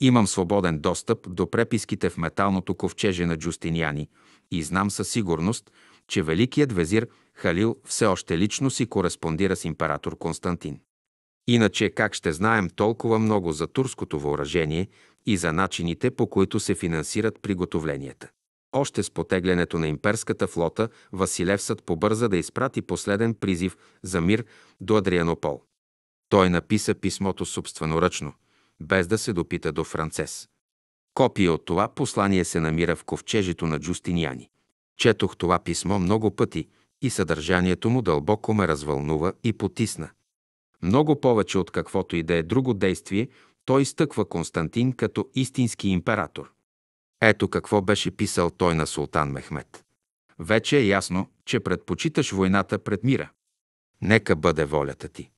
Имам свободен достъп до преписките в металното ковчеже на Джустиниани и знам със сигурност, че великият везир Халил все още лично си кореспондира с император Константин. Иначе как ще знаем толкова много за турското въоръжение и за начините, по които се финансират приготовленията? Още с потеглянето на имперската флота Василевсът побърза да изпрати последен призив за мир до Адрианопол. Той написа писмото собственоръчно, без да се допита до Францес. Копия от това послание се намира в ковчежето на Джустиниани. Четох това писмо много пъти и съдържанието му дълбоко ме развълнува и потисна. Много повече от каквото и да е друго действие, той изтъква Константин като истински император. Ето какво беше писал той на султан Мехмед. Вече е ясно, че предпочиташ войната пред мира. Нека бъде волята ти.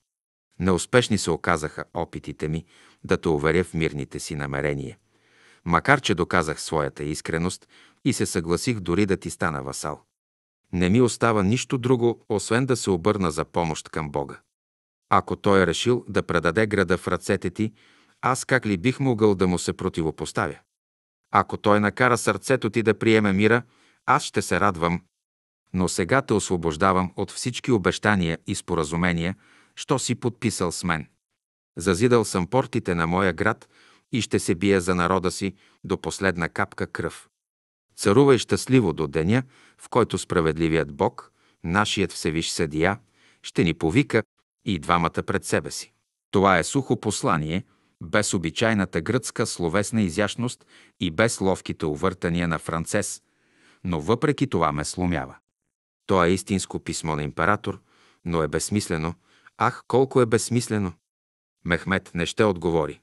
Неуспешни се оказаха опитите ми да те уверя в мирните си намерения. Макар, че доказах своята искреност и се съгласих дори да ти стана васал. Не ми остава нищо друго, освен да се обърна за помощ към Бога. Ако той е решил да предаде града в ръцете ти, аз как ли бих могъл да му се противопоставя? Ако той накара сърцето ти да приеме мира, аз ще се радвам. Но сега те освобождавам от всички обещания и споразумения, що си подписал с мен. Зазидал съм портите на моя град и ще се бия за народа си до последна капка кръв. Царувай щастливо до деня, в който справедливият Бог, нашият Всевиш съдия, ще ни повика и двамата пред себе си. Това е сухо послание, без обичайната гръцка словесна изящност и без ловките увъртания на Францес, но въпреки това ме сломява. То е истинско писмо на император, но е безсмислено. Ах, колко е безсмислено! Мехмед не ще отговори.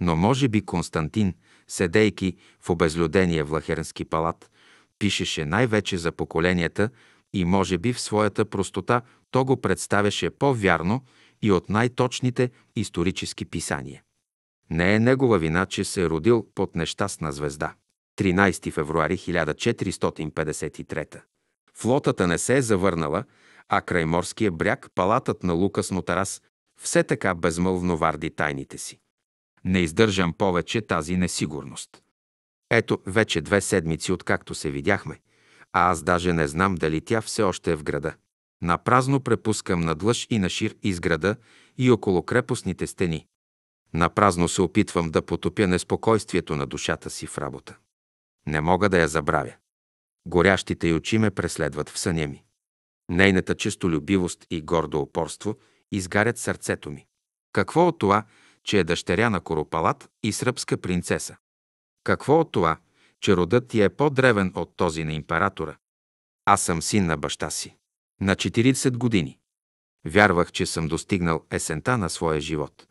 Но може би Константин, седейки в обезлюдения Влахернски палат, пишеше най-вече за поколенията и може би в своята простота то го представяше по-вярно и от най-точните исторически писания. Не е негова вина, че се е родил под нещастна звезда. 13 февруари 1453. Флотата не се е завърнала, а край морския бряг палатът на Лукас Нотарас все така безмълвно варди тайните си. Не издържам повече тази несигурност. Ето, вече две седмици, откакто се видяхме, а аз даже не знам дали тя все още е в града. Напразно препускам надлъж и нашир из града и около крепостните стени. Напразно се опитвам да потопя неспокойствието на душата си в работа. Не мога да я забравя. Горящите й очи ме преследват в съня ми. Нейната честолюбивост и гордо упорство изгарят сърцето ми. Какво от това, че е дъщеря на Коропалат и сръбска принцеса? Какво от това, че родът ти е по-древен от този на императора? Аз съм син на баща си. На 40 години. Вярвах, че съм достигнал есента на своя живот.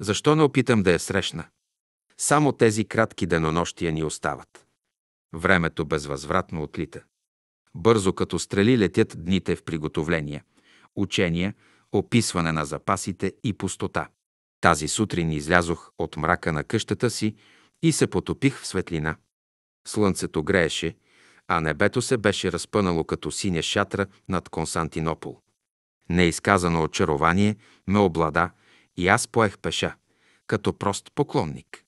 Защо не опитам да я срещна? Само тези кратки денонощия ни остават. Времето безвъзвратно отлита. Бързо като стрели летят дните в приготовление, учения, описване на запасите и пустота. Тази сутрин излязох от мрака на къщата си и се потопих в светлина. Слънцето грееше, а небето се беше разпънало като синя шатра над Константинопол. Неизказано очарование ме облада и аз поех пеша, като прост поклонник.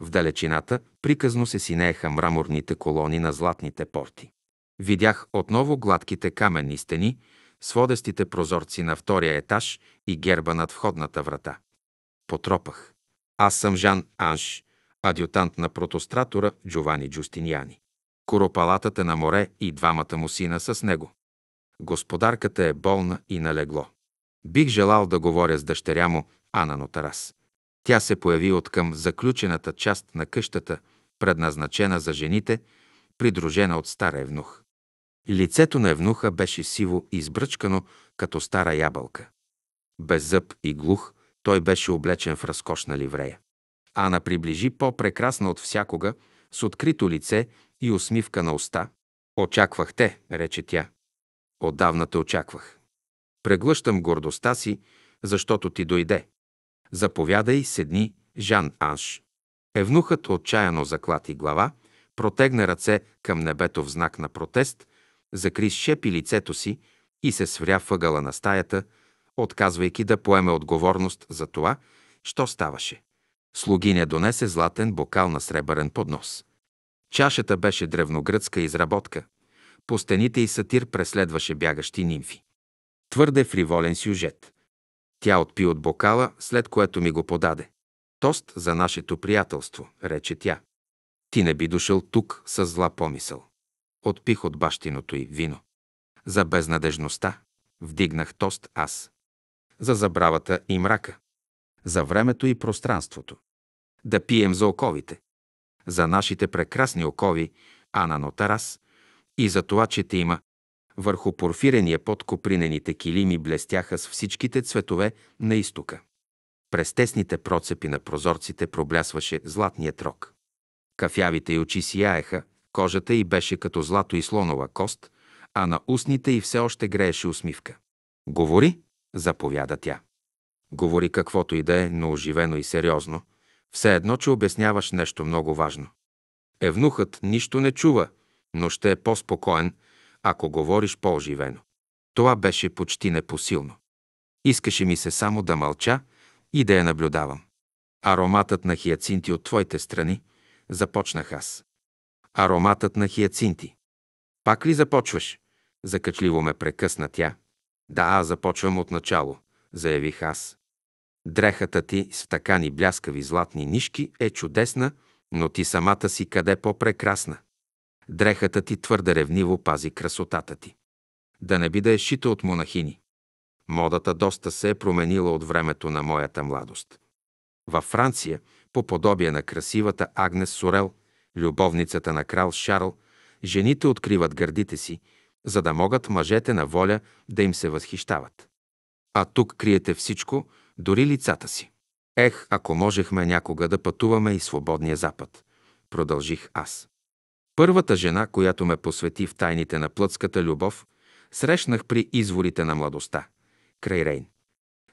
В далечината приказно се синееха мраморните колони на златните порти. Видях отново гладките каменни стени, сводестите прозорци на втория етаж и герба над входната врата. Потропах. Аз съм Жан Анш, адютант на протостратора Джовани Джустиниани. Коропалатът на море и двамата му сина с него. Господарката е болна и налегло. Бих желал да говоря с дъщеря му, Ана Нотарас. Тя се появи от към заключената част на къщата, предназначена за жените, придружена от стара евнух. Лицето на евнуха беше сиво и избръчкано, като стара ябълка. Без зъб и глух, той беше облечен в разкошна ливрея. Ана приближи по-прекрасна от всякога, с открито лице и усмивка на уста. Очаквах те, рече тя. Отдавна те очаквах. Преглъщам гордостта си, защото ти дойде. Заповядай, седни, Жан Анш. Евнухът отчаяно заклати глава, протегна ръце към небето в знак на протест, закри с шепи лицето си и се свря въгъла на стаята, отказвайки да поеме отговорност за това, що ставаше. Слугиня донесе златен бокал на сребърен поднос. Чашата беше древногръцка изработка. По стените и сатир преследваше бягащи нимфи. Твърде фриволен сюжет. Тя отпи от бокала, след което ми го подаде. Тост за нашето приятелство, рече тя. Ти не би дошъл тук с зла помисъл. Отпих от бащиното й вино. За безнадежността вдигнах тост аз. За забравата и мрака. За времето и пространството. Да пием за оковите. За нашите прекрасни окови, Ана Нотарас, и за това, че те има. Върху порфирения под копринените килими блестяха с всичките цветове на изтока. През тесните процепи на прозорците проблясваше златният рок. Кафявите й очи сияеха, кожата й беше като злато и слонова кост, а на устните й все още грееше усмивка. Говори, заповяда тя. Говори каквото и да е, но оживено и сериозно. Все едно, че обясняваш нещо много важно. Евнухът нищо не чува, но ще е по-спокоен, ако говориш по-оживено. Това беше почти непосилно. Искаше ми се само да мълча и да я наблюдавам. Ароматът на хиацинти от твоите страни, започнах аз. Ароматът на хиацинти. Пак ли започваш? Закачливо ме прекъсна тя. Да, аз започвам от начало, заявих аз. Дрехата ти с такани бляскави златни нишки е чудесна, но ти самата си къде по-прекрасна. Дрехата ти твърде ревниво пази красотата ти. Да не би да е шита от монахини. Модата доста се е променила от времето на моята младост. Във Франция, по подобие на красивата Агнес Сорел, любовницата на крал Шарл, жените откриват гърдите си, за да могат мъжете на воля да им се възхищават. А тук криете всичко, дори лицата си. Ех, ако можехме някога да пътуваме и свободния запад, продължих аз. Първата жена, която ме посвети в тайните на плътската любов, срещнах при изворите на младостта, край Рейн.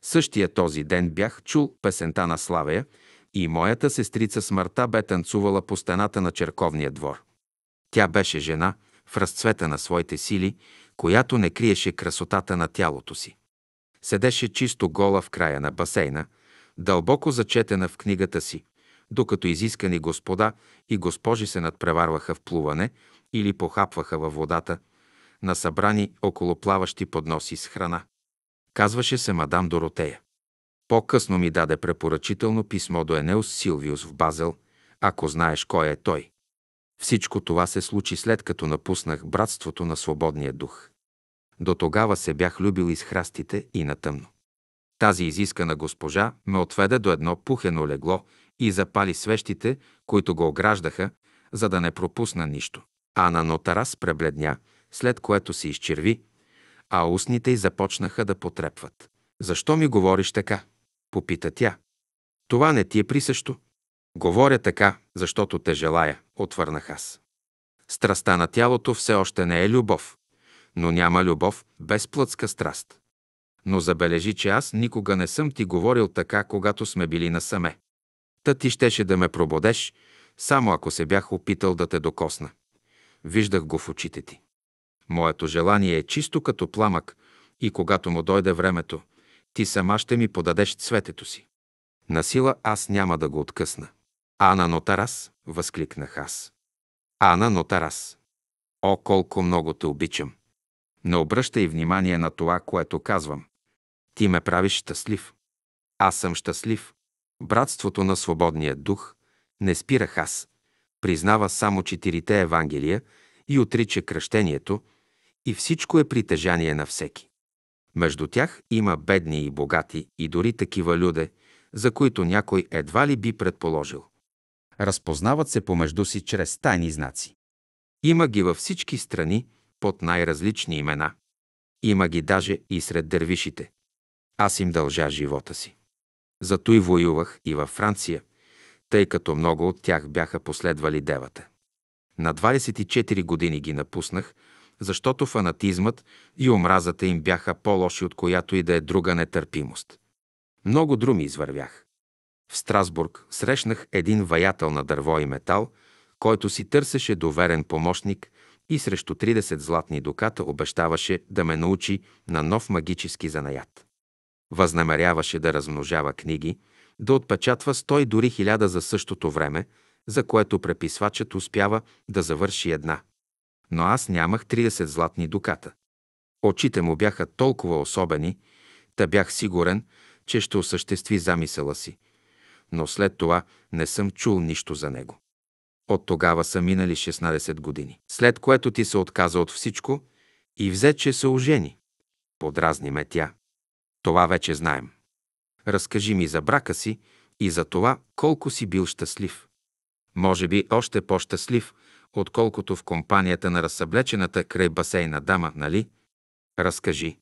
Същия този ден бях чул песента на Славея и моята сестрица смъртта бе танцувала по стената на черковния двор. Тя беше жена в разцвета на своите сили, която не криеше красотата на тялото си. Седеше чисто гола в края на басейна, дълбоко зачетена в книгата си, докато изискани господа и госпожи се надпреварваха в плуване или похапваха във водата, на събрани около плаващи подноси с храна. Казваше се мадам Доротея. По-късно ми даде препоръчително писмо до Енеус Силвиус в Базел, ако знаеш кой е той. Всичко това се случи след като напуснах братството на свободния дух. До тогава се бях любил из храстите и на тъмно. Тази изискана госпожа ме отведе до едно пухено легло и запали свещите, които го ограждаха, за да не пропусна нищо. Ана Нотарас пребледня, след което се изчерви, а устните й започнаха да потрепват. «Защо ми говориш така?» Попита тя. Това не ти е присъщо. Говоря така, защото те желая, отвърнах аз. Страста на тялото все още не е любов, но няма любов без плътска страст. Но забележи, че аз никога не съм ти говорил така, когато сме били насаме. Та ти щеше да ме прободеш, само ако се бях опитал да те докосна. Виждах го в очите ти. Моето желание е чисто като пламък и когато му дойде времето, ти сама ще ми подадеш цветето си. Насила аз няма да го откъсна. Ана Нотарас, възкликнах аз. Ана Нотарас. О, колко много те обичам. Не обръщай внимание на това, което казвам. Ти ме правиш щастлив. Аз съм щастлив. Братството на свободния дух не спирах аз. Признава само четирите Евангелия и отрича кръщението, и всичко е притежание на всеки. Между тях има бедни и богати и дори такива люде, за които някой едва ли би предположил. Разпознават се помежду си чрез тайни знаци. Има ги във всички страни под най-различни имена. Има ги даже и сред дервишите. Аз им дължа живота си. Зато и воювах и във Франция, тъй като много от тях бяха последвали девата. На 24 години ги напуснах, защото фанатизмът и омразата им бяха по-лоши от която и да е друга нетърпимост. Много друми извървях. В Страсбург срещнах един ваятел на дърво и метал, който си търсеше доверен помощник и срещу 30 златни дуката обещаваше да ме научи на нов магически занаят. Възнамеряваше да размножава книги, да отпечатва 100 дори хиляда за същото време, за което преписвачът успява да завърши една. Но аз нямах 30 златни дуката. Очите му бяха толкова особени, та бях сигурен, че ще осъществи замисъла си. Но след това не съм чул нищо за него. От тогава са минали 16 години. След което ти се отказа от всичко и взе, че се ожени. Подразни ме тя. Това вече знаем. Разкажи ми за брака си и за това колко си бил щастлив. Може би още по-щастлив, отколкото в компанията на разсъблечената край басейна дама, нали? Разкажи.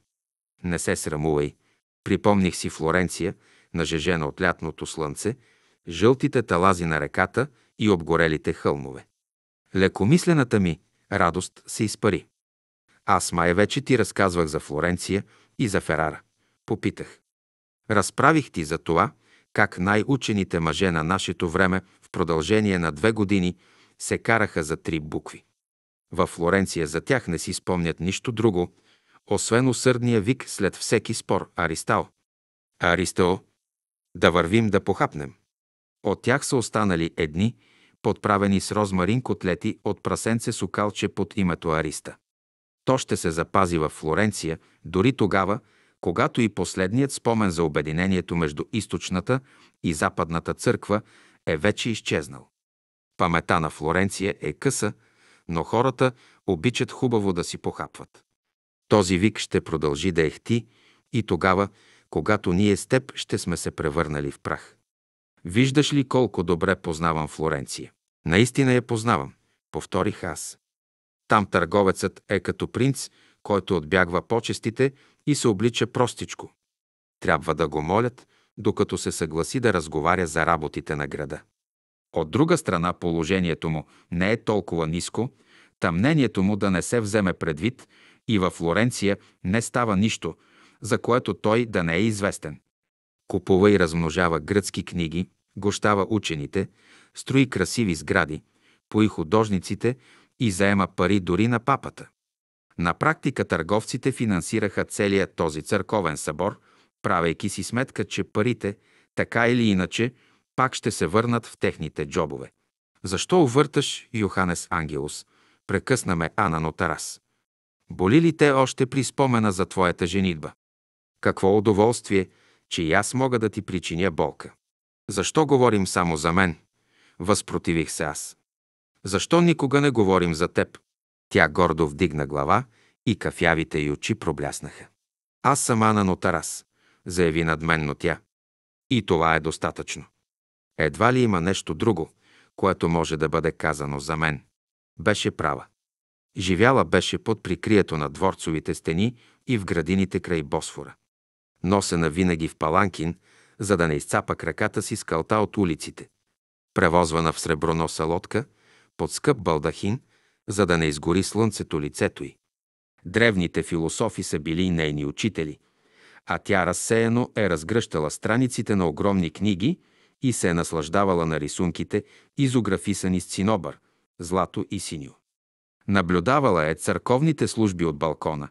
Не се срамувай. Припомних си Флоренция, нажежена от лятното слънце, жълтите талази на реката и обгорелите хълмове. Лекомислената ми радост се изпари. Аз май вече ти разказвах за Флоренция и за Ферара. Попитах. Разправих ти за това, как най-учените мъже на нашето време в продължение на две години се караха за три букви. Във Флоренция за тях не си спомнят нищо друго, освен усърдния вик след всеки спор Аристал. Аристо, да вървим да похапнем. От тях са останали едни, подправени с розмарин котлети от прасенце сукалче под името Ариста. То ще се запази в Флоренция дори тогава, когато и последният спомен за обединението между източната и западната църква е вече изчезнал. Памета на Флоренция е къса, но хората обичат хубаво да си похапват. Този вик ще продължи да ехти и тогава, когато ние с теб ще сме се превърнали в прах. Виждаш ли колко добре познавам Флоренция? Наистина я познавам, повторих аз. Там търговецът е като принц, който отбягва почестите и се облича простичко. Трябва да го молят, докато се съгласи да разговаря за работите на града. От друга страна, положението му не е толкова ниско, тъмнението му да не се вземе предвид и във Флоренция не става нищо, за което той да не е известен. Купува и размножава гръцки книги, гощава учените, строи красиви сгради, пои художниците и заема пари дори на папата. На практика търговците финансираха целият този църковен събор, правейки си сметка, че парите, така или иначе, пак ще се върнат в техните джобове. Защо увърташ, Йоханес Ангелус? Прекъсна ме Ана Нотарас. Боли ли те още при спомена за твоята женитба? Какво удоволствие, че и аз мога да ти причиня болка. Защо говорим само за мен? Възпротивих се аз. Защо никога не говорим за теб? Тя гордо вдигна глава и кафявите й очи пробляснаха. Аз съм Ана Нотарас, заяви надменно тя. И това е достатъчно. Едва ли има нещо друго, което може да бъде казано за мен. Беше права. Живяла беше под прикрието на дворцовите стени и в градините край Босфора. Носена винаги в паланкин, за да не изцапа краката си с кълта от улиците. Превозвана в среброноса лодка, под скъп балдахин, за да не изгори слънцето лицето й. Древните философи са били нейни учители, а тя разсеяно е разгръщала страниците на огромни книги и се е наслаждавала на рисунките, изографисани с цинобър, злато и синьо. Наблюдавала е църковните служби от балкона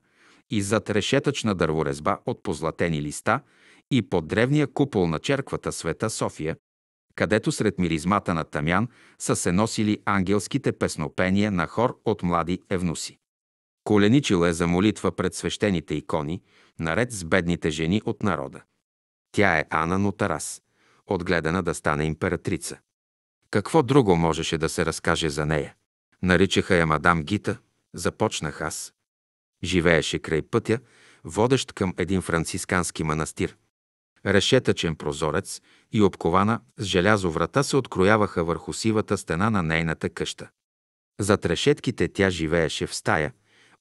и зад решетъчна дърворезба от позлатени листа и под древния купол на черквата Света София, където сред миризмата на тамян са се носили ангелските песнопения на хор от млади евнуси. Коленичила е за молитва пред свещените икони, наред с бедните жени от народа. Тя е Ана Нотарас, отгледана да стане императрица. Какво друго можеше да се разкаже за нея? Наричаха я мадам Гита, започнах аз. Живееше край пътя, водещ към един францискански манастир. Решетъчен прозорец и обкована с желязо врата се открояваха върху сивата стена на нейната къща. Зад решетките тя живееше в стая,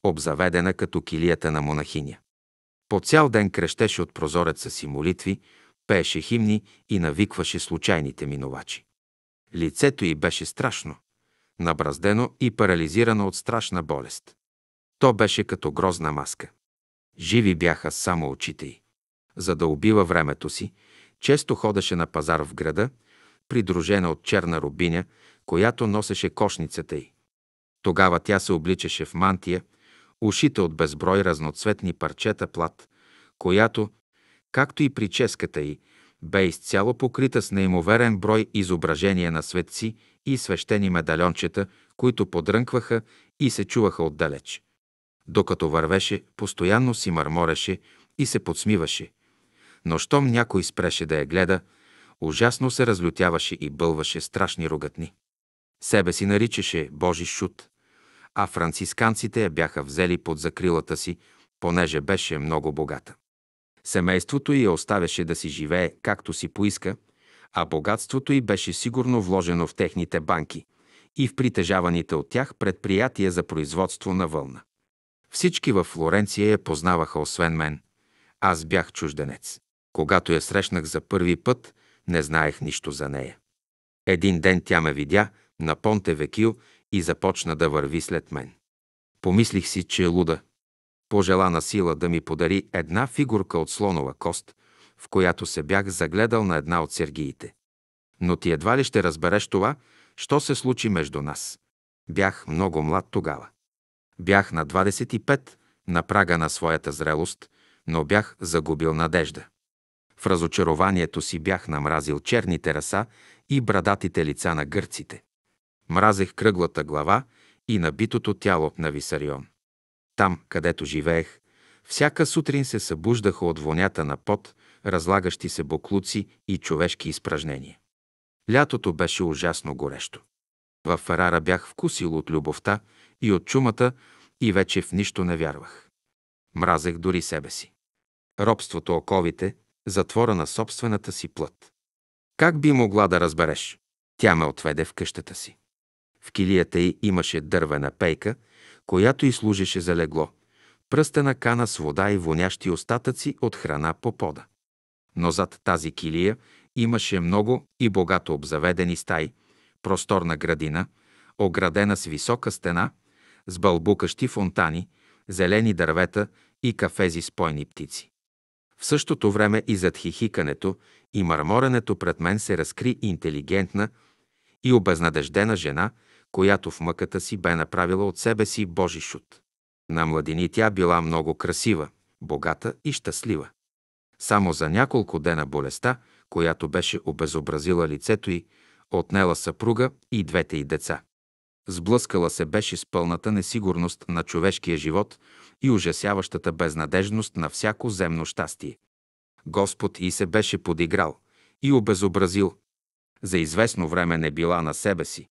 обзаведена като килията на монахиня. По цял ден крещеше от прозореца си молитви, пееше химни и навикваше случайните минувачи. Лицето й беше страшно, набраздено и парализирано от страшна болест. То беше като грозна маска. Живи бяха само очите й. За да убива времето си, често ходеше на пазар в града, придружена от черна рубиня, която носеше кошницата й. Тогава тя се обличаше в мантия, ушите от безброй разноцветни парчета плат, която, както и прическата й, бе изцяло покрита с неимоверен брой изображения на светци и свещени медальончета, които подрънкваха и се чуваха отдалеч. Докато вървеше, постоянно си мърмореше и се подсмиваше. Но щом някой спреше да я гледа, ужасно се разлютяваше и бълваше страшни рогатни. Себе си наричаше Божи шут, а францисканците я бяха взели под закрилата си, понеже беше много богата. Семейството й я оставяше да си живее както си поиска, а богатството й беше сигурно вложено в техните банки и в притежаваните от тях предприятия за производство на вълна. Всички във Флоренция я познаваха, освен мен. Аз бях чужденец. Когато я срещнах за първи път, не знаех нищо за нея. Един ден тя ме видя на Понте Векил и започна да върви след мен. Помислих си, че е луда. Пожела на сила да ми подари една фигурка от слонова кост, в която се бях загледал на една от сергиите. Но ти едва ли ще разбереш това, що се случи между нас. Бях много млад тогава. Бях на 25, на прага на своята зрелост, но бях загубил надежда. В разочарованието си бях намразил черните раса и брадатите лица на гърците. Мразех кръглата глава и набитото тяло на Висарион. Там, където живеех, всяка сутрин се събуждаха от вонята на пот, разлагащи се буклуци и човешки изпражнения. Лятото беше ужасно горещо. В Ферара бях вкусил от любовта и от чумата и вече в нищо не вярвах. Мразех дори себе си. Робството оковите, затвора на собствената си плът. Как би могла да разбереш? Тя ме отведе в къщата си. В килията й имаше дървена пейка, която й служеше за легло, пръстена кана с вода и вонящи остатъци от храна по пода. Но зад тази килия имаше много и богато обзаведени стаи, просторна градина, оградена с висока стена, с бълбукащи фонтани, зелени дървета и кафези с пойни птици. В същото време и зад хихикането и мърморенето пред мен се разкри интелигентна и обезнадеждена жена, която в мъката си бе направила от себе си Божи шут. На младини тя била много красива, богата и щастлива. Само за няколко дена болестта, която беше обезобразила лицето й, отнела съпруга и двете й деца. Сблъскала се беше с пълната несигурност на човешкия живот и ужасяващата безнадежност на всяко земно щастие. Господ и се беше подиграл и обезобразил. За известно време не била на себе си,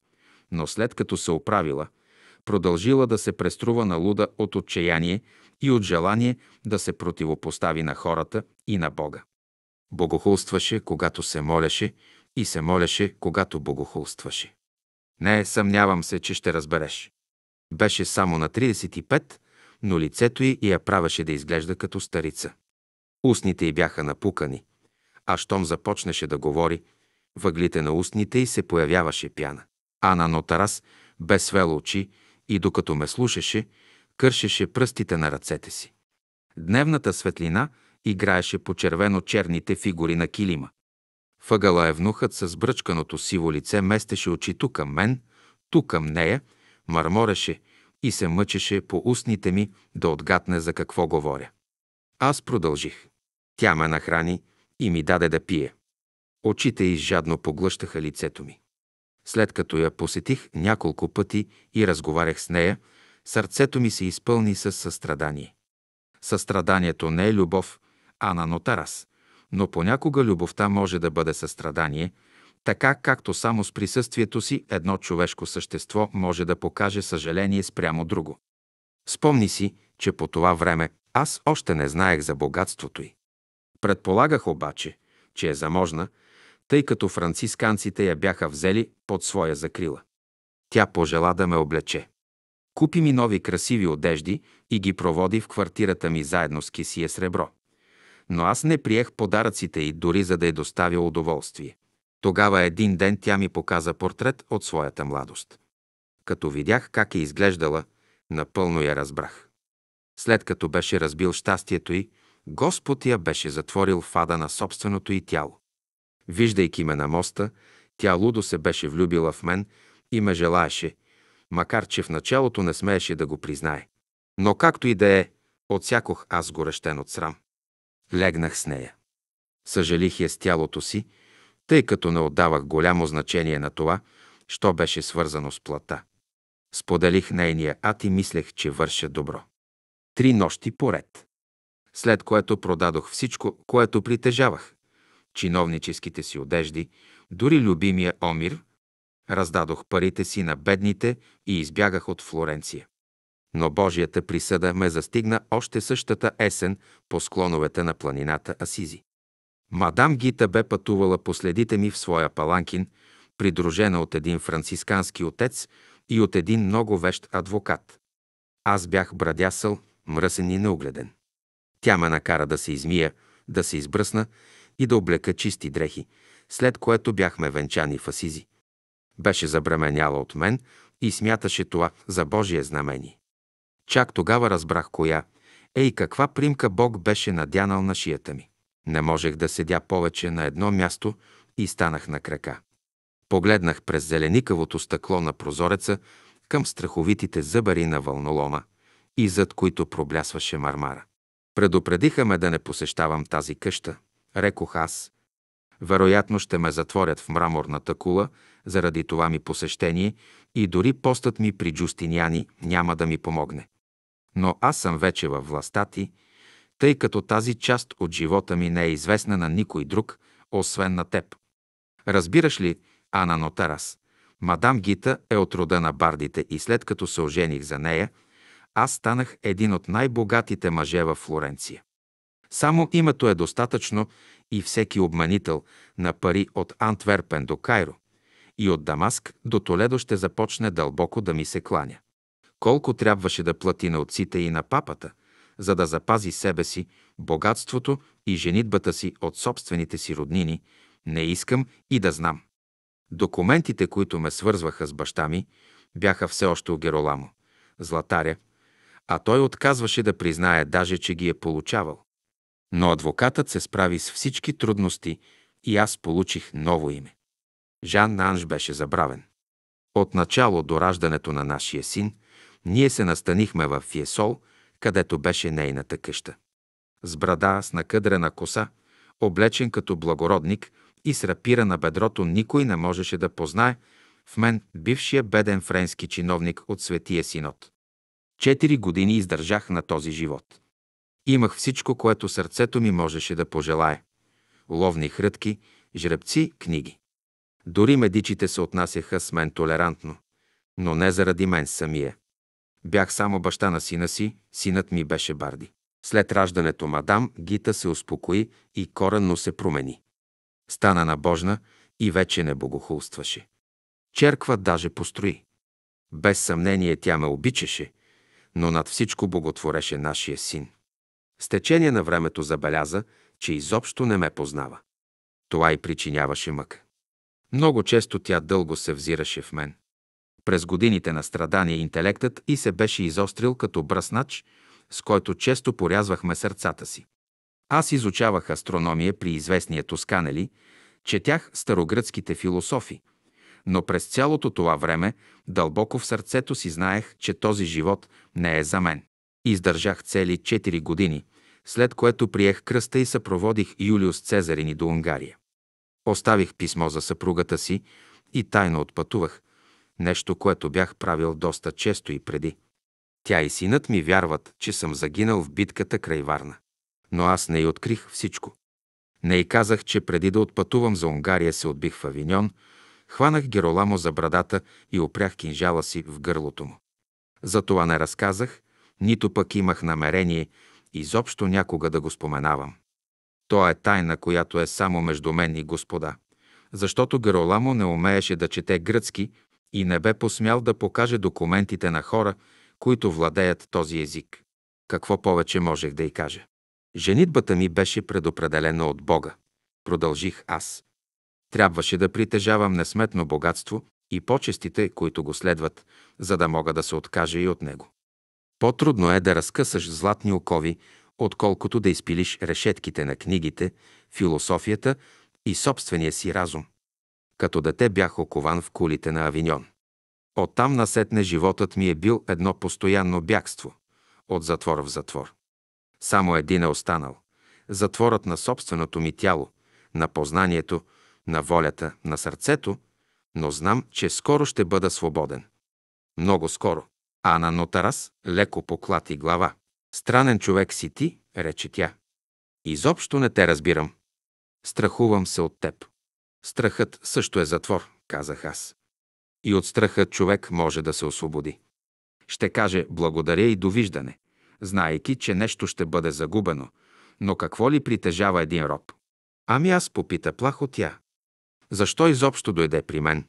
но след като се оправила, продължила да се преструва на луда от отчаяние и от желание да се противопостави на хората и на Бога. Богохулстваше, когато се молеше, и се молеше, когато богохулстваше. Не, съмнявам се, че ще разбереш. Беше само на 35, но лицето й я правеше да изглежда като старица. Устните й бяха напукани, а щом започнеше да говори, въглите на устните й се появяваше пяна. Ана Нотарас бе свела очи и докато ме слушаше, кършеше пръстите на ръцете си. Дневната светлина играеше по червено-черните фигури на килима. Въгъла евнухът с бръчканото сиво лице местеше очи ту към мен, ту към нея, мърмореше и се мъчеше по устните ми да отгатне за какво говоря. Аз продължих. Тя ме нахрани и ми даде да пие. Очите й жадно поглъщаха лицето ми. След като я посетих няколко пъти и разговарях с нея, сърцето ми се изпълни с състрадание. Състраданието не е любов, а на нотарас, но понякога любовта може да бъде състрадание, така както само с присъствието си едно човешко същество може да покаже съжаление спрямо друго. Спомни си, че по това време аз още не знаех за богатството й. Предполагах обаче, че е заможна, тъй като францисканците я бяха взели под своя закрила. Тя пожела да ме облече. Купи ми нови красиви одежди и ги проводи в квартирата ми заедно с кисия сребро. Но аз не приех подаръците й дори за да й доставя удоволствие. Тогава един ден тя ми показа портрет от своята младост. Като видях как е изглеждала, напълно я разбрах. След като беше разбил щастието й, Господ я беше затворил в ада на собственото й тяло. Виждайки ме на моста, тя лудо се беше влюбила в мен и ме желаеше, макар че в началото не смееше да го признае. Но както и да е, отсякох аз горещен от срам. Легнах с нея. Съжалих я с тялото си, тъй като не отдавах голямо значение на това, що беше свързано с плата. Споделих нейния ад и мислех, че върша добро. Три нощи поред. След което продадох всичко, което притежавах. Чиновническите си одежди, дори любимия Омир, раздадох парите си на бедните и избягах от Флоренция. Но Божията присъда ме застигна още същата есен по склоновете на планината Асизи. Мадам Гита бе пътувала последите ми в своя паланкин, придружена от един францискански отец и от един много вещ адвокат. Аз бях брадясъл, мръсен и неогледен. Тя ме накара да се измия, да се избръсна и да облека чисти дрехи, след което бяхме венчани в Асизи. Беше забременяла от мен и смяташе това за Божие знамение. Чак тогава разбрах коя, и каква примка Бог беше надянал на шията ми. Не можех да седя повече на едно място и станах на крака. Погледнах през зеленикавото стъкло на прозореца към страховитите зъбари на вълнолома и зад които проблясваше мармара. Предупредиха ме да не посещавам тази къща, рекох аз. Вероятно ще ме затворят в мраморната кула заради това ми посещение и дори постът ми при Джустиняни няма да ми помогне. Но аз съм вече във властта ти, тъй като тази част от живота ми не е известна на никой друг, освен на теб. Разбираш ли, Ана Нотарас, мадам Гита е от рода на бардите и след като се ожених за нея, аз станах един от най-богатите мъже в Флоренция. Само името е достатъчно и всеки обманител на пари от Антверпен до Кайро и от Дамаск до Толедо ще започне дълбоко да ми се кланя. Колко трябваше да плати на отците и на папата, за да запази себе си, богатството и женитбата си от собствените си роднини, не искам и да знам. Документите, които ме свързваха с баща ми, бяха все още у Героламо, златаря, а той отказваше да признае даже, че ги е получавал. Но адвокатът се справи с всички трудности и аз получих ново име. Жан Нанж беше забравен. От начало до раждането на нашия син, ние се настанихме в Фиесол, където беше нейната къща. С брада, с накъдрена коса, облечен като благородник и с рапира на бедрото, никой не можеше да познае в мен бившия беден френски чиновник от Светия Синод. Четири години издържах на този живот. Имах всичко, което сърцето ми можеше да пожелае. Ловни хрътки, жребци, книги. Дори медичите се отнасяха с мен толерантно, но не заради мен самия. Бях само баща на сина си, синът ми беше Барди. След раждането мадам Гита се успокои и коренно се промени. Стана набожна и вече не богохулстваше. Черква даже построи. Без съмнение тя ме обичаше, но над всичко боготвореше нашия син. С течение на времето забеляза, че изобщо не ме познава. Това и причиняваше мък. Много често тя дълго се взираше в мен. През годините на страдание интелектът и се беше изострил като бръснач, с който често порязвахме сърцата си. Аз изучавах астрономия при известния Тосканели, четях старогръцките философи, но през цялото това време дълбоко в сърцето си знаех, че този живот не е за мен. Издържах цели 4 години, след което приех кръста и съпроводих Юлиус Цезарини до Унгария. Оставих писмо за съпругата си и тайно отпътувах, нещо, което бях правил доста често и преди. Тя и синът ми вярват, че съм загинал в битката край Варна. Но аз не й открих всичко. Не й казах, че преди да отпътувам за Унгария се отбих в Авиньон, хванах Героламо за брадата и опрях кинжала си в гърлото му. За това не разказах, нито пък имах намерение изобщо някога да го споменавам. То е тайна, която е само между мен и Господа, защото Героламо не умееше да чете гръцки и не бе посмял да покаже документите на хора, които владеят този език. Какво повече можех да й кажа? Женитбата ми беше предопределена от Бога. Продължих аз. Трябваше да притежавам несметно богатство и почестите, които го следват, за да мога да се откажа и от него. По-трудно е да разкъсаш златни окови, отколкото да изпилиш решетките на книгите, философията и собствения си разум. Като дете бях окован в кулите на Авиньон. Оттам насетне животът ми е бил едно постоянно бягство. От затвор в затвор. Само един е останал. Затворът на собственото ми тяло, на познанието, на волята, на сърцето, но знам, че скоро ще бъда свободен. Много скоро. Ана Нотарас леко поклати глава. Странен човек си ти, рече тя. Изобщо не те разбирам. Страхувам се от теб. Страхът също е затвор, казах аз. И от страха човек може да се освободи. Ще каже благодаря и довиждане, знаейки, че нещо ще бъде загубено. Но какво ли притежава един роб? Ами аз попита плахо тя. Защо изобщо дойде при мен?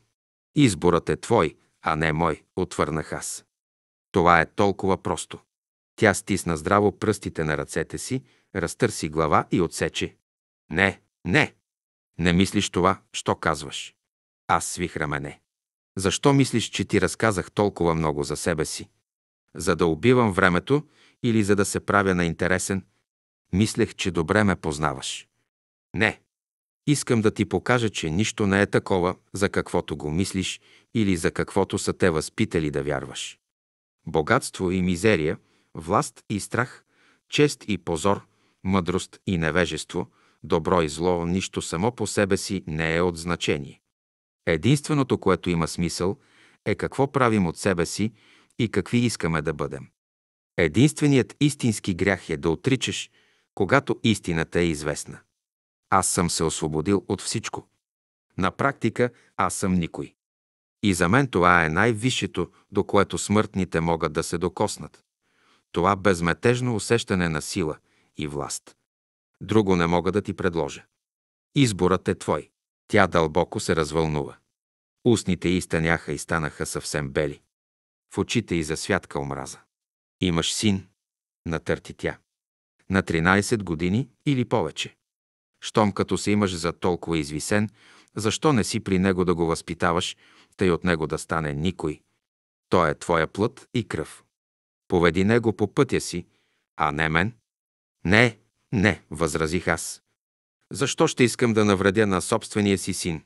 Изборът е твой, а не мой, отвърнах аз. Това е толкова просто. Тя стисна здраво пръстите на ръцете си, разтърси глава и отсече. Не, не. Не мислиш това, що казваш. Аз свих рамене. Защо мислиш, че ти разказах толкова много за себе си? За да убивам времето или за да се правя на интересен? Мислех, че добре ме познаваш. Не. Искам да ти покажа, че нищо не е такова, за каквото го мислиш или за каквото са те възпитали да вярваш. Богатство и мизерия, власт и страх, чест и позор, мъдрост и невежество, добро и зло, нищо само по себе си не е от значение. Единственото, което има смисъл, е какво правим от себе си и какви искаме да бъдем. Единственият истински грях е да отричаш, когато истината е известна. Аз съм се освободил от всичко. На практика аз съм никой. И за мен това е най-висшето, до което смъртните могат да се докоснат. Това безметежно усещане на сила и власт. Друго не мога да ти предложа. Изборът е твой. Тя дълбоко се развълнува. Устните й станяха и станаха съвсем бели. В очите й засвятка омраза. Имаш син, натърти тя. На 13 години или повече. Щом като се имаш за толкова извисен, защо не си при него да го възпитаваш, тъй от него да стане никой? Той е твоя плът и кръв. Поведи него по пътя си, а не мен. Не, не, възразих аз. Защо ще искам да навредя на собствения си син?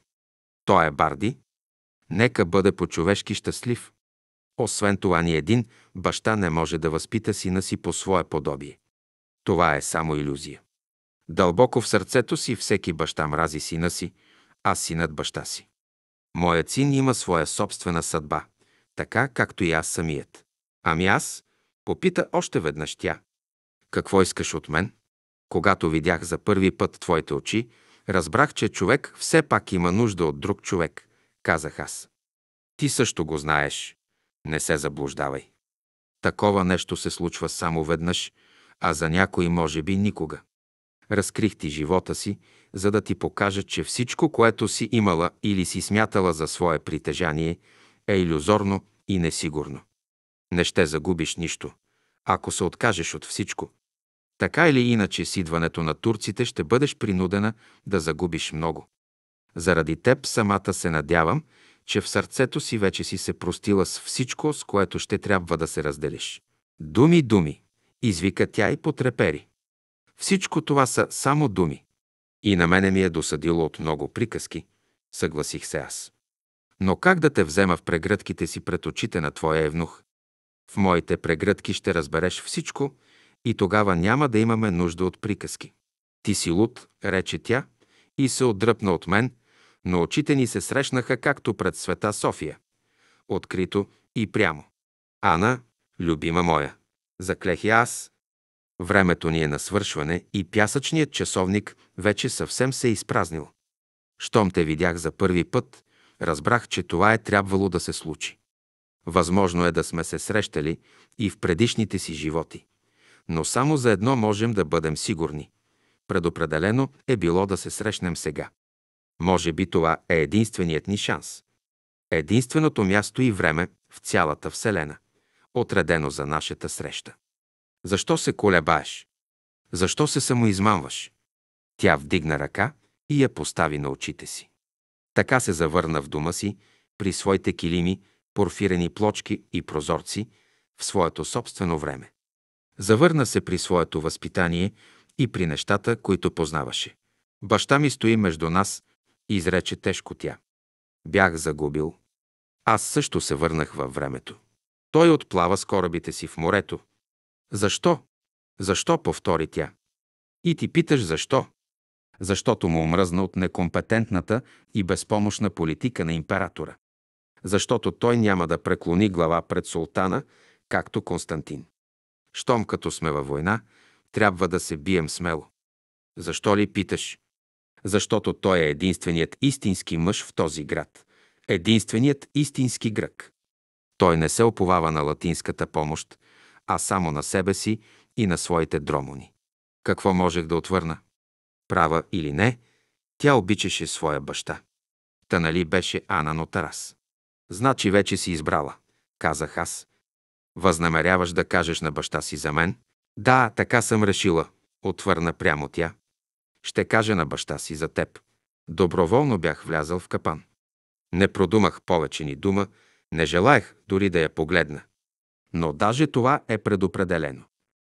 Той е Барди. Нека бъде по-човешки щастлив. Освен това, ни един баща не може да възпита сина си по свое подобие. Това е само иллюзия. Дълбоко в сърцето си всеки баща мрази сина си, а синът баща си. Моят син има своя собствена съдба, така както и аз самият. Ами аз? Попита още веднъж тя. Какво искаш от мен? Когато видях за първи път твоите очи, разбрах, че човек все пак има нужда от друг човек, казах аз. Ти също го знаеш. Не се заблуждавай. Такова нещо се случва само веднъж, а за някой може би никога. Разкрих ти живота си, за да ти покажа, че всичко, което си имала или си смятала за свое притежание, е иллюзорно и несигурно. Не ще загубиш нищо, ако се откажеш от всичко. Така или иначе с идването на турците ще бъдеш принудена да загубиш много. Заради теб самата се надявам, че в сърцето си вече си се простила с всичко, с което ще трябва да се разделиш. Думи, думи, извика тя и потрепери. Всичко това са само думи. И на мене ми е досадило от много приказки, съгласих се аз. Но как да те взема в прегръдките си пред очите на твоя евнух? В моите прегръдки ще разбереш всичко и тогава няма да имаме нужда от приказки. Ти си луд, рече тя, и се отдръпна от мен, но очите ни се срещнаха както пред света София. Открито и прямо. Ана, любима моя, заклех и аз. Времето ни е на свършване и пясъчният часовник вече съвсем се е изпразнил. Щом те видях за първи път, разбрах, че това е трябвало да се случи. Възможно е да сме се срещали и в предишните си животи. Но само за едно можем да бъдем сигурни. Предопределено е било да се срещнем сега. Може би това е единственият ни шанс. Единственото място и време в цялата Вселена, отредено за нашата среща. Защо се колебаеш? Защо се самоизмамваш? Тя вдигна ръка и я постави на очите си. Така се завърна в дома си, при своите килими, порфирени плочки и прозорци, в своето собствено време. Завърна се при своето възпитание и при нещата, които познаваше. Баща ми стои между нас, изрече тежко тя. Бях загубил. Аз също се върнах във времето. Той отплава с корабите си в морето. Защо? Защо? повтори тя. И ти питаш защо? Защото му омръзна от некомпетентната и безпомощна политика на императора. Защото той няма да преклони глава пред султана, както Константин. Щом като сме във война, трябва да се бием смело. Защо ли питаш? Защото той е единственият истински мъж в този град. Единственият истински грък. Той не се оповава на латинската помощ, а само на себе си и на своите дромони. Какво можех да отвърна? Права или не, тя обичаше своя баща. Та нали беше Ана Нотарас? Значи вече си избрала, казах аз. Възнамеряваш да кажеш на баща си за мен? Да, така съм решила, отвърна прямо тя. Ще кажа на баща си за теб. Доброволно бях влязъл в капан. Не продумах повече ни дума, не желаях дори да я погледна. Но даже това е предопределено.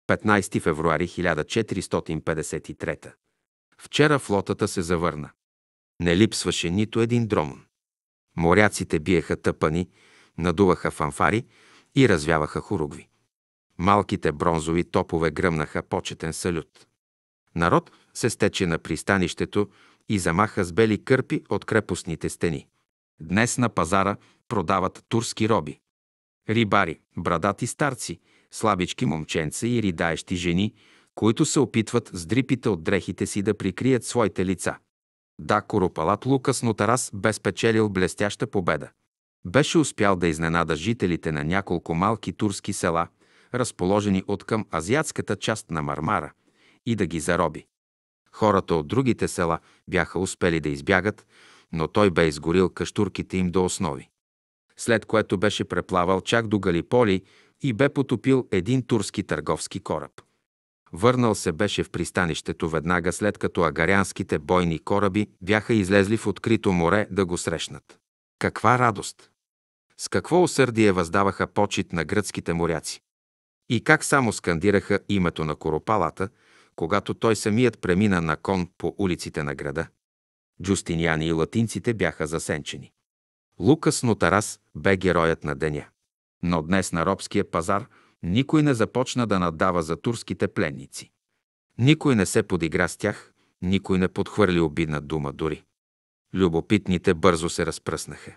15 февруари 1453. Вчера флотата се завърна. Не липсваше нито един дромон. Моряците биеха тъпани, надуваха фанфари и развяваха хоругви. Малките бронзови топове гръмнаха почетен салют. Народ се стече на пристанището и замаха с бели кърпи от крепостните стени. Днес на пазара продават турски роби. Рибари, брадати старци, слабички момченца и ридаещи жени, които се опитват с дрипите от дрехите си да прикрият своите лица. Да, Коропалат Лукас Нотарас бе спечелил блестяща победа. Беше успял да изненада жителите на няколко малки турски села, разположени от към азиатската част на Мармара, и да ги зароби. Хората от другите села бяха успели да избягат, но той бе изгорил каштурките им до основи. След което беше преплавал чак до Галиполи и бе потопил един турски търговски кораб. Върнал се беше в пристанището веднага след като агарянските бойни кораби бяха излезли в открито море да го срещнат. Каква радост! С какво усърдие въздаваха почет на гръцките моряци! И как само скандираха името на Коропалата, когато той самият премина на кон по улиците на града. Джустиниани и латинците бяха засенчени. Лукас Нотарас бе героят на деня. Но днес на робския пазар никой не започна да надава за турските пленници. Никой не се подигра с тях, никой не подхвърли обидна дума дори. Любопитните бързо се разпръснаха.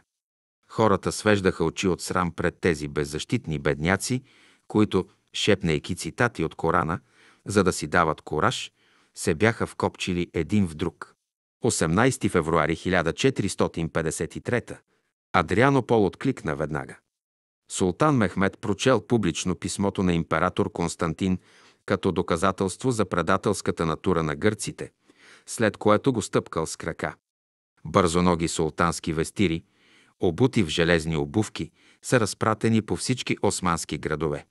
Хората свеждаха очи от срам пред тези беззащитни бедняци, които, шепнейки цитати от Корана, за да си дават кораж, се бяха вкопчили един в друг. 18 февруари 1453 Адриано Пол откликна веднага. Султан Мехмед прочел публично писмото на император Константин като доказателство за предателската натура на гърците, след което го стъпкал с крака. Бързоноги султански вестири, обути в железни обувки, са разпратени по всички османски градове.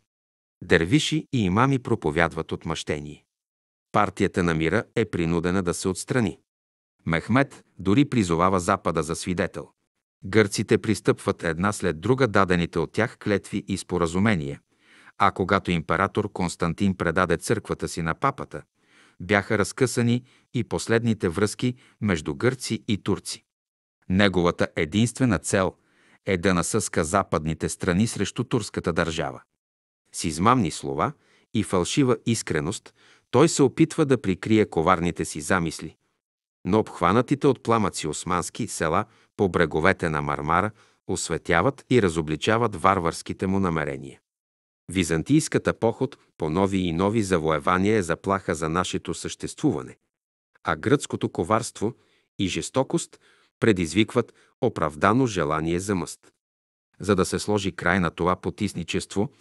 Дервиши и имами проповядват отмъщение. Партията на мира е принудена да се отстрани. Мехмед дори призовава Запада за свидетел. Гърците пристъпват една след друга дадените от тях клетви и споразумения, а когато император Константин предаде църквата си на папата, бяха разкъсани и последните връзки между гърци и турци. Неговата единствена цел е да насъска западните страни срещу турската държава. С измамни слова и фалшива искреност той се опитва да прикрие коварните си замисли. Но обхванатите от пламъци османски села по бреговете на Мармара осветяват и разобличават варварските му намерения. Византийската поход по нови и нови завоевания е заплаха за нашето съществуване, а гръцкото коварство и жестокост предизвикват оправдано желание за мъст. За да се сложи край на това потисничество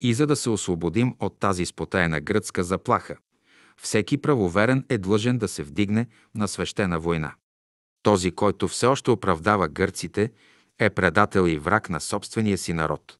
и за да се освободим от тази спотаена гръцка заплаха, всеки правоверен е длъжен да се вдигне на свещена война. Този, който все още оправдава гърците, е предател и враг на собствения си народ.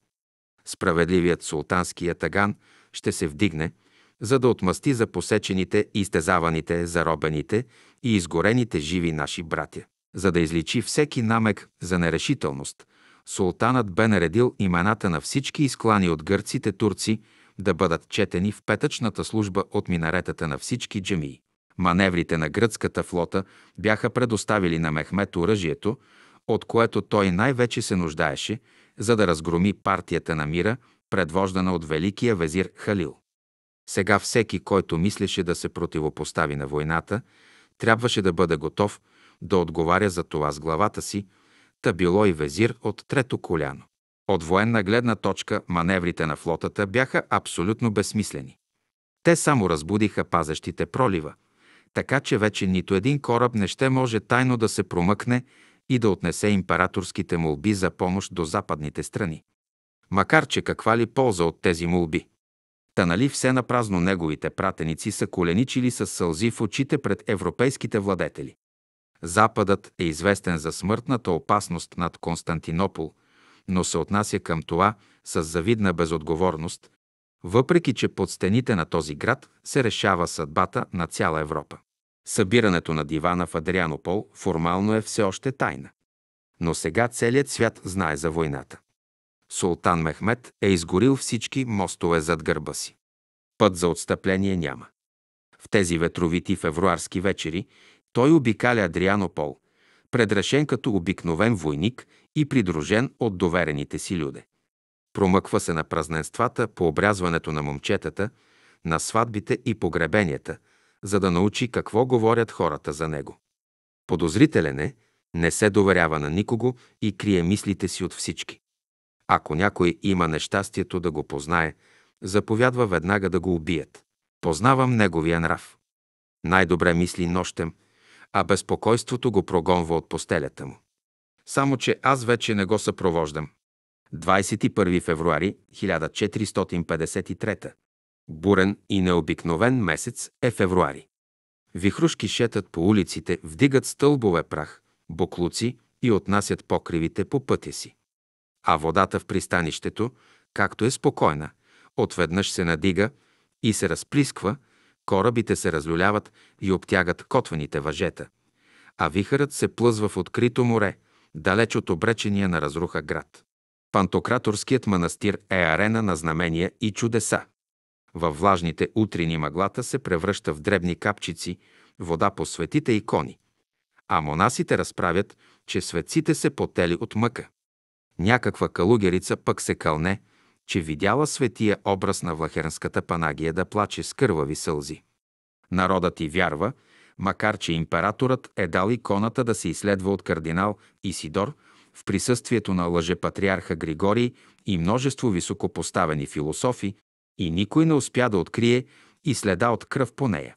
Справедливият султански ятаган ще се вдигне, за да отмъсти за посечените, изтезаваните, заробените и изгорените живи наши братя. За да изличи всеки намек за нерешителност, султанът бе наредил имената на всички изклани от гърците турци да бъдат четени в петъчната служба от минаретата на всички джамии. Маневрите на гръцката флота бяха предоставили на Мехмет оръжието, от което той най-вече се нуждаеше, за да разгроми партията на мира, предвождана от великия везир Халил. Сега всеки, който мислеше да се противопостави на войната, трябваше да бъде готов да отговаря за това с главата си, та било и везир от трето коляно. От военна гледна точка маневрите на флотата бяха абсолютно безсмислени. Те само разбудиха пазещите пролива, така че вече нито един кораб не ще може тайно да се промъкне и да отнесе императорските молби за помощ до западните страни. Макар че каква ли полза от тези молби? Та нали все напразно неговите пратеници са коленичили с сълзи в очите пред европейските владетели. Западът е известен за смъртната опасност над Константинопол, но се отнася към това с завидна безотговорност, въпреки че под стените на този град се решава съдбата на цяла Европа. Събирането на дивана в Адрианопол формално е все още тайна. Но сега целият свят знае за войната. Султан Мехмед е изгорил всички мостове зад гърба си. Път за отстъпление няма. В тези ветровити февруарски вечери той обикаля Адрианопол, предрешен като обикновен войник и придружен от доверените си люде. Промъква се на празненствата по обрязването на момчетата, на сватбите и погребенията, за да научи какво говорят хората за него. Подозрителен е, не се доверява на никого и крие мислите си от всички. Ако някой има нещастието да го познае, заповядва веднага да го убият. Познавам неговия нрав. Най-добре мисли нощем, а безпокойството го прогонва от постелята му. Само, че аз вече не го съпровождам. 21 февруари 1453. Бурен и необикновен месец е февруари. Вихрушки шетат по улиците, вдигат стълбове прах, буклуци и отнасят покривите по пътя си. А водата в пристанището, както е спокойна, отведнъж се надига и се разплисква, корабите се разлюляват и обтягат котвените въжета, а вихърът се плъзва в открито море, далеч от обречения на разруха град. Пантократорският манастир е арена на знамения и чудеса. Във влажните утрини мъглата се превръща в дребни капчици, вода по светите икони. А монасите разправят, че светците се потели от мъка. Някаква калугерица пък се кълне, че видяла светия образ на Влахернската панагия да плаче с кървави сълзи. Народът и вярва, макар че императорът е дал иконата да се изследва от кардинал Исидор в присъствието на лъжепатриарха Григорий и множество високопоставени философи, и никой не успя да открие и следа от кръв по нея.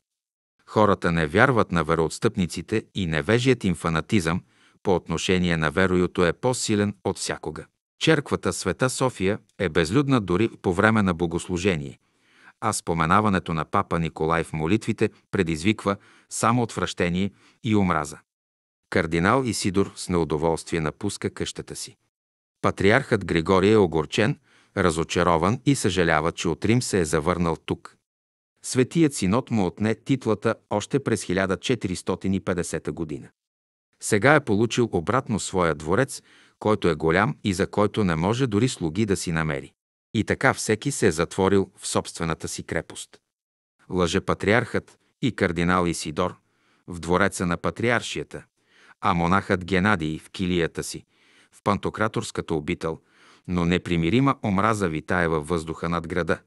Хората не вярват на вероотстъпниците и невежият им фанатизъм по отношение на вероюто е по-силен от всякога. Черквата Света София е безлюдна дори по време на богослужение, а споменаването на папа Николай в молитвите предизвиква само отвращение и омраза. Кардинал Исидор с неудоволствие напуска къщата си. Патриархът Григорий е огорчен, разочарован и съжалява, че от Рим се е завърнал тук. Светият синод му отне титлата още през 1450 година. Сега е получил обратно своя дворец, който е голям и за който не може дори слуги да си намери. И така всеки се е затворил в собствената си крепост. Лъжепатриархът и кардинал Исидор в двореца на патриаршията, а монахът Генадий в килията си, в пантократорската обител, но непримирима омраза витае във въздуха над града.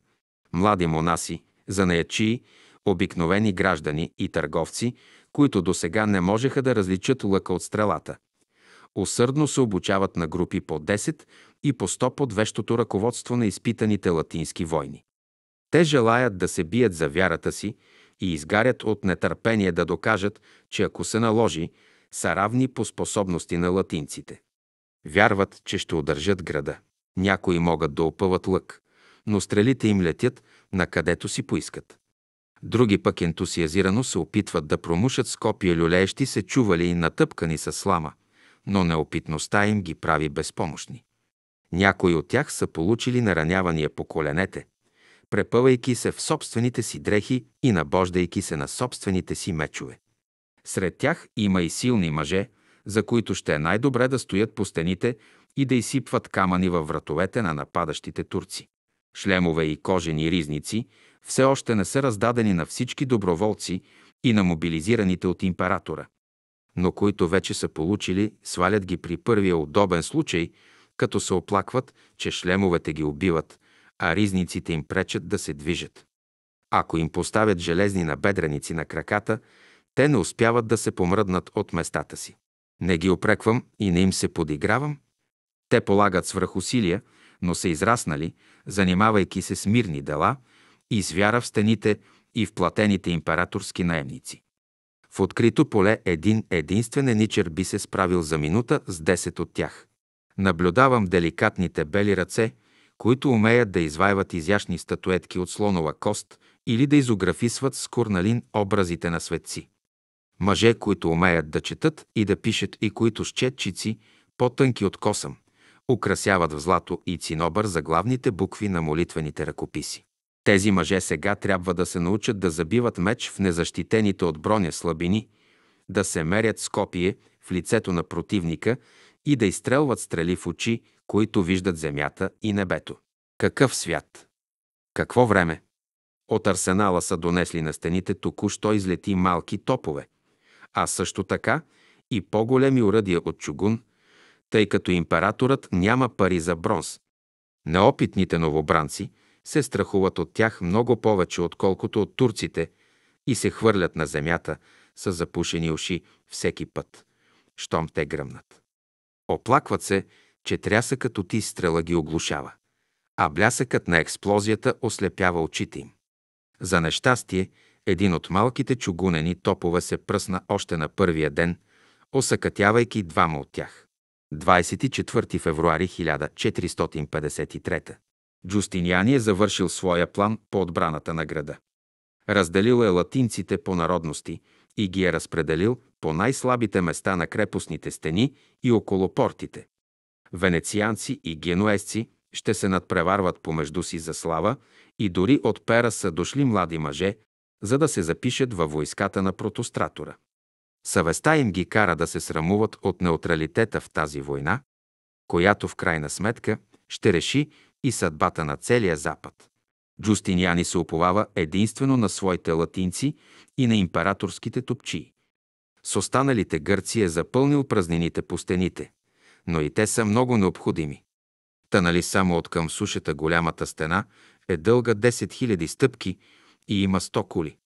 Млади монаси, занаячии, обикновени граждани и търговци, които до сега не можеха да различат лъка от стрелата. Усърдно се обучават на групи по 10 и по 100 под вещото ръководство на изпитаните латински войни. Те желаят да се бият за вярата си и изгарят от нетърпение да докажат, че ако се наложи, са равни по способности на латинците. Вярват, че ще удържат града. Някои могат да опъват лък, но стрелите им летят на където си поискат. Други пък ентусиазирано се опитват да промушат с люлеещи се чували и натъпкани с слама, но неопитността им ги прави безпомощни. Някои от тях са получили наранявания по коленете, препъвайки се в собствените си дрехи и набождайки се на собствените си мечове. Сред тях има и силни мъже, за които ще е най-добре да стоят по стените и да изсипват камъни във вратовете на нападащите турци. Шлемове и кожени ризници все още не са раздадени на всички доброволци и на мобилизираните от императора. Но които вече са получили, свалят ги при първия удобен случай, като се оплакват, че шлемовете ги убиват, а ризниците им пречат да се движат. Ако им поставят железни набедреници на краката, те не успяват да се помръднат от местата си. Не ги опреквам и не им се подигравам. Те полагат свръхусилия, но са израснали, занимавайки се с мирни дела и с вяра в стените и в платените императорски наемници. В открито поле един единствен еничер би се справил за минута с 10 от тях. Наблюдавам деликатните бели ръце, които умеят да извайват изящни статуетки от слонова кост или да изографисват с курналин образите на светци. Мъже, които умеят да четат и да пишат и които с четчици, по-тънки от косъм, украсяват в злато и цинобър за главните букви на молитвените ръкописи. Тези мъже сега трябва да се научат да забиват меч в незащитените от броня слабини, да се мерят с копие в лицето на противника и да изстрелват стрели в очи, които виждат земята и небето. Какъв свят! Какво време! От арсенала са донесли на стените току-що излети малки топове, а също така и по-големи уръдия от чугун, тъй като императорът няма пари за бронз. Неопитните новобранци се страхуват от тях много повече, отколкото от турците и се хвърлят на земята с запушени уши всеки път, щом те гръмнат. Оплакват се, че трясъкът от изстрела ги оглушава, а блясъкът на експлозията ослепява очите им. За нещастие, един от малките чугунени топове се пръсна още на първия ден, осъкътявайки двама от тях. 24 февруари 1453. Джустиниани е завършил своя план по отбраната на града. Разделил е латинците по народности и ги е разпределил по най-слабите места на крепостните стени и около портите. Венецианци и генуесци ще се надпреварват помежду си за слава и дори от пера са дошли млади мъже, за да се запишат във войската на протостратора. Съвестта им ги кара да се срамуват от неутралитета в тази война, която в крайна сметка ще реши и съдбата на целия Запад. Джустиниани се уповава единствено на своите латинци и на императорските топчии. С останалите гърци е запълнил празнините по стените, но и те са много необходими. Та нали само от към сушата голямата стена е дълга 10 000 стъпки и има 100 кули.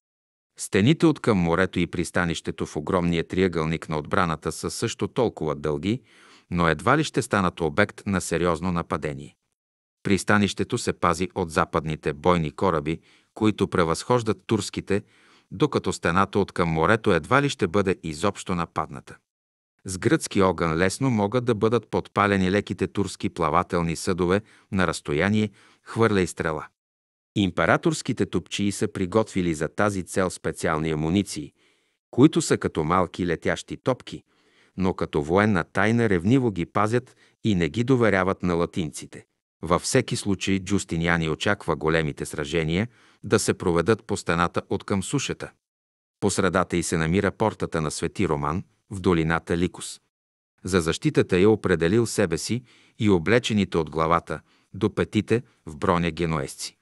Стените от към морето и пристанището в огромния триъгълник на отбраната са също толкова дълги, но едва ли ще станат обект на сериозно нападение. Пристанището се пази от западните бойни кораби, които превъзхождат турските, докато стената от към морето едва ли ще бъде изобщо нападната. С гръцки огън лесно могат да бъдат подпалени леките турски плавателни съдове на разстояние хвърля и стрела. Императорските топчии са приготвили за тази цел специални амуниции, които са като малки летящи топки, но като военна тайна ревниво ги пазят и не ги доверяват на латинците. Във всеки случай Джустиниани очаква големите сражения да се проведат по стената от към сушата. По средата й се намира портата на Свети Роман в долината Ликус. За защитата е определил себе си и облечените от главата до петите в броня генуесци.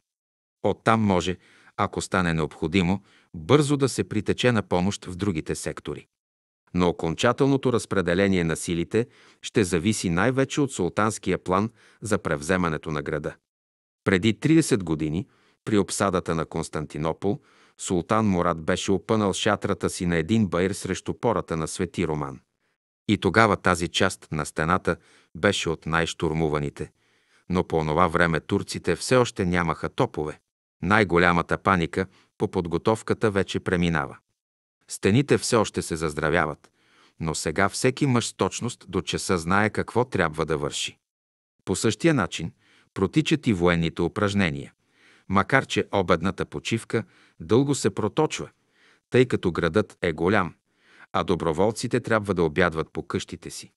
Оттам може, ако стане необходимо, бързо да се притече на помощ в другите сектори. Но окончателното разпределение на силите ще зависи най-вече от султанския план за превземането на града. Преди 30 години, при обсадата на Константинопол, султан Мурат беше опънал шатрата си на един байр срещу пората на Свети Роман. И тогава тази част на стената беше от най-штурмуваните. Но по онова време турците все още нямаха топове. Най-голямата паника по подготовката вече преминава. Стените все още се заздравяват, но сега всеки мъж с точност до часа знае какво трябва да върши. По същия начин протичат и военните упражнения, макар че обедната почивка дълго се проточва, тъй като градът е голям, а доброволците трябва да обядват по къщите си.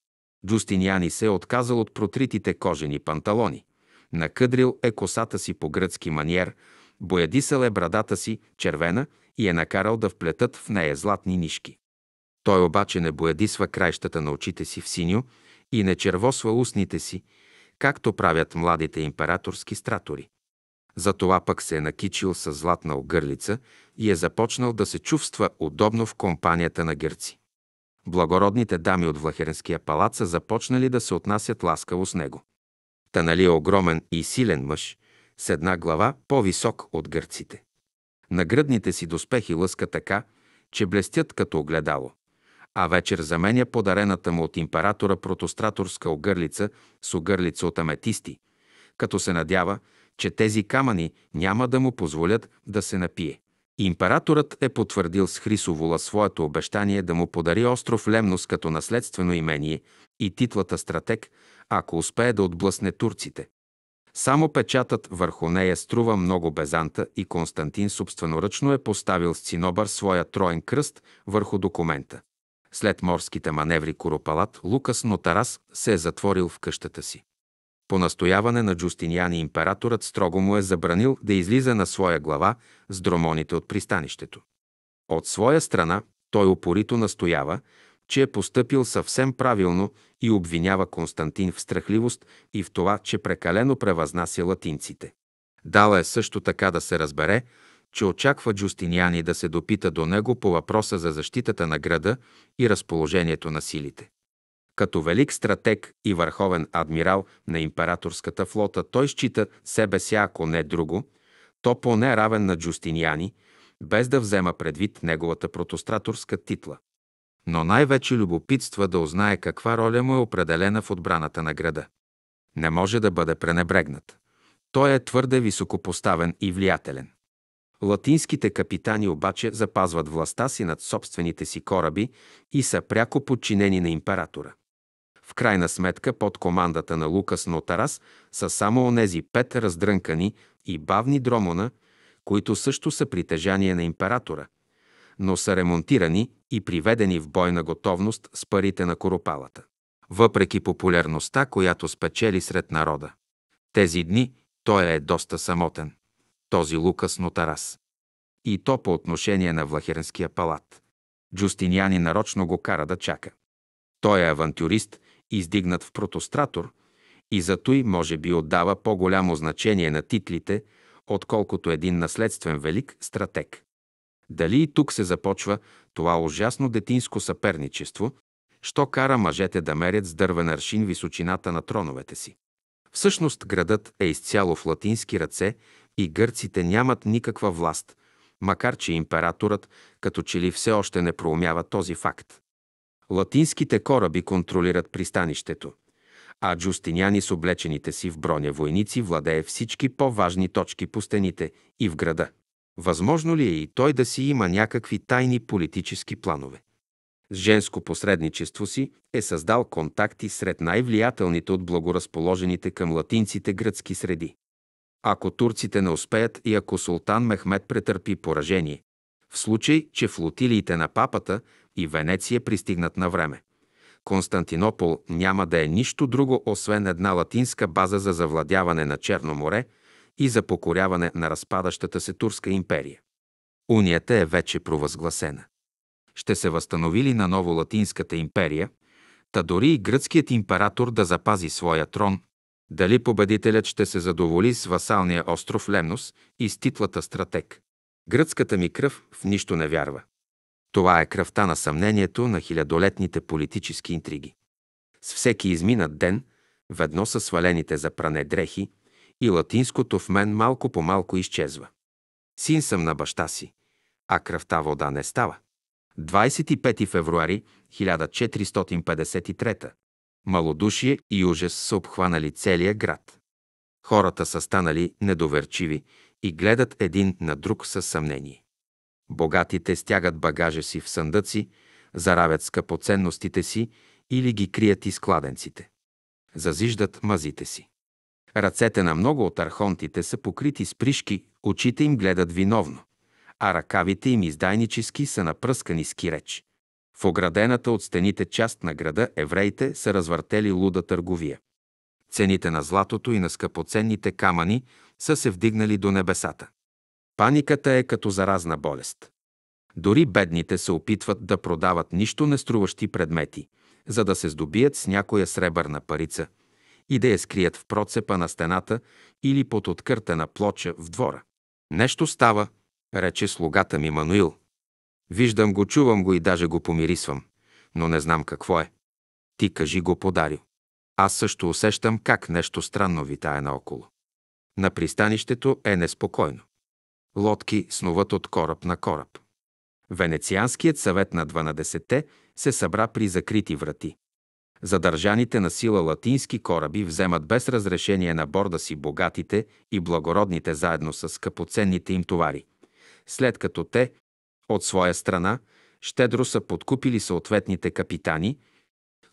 Джустиниани се е отказал от протритите кожени панталони. Накъдрил е косата си по гръцки маниер, боядисал е брадата си червена и е накарал да вплетат в нея златни нишки. Той обаче не боядисва краищата на очите си в синьо и не червосва устните си, както правят младите императорски стратори. Затова пък се е накичил с златна огърлица и е започнал да се чувства удобно в компанията на гърци. Благородните дами от Влахеренския палат са започнали да се отнасят ласкаво с него. Та нали е огромен и силен мъж, с една глава по-висок от гърците. На гръдните си доспехи лъска така, че блестят като огледало, а вечер заменя подарената му от императора протостраторска огърлица с огърлица от аметисти, като се надява, че тези камъни няма да му позволят да се напие. Императорът е потвърдил с Хрисовола своето обещание да му подари остров Лемнос като наследствено имение и титлата стратег, ако успее да отблъсне турците. Само печатът върху нея струва много безанта и Константин собственоръчно е поставил с цинобър своя троен кръст върху документа. След морските маневри Коропалат, Лукас Нотарас се е затворил в къщата си. По настояване на Джустиниани императорът строго му е забранил да излиза на своя глава с дромоните от пристанището. От своя страна той упорито настоява, че е постъпил съвсем правилно и обвинява Константин в страхливост и в това, че прекалено превъзнася латинците. Дала е също така да се разбере, че очаква Джустиниани да се допита до него по въпроса за защитата на града и разположението на силите. Като велик стратег и върховен адмирал на императорската флота, той счита себе си, ако не друго, то поне равен на Джустиниани, без да взема предвид неговата протостраторска титла. Но най-вече любопитства да узнае каква роля му е определена в отбраната на града. Не може да бъде пренебрегнат. Той е твърде високопоставен и влиятелен. Латинските капитани обаче запазват властта си над собствените си кораби и са пряко подчинени на императора. В крайна сметка под командата на Лукас Нотарас са само онези пет раздрънкани и бавни дромона, които също са притежание на императора, но са ремонтирани и приведени в бойна готовност с парите на коропалата. Въпреки популярността, която спечели сред народа. Тези дни той е доста самотен. Този Лукас Нотарас. И то по отношение на Влахернския палат. Джустиниани нарочно го кара да чака. Той е авантюрист издигнат в протостратор, и за той може би отдава по-голямо значение на титлите, отколкото един наследствен велик стратег. Дали и тук се започва това ужасно детинско съперничество, що кара мъжете да мерят с дървен аршин височината на троновете си. Всъщност градът е изцяло в латински ръце и гърците нямат никаква власт, макар че императорът като че ли все още не проумява този факт. Латинските кораби контролират пристанището, а Джустиняни с облечените си в броня войници владее всички по-важни точки по стените и в града. Възможно ли е и той да си има някакви тайни политически планове? С женско посредничество си е създал контакти сред най-влиятелните от благоразположените към латинците гръцки среди. Ако турците не успеят и ако султан Мехмед претърпи поражение, в случай, че флотилиите на папата и Венеция пристигнат на време. Константинопол няма да е нищо друго, освен една латинска база за завладяване на Черно море и за покоряване на разпадащата се турска империя. Унията е вече провъзгласена. Ще се възстанови ли наново Латинската империя, та дори и гръцкият император да запази своя трон, дали победителят ще се задоволи с васалния остров Лемнос и с титлата стратег. Гръцката ми кръв в нищо не вярва. Това е кръвта на съмнението на хилядолетните политически интриги. С всеки изминат ден, ведно са свалените за пране дрехи, и латинското в мен малко по малко изчезва. Син съм на баща си, а кръвта вода не става. 25 февруари 1453 Малодушие и ужас са обхванали целия град. Хората са станали недоверчиви и гледат един на друг със съмнение. Богатите стягат багажа си в съндъци, заравят скъпоценностите си или ги крият из кладенците. Зазиждат мазите си. Ръцете на много от архонтите са покрити с пришки, очите им гледат виновно, а ръкавите им издайнически са напръскани с киреч. В оградената от стените част на града евреите са развъртели луда търговия. Цените на златото и на скъпоценните камъни са се вдигнали до небесата. Паниката е като заразна болест. Дори бедните се опитват да продават нищо не струващи предмети, за да се здобият с някоя сребърна парица и да я скрият в процепа на стената или под откъртена плоча в двора. Нещо става, рече слугата ми Мануил. Виждам го, чувам го и даже го помирисвам, но не знам какво е. Ти кажи го подарил. Аз също усещам как нещо странно витае наоколо. На пристанището е неспокойно. Лодки снуват от кораб на кораб. Венецианският съвет на 12-те се събра при закрити врати. Задържаните на сила латински кораби вземат без разрешение на борда си богатите и благородните заедно с скъпоценните им товари, след като те, от своя страна, щедро са подкупили съответните капитани,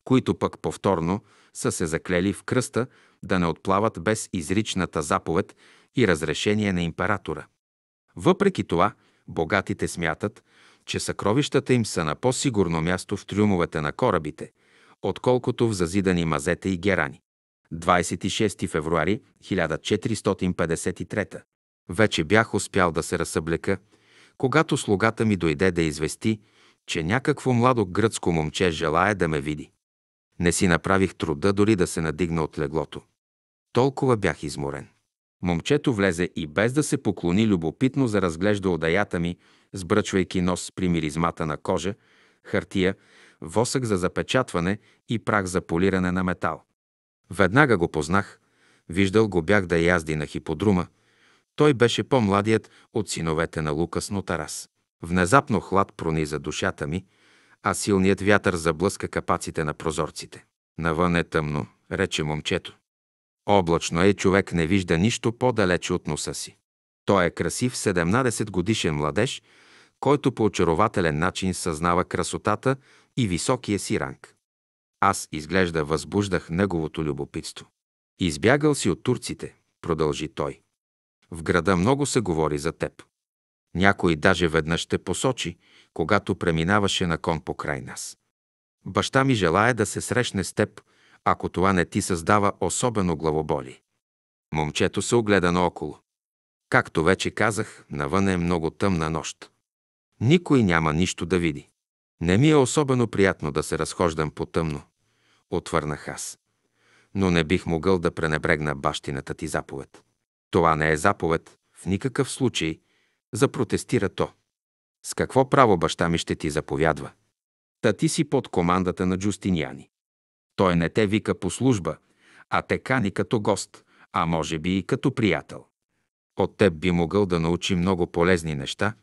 които пък повторно са се заклели в кръста да не отплават без изричната заповед и разрешение на императора. Въпреки това, богатите смятат, че съкровищата им са на по-сигурно място в трюмовете на корабите, отколкото в зазидани мазета и герани. 26 февруари 1453 Вече бях успял да се разсъблека, когато слугата ми дойде да извести, че някакво младо гръцко момче желая да ме види. Не си направих труда дори да се надигна от леглото. Толкова бях изморен. Момчето влезе и без да се поклони любопитно за разглежда одаята ми, сбръчвайки нос при миризмата на кожа, хартия, восък за запечатване и прах за полиране на метал. Веднага го познах, виждал го бях да язди на хиподрума. Той беше по-младият от синовете на Лукас Нотарас. Внезапно хлад прониза душата ми, а силният вятър заблъска капаците на прозорците. Навън е тъмно, рече момчето. Облачно е, човек не вижда нищо по-далече от носа си. Той е красив 17 годишен младеж, който по очарователен начин съзнава красотата и високия си ранг. Аз изглежда възбуждах неговото любопитство. Избягал си от турците, продължи той. В града много се говори за теб. Някой даже веднъж те посочи, когато преминаваше на кон покрай нас. Баща ми желая да се срещне с теб, ако това не ти създава особено главоболи. Момчето се огледа наоколо. Както вече казах, навън е много тъмна нощ. Никой няма нищо да види. Не ми е особено приятно да се разхождам по тъмно, отвърнах аз. Но не бих могъл да пренебрегна бащината ти заповед. Това не е заповед, в никакъв случай, запротестира то. С какво право баща ми ще ти заповядва? Та ти си под командата на Джустиниани. Той не те вика по служба, а те кани като гост, а може би и като приятел. От теб би могъл да научи много полезни неща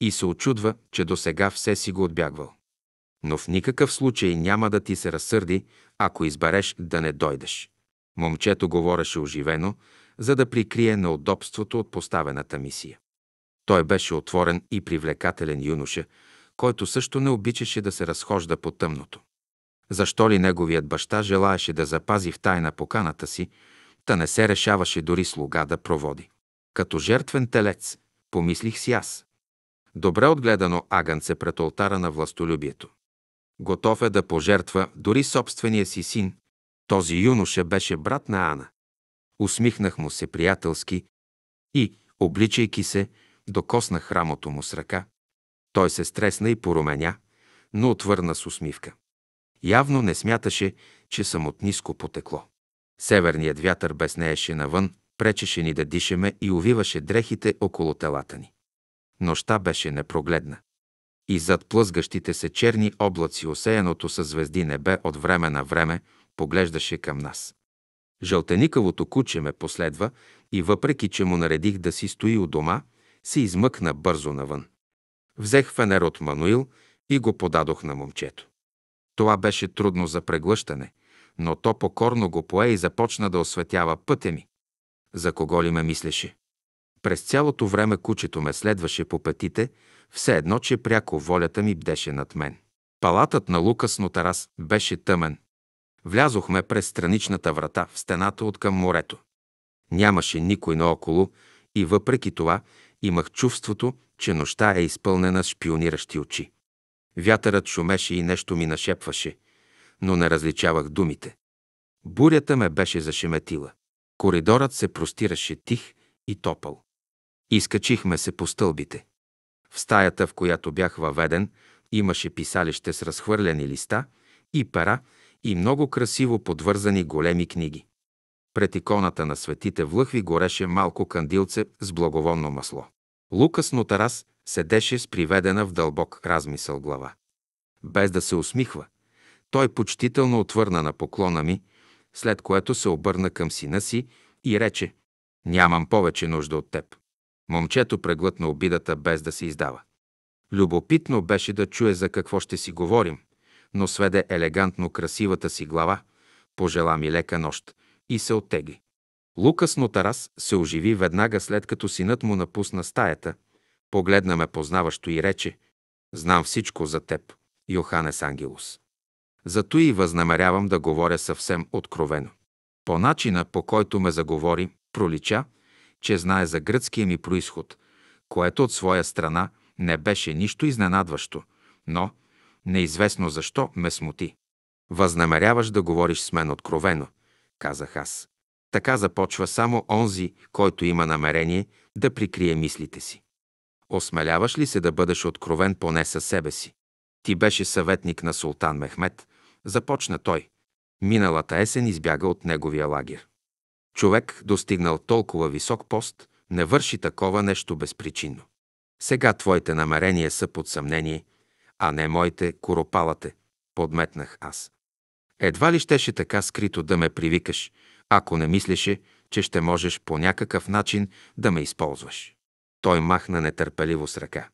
и се очудва, че до сега все си го отбягвал. Но в никакъв случай няма да ти се разсърди, ако избереш да не дойдеш. Момчето говореше оживено, за да прикрие неудобството от поставената мисия. Той беше отворен и привлекателен юноша, който също не обичаше да се разхожда по тъмното. Защо ли неговият баща желаеше да запази в тайна поканата си, та не се решаваше дори слуга да проводи. Като жертвен телец, помислих си аз. Добре отгледано агънце пред алтара на властолюбието. Готов е да пожертва дори собствения си син. Този юноша беше брат на Ана. Усмихнах му се приятелски и, обличайки се, докоснах рамото му с ръка. Той се стресна и поруменя, но отвърна с усмивка. Явно не смяташе, че съм от ниско потекло. Северният вятър безнееше навън, пречеше ни да дишаме и увиваше дрехите около телата ни. Нощта беше непрогледна. И зад плъзгащите се черни облаци, осеяното със звезди небе от време на време, поглеждаше към нас. Жълтеникавото куче ме последва и въпреки, че му наредих да си стои у дома, се измъкна бързо навън. Взех фенер от Мануил и го подадох на момчето. Това беше трудно за преглъщане, но то покорно го пое и започна да осветява пътя ми. За кого ли ме мислеше? През цялото време кучето ме следваше по пътите, все едно, че пряко волята ми бдеше над мен. Палатът на Лукас Нотарас беше тъмен. Влязохме през страничната врата в стената от към морето. Нямаше никой наоколо и въпреки това имах чувството, че нощта е изпълнена с шпиониращи очи. Вятърът шумеше и нещо ми нашепваше, но не различавах думите. Бурята ме беше зашеметила. Коридорът се простираше тих и топъл. Изкачихме се по стълбите. В стаята, в която бях въведен, имаше писалище с разхвърлени листа и пера и много красиво подвързани големи книги. Пред иконата на светите влъхви гореше малко кандилце с благовонно масло. Лукас Нотарас седеше с приведена в дълбок размисъл глава. Без да се усмихва, той почтително отвърна на поклона ми, след което се обърна към сина си и рече «Нямам повече нужда от теб». Момчето преглътна обидата без да се издава. Любопитно беше да чуе за какво ще си говорим, но сведе елегантно красивата си глава, пожела ми лека нощ и се оттегли. Лукас Нотарас се оживи веднага след като синът му напусна стаята, погледна ме познаващо и рече «Знам всичко за теб, Йоханес Ангелус. Зато и възнамерявам да говоря съвсем откровено. По начина, по който ме заговори, пролича, че знае за гръцкия ми происход, което от своя страна не беше нищо изненадващо, но, неизвестно защо, ме смути. Възнамеряваш да говориш с мен откровено, казах аз. Така започва само онзи, който има намерение да прикрие мислите си. Осмеляваш ли се да бъдеш откровен поне със себе си? Ти беше съветник на султан Мехмед, започна той. Миналата есен избяга от неговия лагер. Човек, достигнал толкова висок пост, не върши такова нещо безпричинно. Сега твоите намерения са под съмнение, а не моите коропалате, подметнах аз. Едва ли щеше така скрито да ме привикаш, ако не мислеше, че ще можеш по някакъв начин да ме използваш. Той махна нетърпеливо с ръка.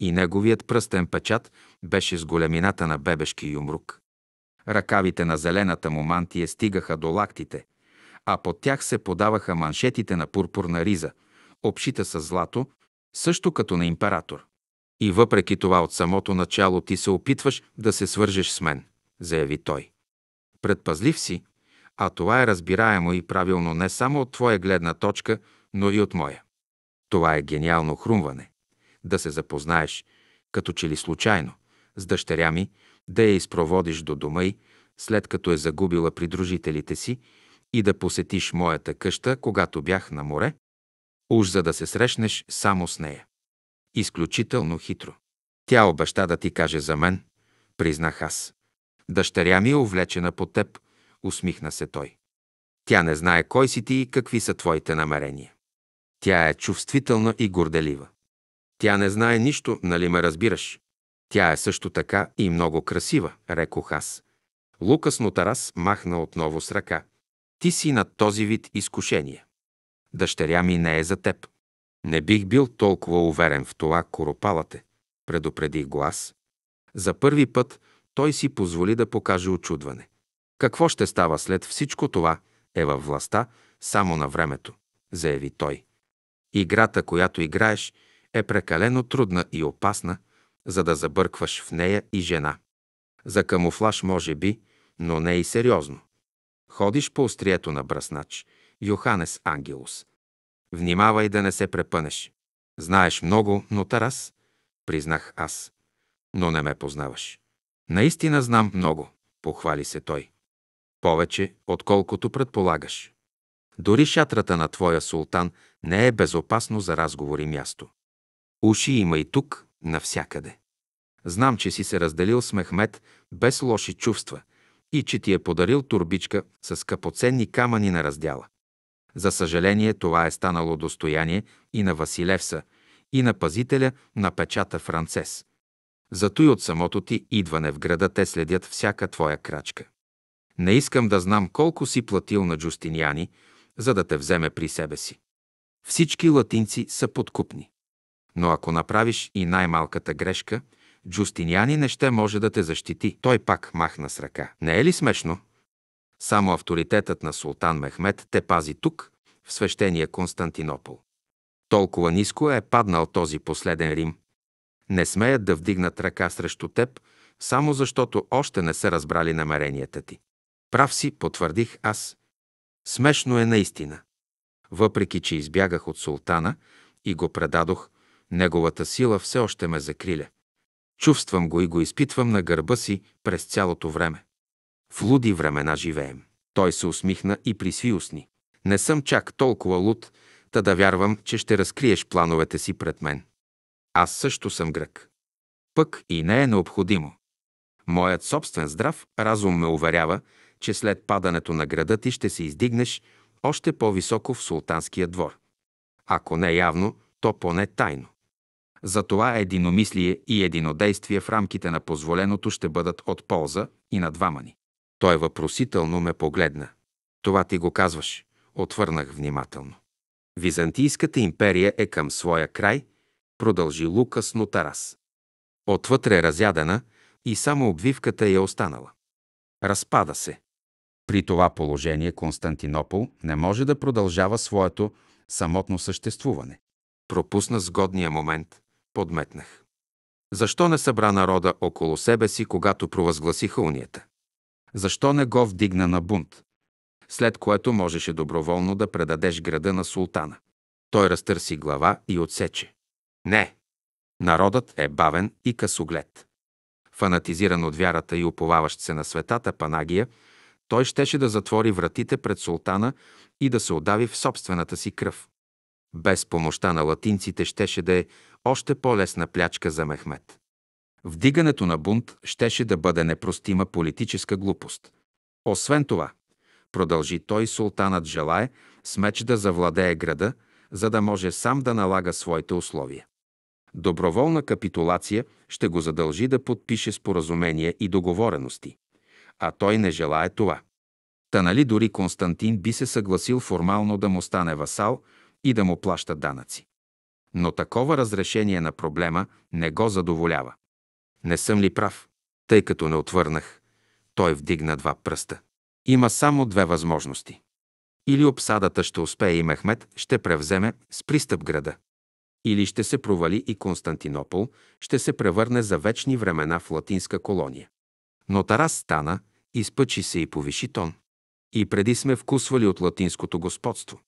И неговият пръстен печат беше с големината на бебешки юмрук. Ръкавите на зелената му мантия стигаха до лактите, а под тях се подаваха маншетите на пурпурна риза, обшита с злато, също като на император. И въпреки това от самото начало ти се опитваш да се свържеш с мен, заяви той. Предпазлив си, а това е разбираемо и правилно не само от твоя гледна точка, но и от моя. Това е гениално хрумване. Да се запознаеш, като че ли случайно, с дъщеря ми, да я изпроводиш до дома й, след като е загубила придружителите си, и да посетиш моята къща, когато бях на море, уж за да се срещнеш само с нея. Изключително хитро. Тя обеща да ти каже за мен, признах аз. Дъщеря ми е увлечена по теб, усмихна се той. Тя не знае кой си ти и какви са твоите намерения. Тя е чувствителна и горделива. Тя не знае нищо, нали ме разбираш? Тя е също така и много красива, рекох аз. Лукас Нотарас махна отново с ръка. Ти си над този вид изкушение. Дъщеря ми не е за теб. Не бих бил толкова уверен в това коропалате, предупредих го аз. За първи път той си позволи да покаже очудване. Какво ще става след всичко това е във властта само на времето, заяви той. Играта, която играеш, е прекалено трудна и опасна, за да забъркваш в нея и жена. За камуфлаж може би, но не и сериозно. Ходиш по острието на бръснач, Йоханес Ангелус. Внимавай да не се препънеш. Знаеш много, но Тарас, признах аз. Но не ме познаваш. Наистина знам много, похвали се той. Повече, отколкото предполагаш. Дори шатрата на твоя султан не е безопасно за разговори място. Уши има и тук, навсякъде. Знам, че си се разделил с Мехмед без лоши чувства и че ти е подарил турбичка с скъпоценни камъни на раздяла. За съжаление, това е станало достояние и на Василевса, и на пазителя на печата Францес. Зато и от самото ти идване в града те следят всяка твоя крачка. Не искам да знам колко си платил на Джустиниани, за да те вземе при себе си. Всички латинци са подкупни. Но ако направиш и най-малката грешка, Джустиниани не ще може да те защити. Той пак махна с ръка. Не е ли смешно? Само авторитетът на султан Мехмед те пази тук, в свещения Константинопол. Толкова ниско е паднал този последен Рим. Не смеят да вдигнат ръка срещу теб, само защото още не са разбрали намеренията ти. Прав си, потвърдих аз. Смешно е наистина. Въпреки, че избягах от султана и го предадох, неговата сила все още ме закриля. Чувствам го и го изпитвам на гърба си през цялото време. В луди времена живеем. Той се усмихна и присви устни. Не съм чак толкова луд, та да вярвам, че ще разкриеш плановете си пред мен. Аз също съм грък. Пък и не е необходимо. Моят собствен здрав разум ме уверява, че след падането на града ти ще се издигнеш още по-високо в султанския двор. Ако не явно, то поне тайно. Затова единомислие и единодействие в рамките на позволеното ще бъдат от полза и на двама ни. Той въпросително ме погледна. Това ти го казваш, отвърнах внимателно. Византийската империя е към своя край, продължи Лукас Нотарас. Отвътре е разядена и само обвивката е останала. Разпада се. При това положение Константинопол не може да продължава своето самотно съществуване. Пропусна сгодния момент, подметнах. Защо не събра народа около себе си, когато провъзгласиха унията? Защо не го вдигна на бунт? След което можеше доброволно да предадеш града на султана. Той разтърси глава и отсече. Не! Народът е бавен и късоглед. Фанатизиран от вярата и уповаващ се на светата Панагия, той щеше да затвори вратите пред султана и да се отдави в собствената си кръв. Без помощта на латинците щеше да е още по-лесна плячка за Мехмет. Вдигането на бунт щеше да бъде непростима политическа глупост. Освен това, продължи той, султанът желае с меч да завладее града, за да може сам да налага своите условия. Доброволна капитулация ще го задължи да подпише споразумения и договорености. А той не желае това. Та нали дори Константин би се съгласил формално да му стане васал и да му плаща данъци. Но такова разрешение на проблема не го задоволява. Не съм ли прав? Тъй като не отвърнах, той вдигна два пръста. Има само две възможности. Или обсадата ще успее и Мехмед ще превземе с пристъп града. Или ще се провали и Константинопол ще се превърне за вечни времена в латинска колония. Но Тарас стана, изпъчи се и повиши тон. И преди сме вкусвали от латинското господство.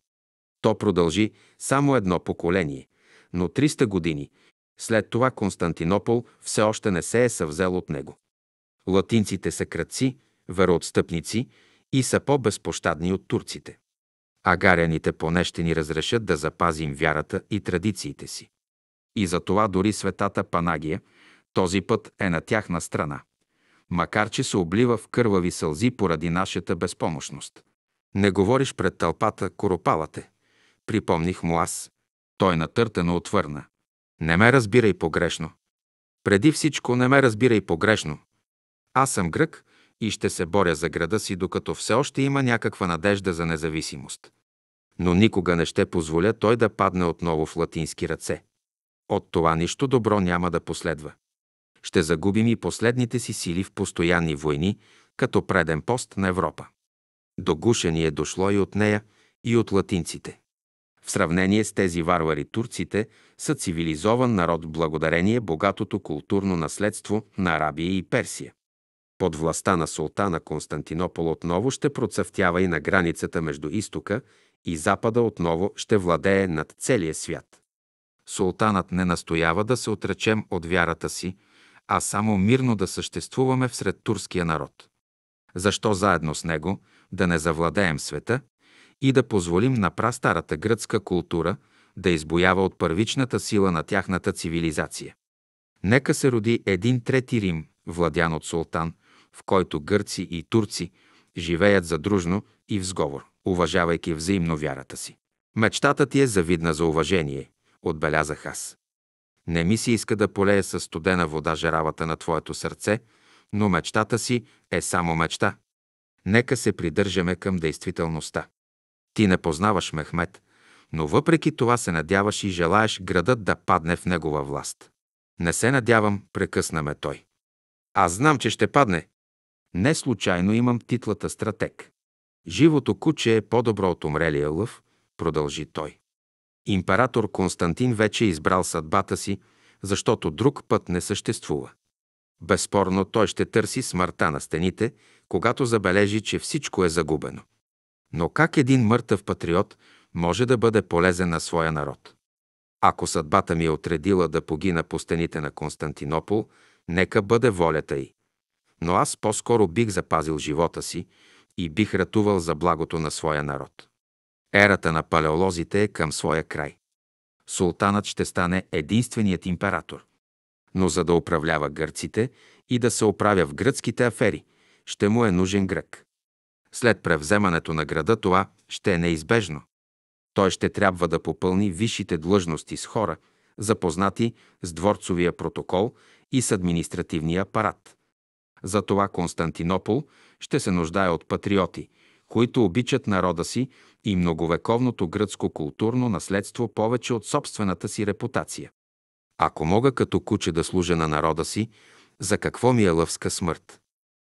То продължи само едно поколение, но 300 години. След това Константинопол все още не се е съвзел от него. Латинците са кръци, вероотстъпници и са по-безпощадни от турците. Агаряните поне ще ни разрешат да запазим вярата и традициите си. И за това дори светата Панагия този път е на тяхна страна, макар че се облива в кървави сълзи поради нашата безпомощност. Не говориш пред тълпата, коропалате. Припомних му аз. Той натъртено отвърна. Не ме разбирай погрешно. Преди всичко не ме разбирай погрешно. Аз съм грък и ще се боря за града си, докато все още има някаква надежда за независимост. Но никога не ще позволя той да падне отново в латински ръце. От това нищо добро няма да последва. Ще загубим и последните си сили в постоянни войни, като преден пост на Европа. До гуша ни е дошло и от нея, и от латинците. В сравнение с тези варвари турците са цивилизован народ благодарение богатото културно наследство на Арабия и Персия. Под властта на султана Константинопол отново ще процъфтява и на границата между изтока и запада отново ще владее над целия свят. Султанът не настоява да се отречем от вярата си, а само мирно да съществуваме всред турския народ. Защо заедно с него да не завладеем света и да позволим на прастарата гръцка култура да избоява от първичната сила на тяхната цивилизация? Нека се роди един трети Рим, владян от султан, в който гърци и турци живеят задружно и в сговор, уважавайки взаимно вярата си. Мечтата ти е завидна за уважение, отбелязах аз. Не ми се иска да полея със студена вода жаравата на твоето сърце, но мечтата си е само мечта. Нека се придържаме към действителността. Ти не познаваш Мехмед, но въпреки това се надяваш и желаеш градът да падне в негова власт. Не се надявам, прекъсна ме той. Аз знам, че ще падне, не случайно имам титлата стратег. Живото куче е по-добро от умрелия лъв, продължи той. Император Константин вече е избрал съдбата си, защото друг път не съществува. Безспорно той ще търси смъртта на стените, когато забележи, че всичко е загубено. Но как един мъртъв патриот може да бъде полезен на своя народ? Ако съдбата ми е отредила да погина по стените на Константинопол, нека бъде волята й но аз по-скоро бих запазил живота си и бих ратувал за благото на своя народ. Ерата на палеолозите е към своя край. Султанът ще стане единственият император. Но за да управлява гърците и да се оправя в гръцките афери, ще му е нужен грък. След превземането на града това ще е неизбежно. Той ще трябва да попълни висшите длъжности с хора, запознати с дворцовия протокол и с административния апарат. Затова Константинопол ще се нуждае от патриоти, които обичат народа си и многовековното гръцко културно наследство повече от собствената си репутация. Ако мога като куче да служа на народа си, за какво ми е лъвска смърт?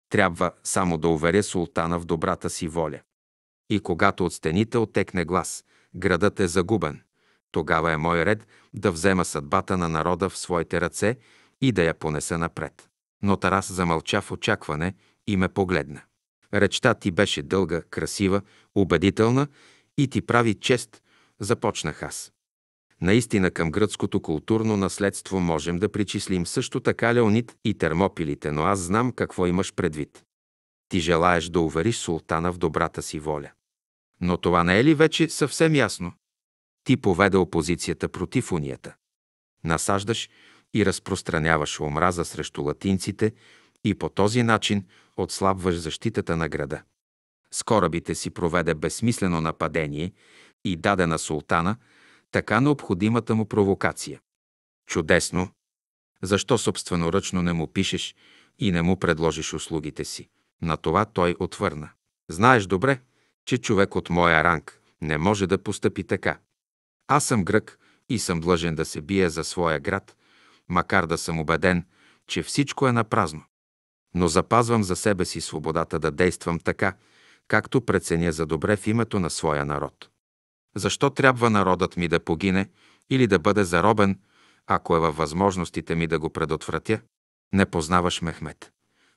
Трябва само да уверя султана в добрата си воля. И когато от стените отекне глас, градът е загубен, тогава е мой ред да взема съдбата на народа в своите ръце и да я понеса напред. Но Тарас замълча в очакване и ме погледна. Речта ти беше дълга, красива, убедителна и ти прави чест, започнах аз. Наистина към гръцкото културно наследство можем да причислим също така Леонид и Термопилите, но аз знам какво имаш предвид. Ти желаеш да увериш султана в добрата си воля. Но това не е ли вече съвсем ясно? Ти поведа опозицията против унията. Насаждаш и разпространяваш омраза срещу латинците и по този начин отслабваш защитата на града. С корабите си проведе безсмислено нападение и даде на султана така необходимата му провокация. Чудесно! Защо собственоръчно не му пишеш и не му предложиш услугите си? На това той отвърна. Знаеш добре, че човек от моя ранг не може да постъпи така. Аз съм грък и съм длъжен да се бия за своя град, макар да съм убеден, че всичко е напразно. Но запазвам за себе си свободата да действам така, както преценя за добре в името на своя народ. Защо трябва народът ми да погине или да бъде заробен, ако е във възможностите ми да го предотвратя? Не познаваш Мехмет.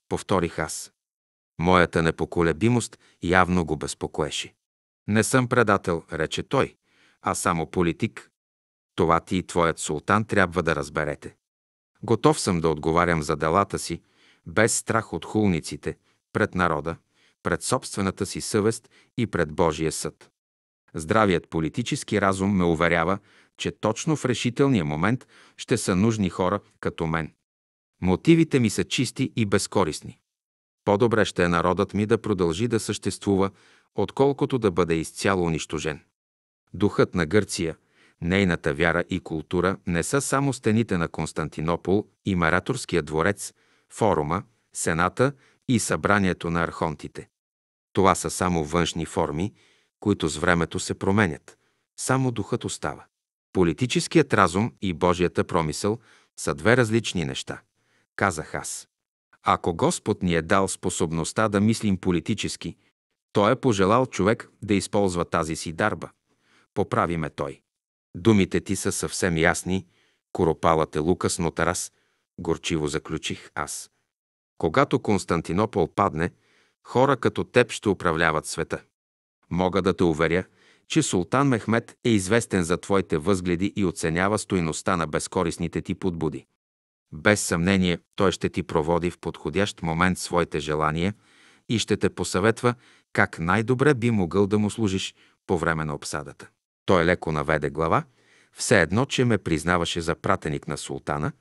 Повторих аз. Моята непоколебимост явно го безпокоеше. Не съм предател, рече той, а само политик. Това ти и твоят султан трябва да разберете. Готов съм да отговарям за делата си, без страх от хулниците, пред народа, пред собствената си съвест и пред Божия съд. Здравият политически разум ме уверява, че точно в решителния момент ще са нужни хора като мен. Мотивите ми са чисти и безкорисни. По-добре ще е народът ми да продължи да съществува, отколкото да бъде изцяло унищожен. Духът на Гърция, нейната вяра и култура не са само стените на Константинопол и Мараторския дворец, форума, сената и събранието на архонтите. Това са само външни форми, които с времето се променят. Само духът остава. Политическият разум и Божията промисъл са две различни неща, казах аз. Ако Господ ни е дал способността да мислим политически, Той е пожелал човек да използва тази си дарба. Поправи ме Той. Думите ти са съвсем ясни, коропалът е Лукас, но Тарас, горчиво заключих аз. Когато Константинопол падне, хора като теб ще управляват света. Мога да те уверя, че султан Мехмед е известен за твоите възгледи и оценява стойността на безкорисните ти подбуди. Без съмнение, той ще ти проводи в подходящ момент своите желания и ще те посъветва как най-добре би могъл да му служиш по време на обсадата. Той леко наведе глава, все едно, че ме признаваше за пратеник на султана,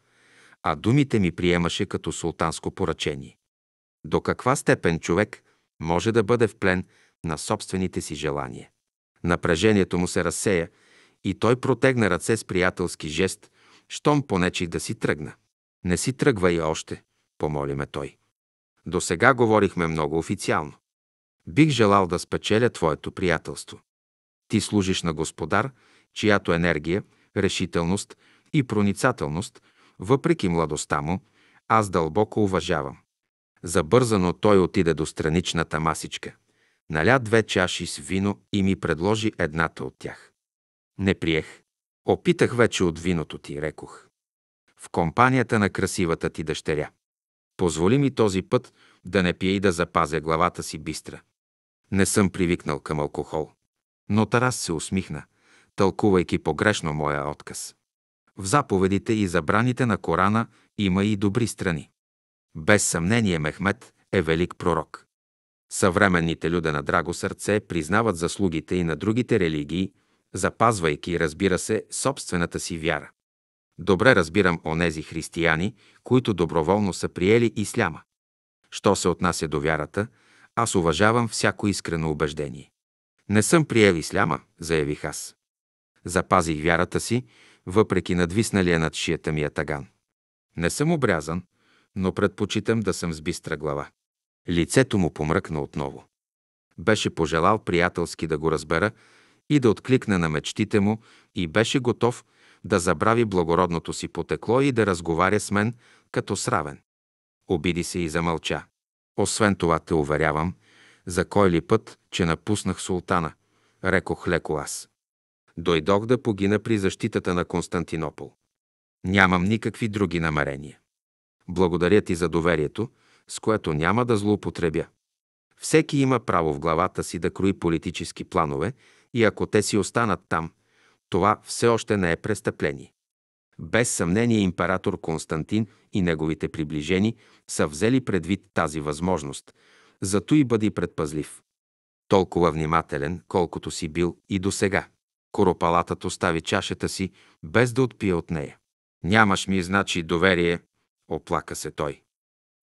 а думите ми приемаше като султанско поръчение. До каква степен човек може да бъде в плен на собствените си желания? Напрежението му се разсея и той протегна ръце с приятелски жест, щом понечих да си тръгна. Не си тръгвай още, помоли ме той. До сега говорихме много официално. Бих желал да спечеля твоето приятелство. Ти служиш на Господар, чиято енергия, решителност и проницателност, въпреки младостта му, аз дълбоко уважавам. Забързано той отиде до страничната масичка. Наля две чаши с вино и ми предложи едната от тях. Не приех. Опитах вече от виното ти, рекох. В компанията на красивата ти дъщеря. Позволи ми този път да не пия и да запазя главата си бистра. Не съм привикнал към алкохол. Но Тарас се усмихна, тълкувайки погрешно моя отказ. В заповедите и забраните на Корана има и добри страни. Без съмнение Мехмед е велик пророк. Съвременните люда на драго сърце признават заслугите и на другите религии, запазвайки, разбира се, собствената си вяра. Добре разбирам онези християни, които доброволно са приели исляма. Що се отнася до вярата, аз уважавам всяко искрено убеждение. Не съм приел исляма, заявих аз. Запазих вярата си, въпреки надвисналия над шията ми ятаган. Не съм обрязан, но предпочитам да съм с бистра глава. Лицето му помръкна отново. Беше пожелал приятелски да го разбера и да откликне на мечтите му и беше готов да забрави благородното си потекло и да разговаря с мен като сравен. Обиди се и замълча. Освен това те уверявам, за кой ли път, че напуснах султана, рекох леко аз. Дойдох да погина при защитата на Константинопол. Нямам никакви други намерения. Благодаря ти за доверието, с което няма да злоупотребя. Всеки има право в главата си да крои политически планове и ако те си останат там, това все още не е престъпление. Без съмнение император Константин и неговите приближени са взели предвид тази възможност, зато и бъди предпазлив. Толкова внимателен, колкото си бил и до сега. Коропалатът остави чашата си, без да отпие от нея. Нямаш ми, значи, доверие, оплака се той.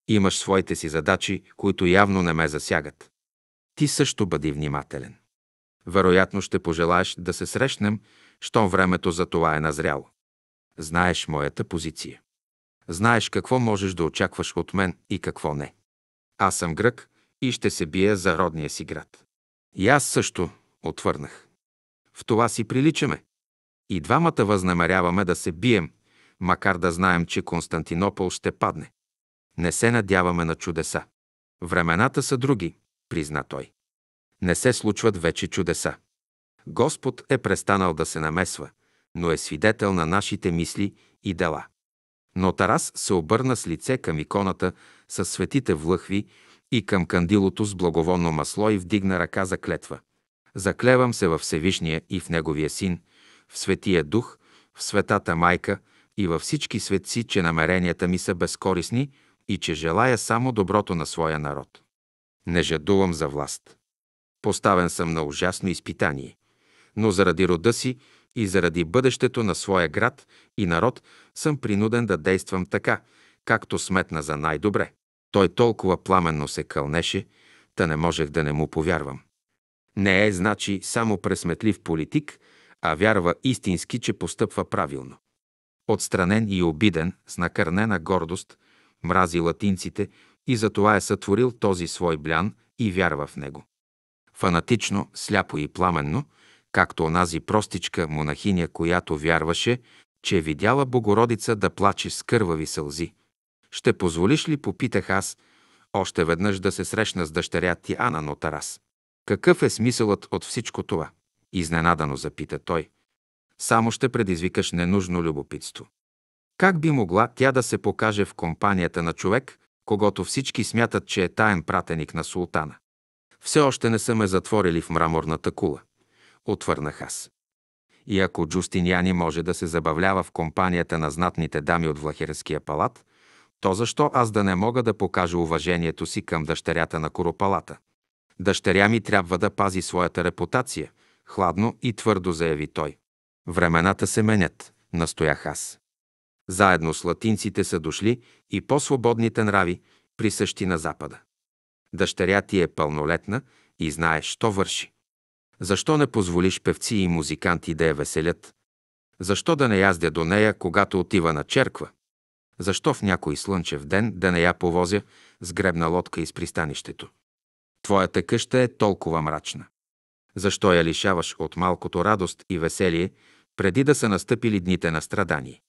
Имаш своите си задачи, които явно не ме засягат. Ти също бъди внимателен. Вероятно ще пожелаеш да се срещнем, щом времето за това е назряло. Знаеш моята позиция. Знаеш какво можеш да очакваш от мен и какво не. Аз съм грък и ще се бия за родния си град. И аз също, отвърнах. В това си приличаме. И двамата възнамеряваме да се бием, макар да знаем, че Константинопол ще падне. Не се надяваме на чудеса. Времената са други, призна той. Не се случват вече чудеса. Господ е престанал да се намесва, но е свидетел на нашите мисли и дела. Но Тарас се обърна с лице към иконата с светите влъхви и към кандилото с благовонно масло и вдигна ръка за клетва. Заклевам се във Всевишния и в Неговия Син, в Светия Дух, в Светата Майка и във всички светци, че намеренията ми са безкорисни и че желая само доброто на своя народ. Не жадувам за власт. Поставен съм на ужасно изпитание, но заради рода си и заради бъдещето на своя град и народ съм принуден да действам така, както сметна за най-добре. Той толкова пламенно се кълнеше, та не можех да не му повярвам. Не е, значи, само пресметлив политик, а вярва истински, че постъпва правилно. Отстранен и обиден, с накърнена гордост, мрази латинците и затова е сътворил този свой блян и вярва в него. Фанатично, сляпо и пламенно, както онази простичка монахиня, която вярваше, че е видяла Богородица да плаче с кървави сълзи. Ще позволиш ли, попитах аз, още веднъж да се срещна с дъщеря ти Ана Нотарас? Какъв е смисълът от всичко това? Изненадано запита той. Само ще предизвикаш ненужно любопитство. Как би могла тя да се покаже в компанията на човек, когато всички смятат, че е таен пратеник на султана? Все още не са ме затворили в мраморната кула. Отвърнах аз. И ако Джустиняни може да се забавлява в компанията на знатните дами от Влахерския палат, то защо аз да не мога да покажа уважението си към дъщерята на Коропалата? Дъщеря ми трябва да пази своята репутация, хладно и твърдо заяви той. Времената се менят, настоях аз. Заедно с латинците са дошли и по-свободните нрави, присъщи на Запада. Дъщеря ти е пълнолетна и знаеш, що върши. Защо не позволиш певци и музиканти да я веселят? Защо да не яздя до нея, когато отива на черква? Защо в някой слънчев ден да не я повозя с гребна лодка из пристанището? Твоята къща е толкова мрачна. Защо я лишаваш от малкото радост и веселие, преди да са настъпили дните на страдание?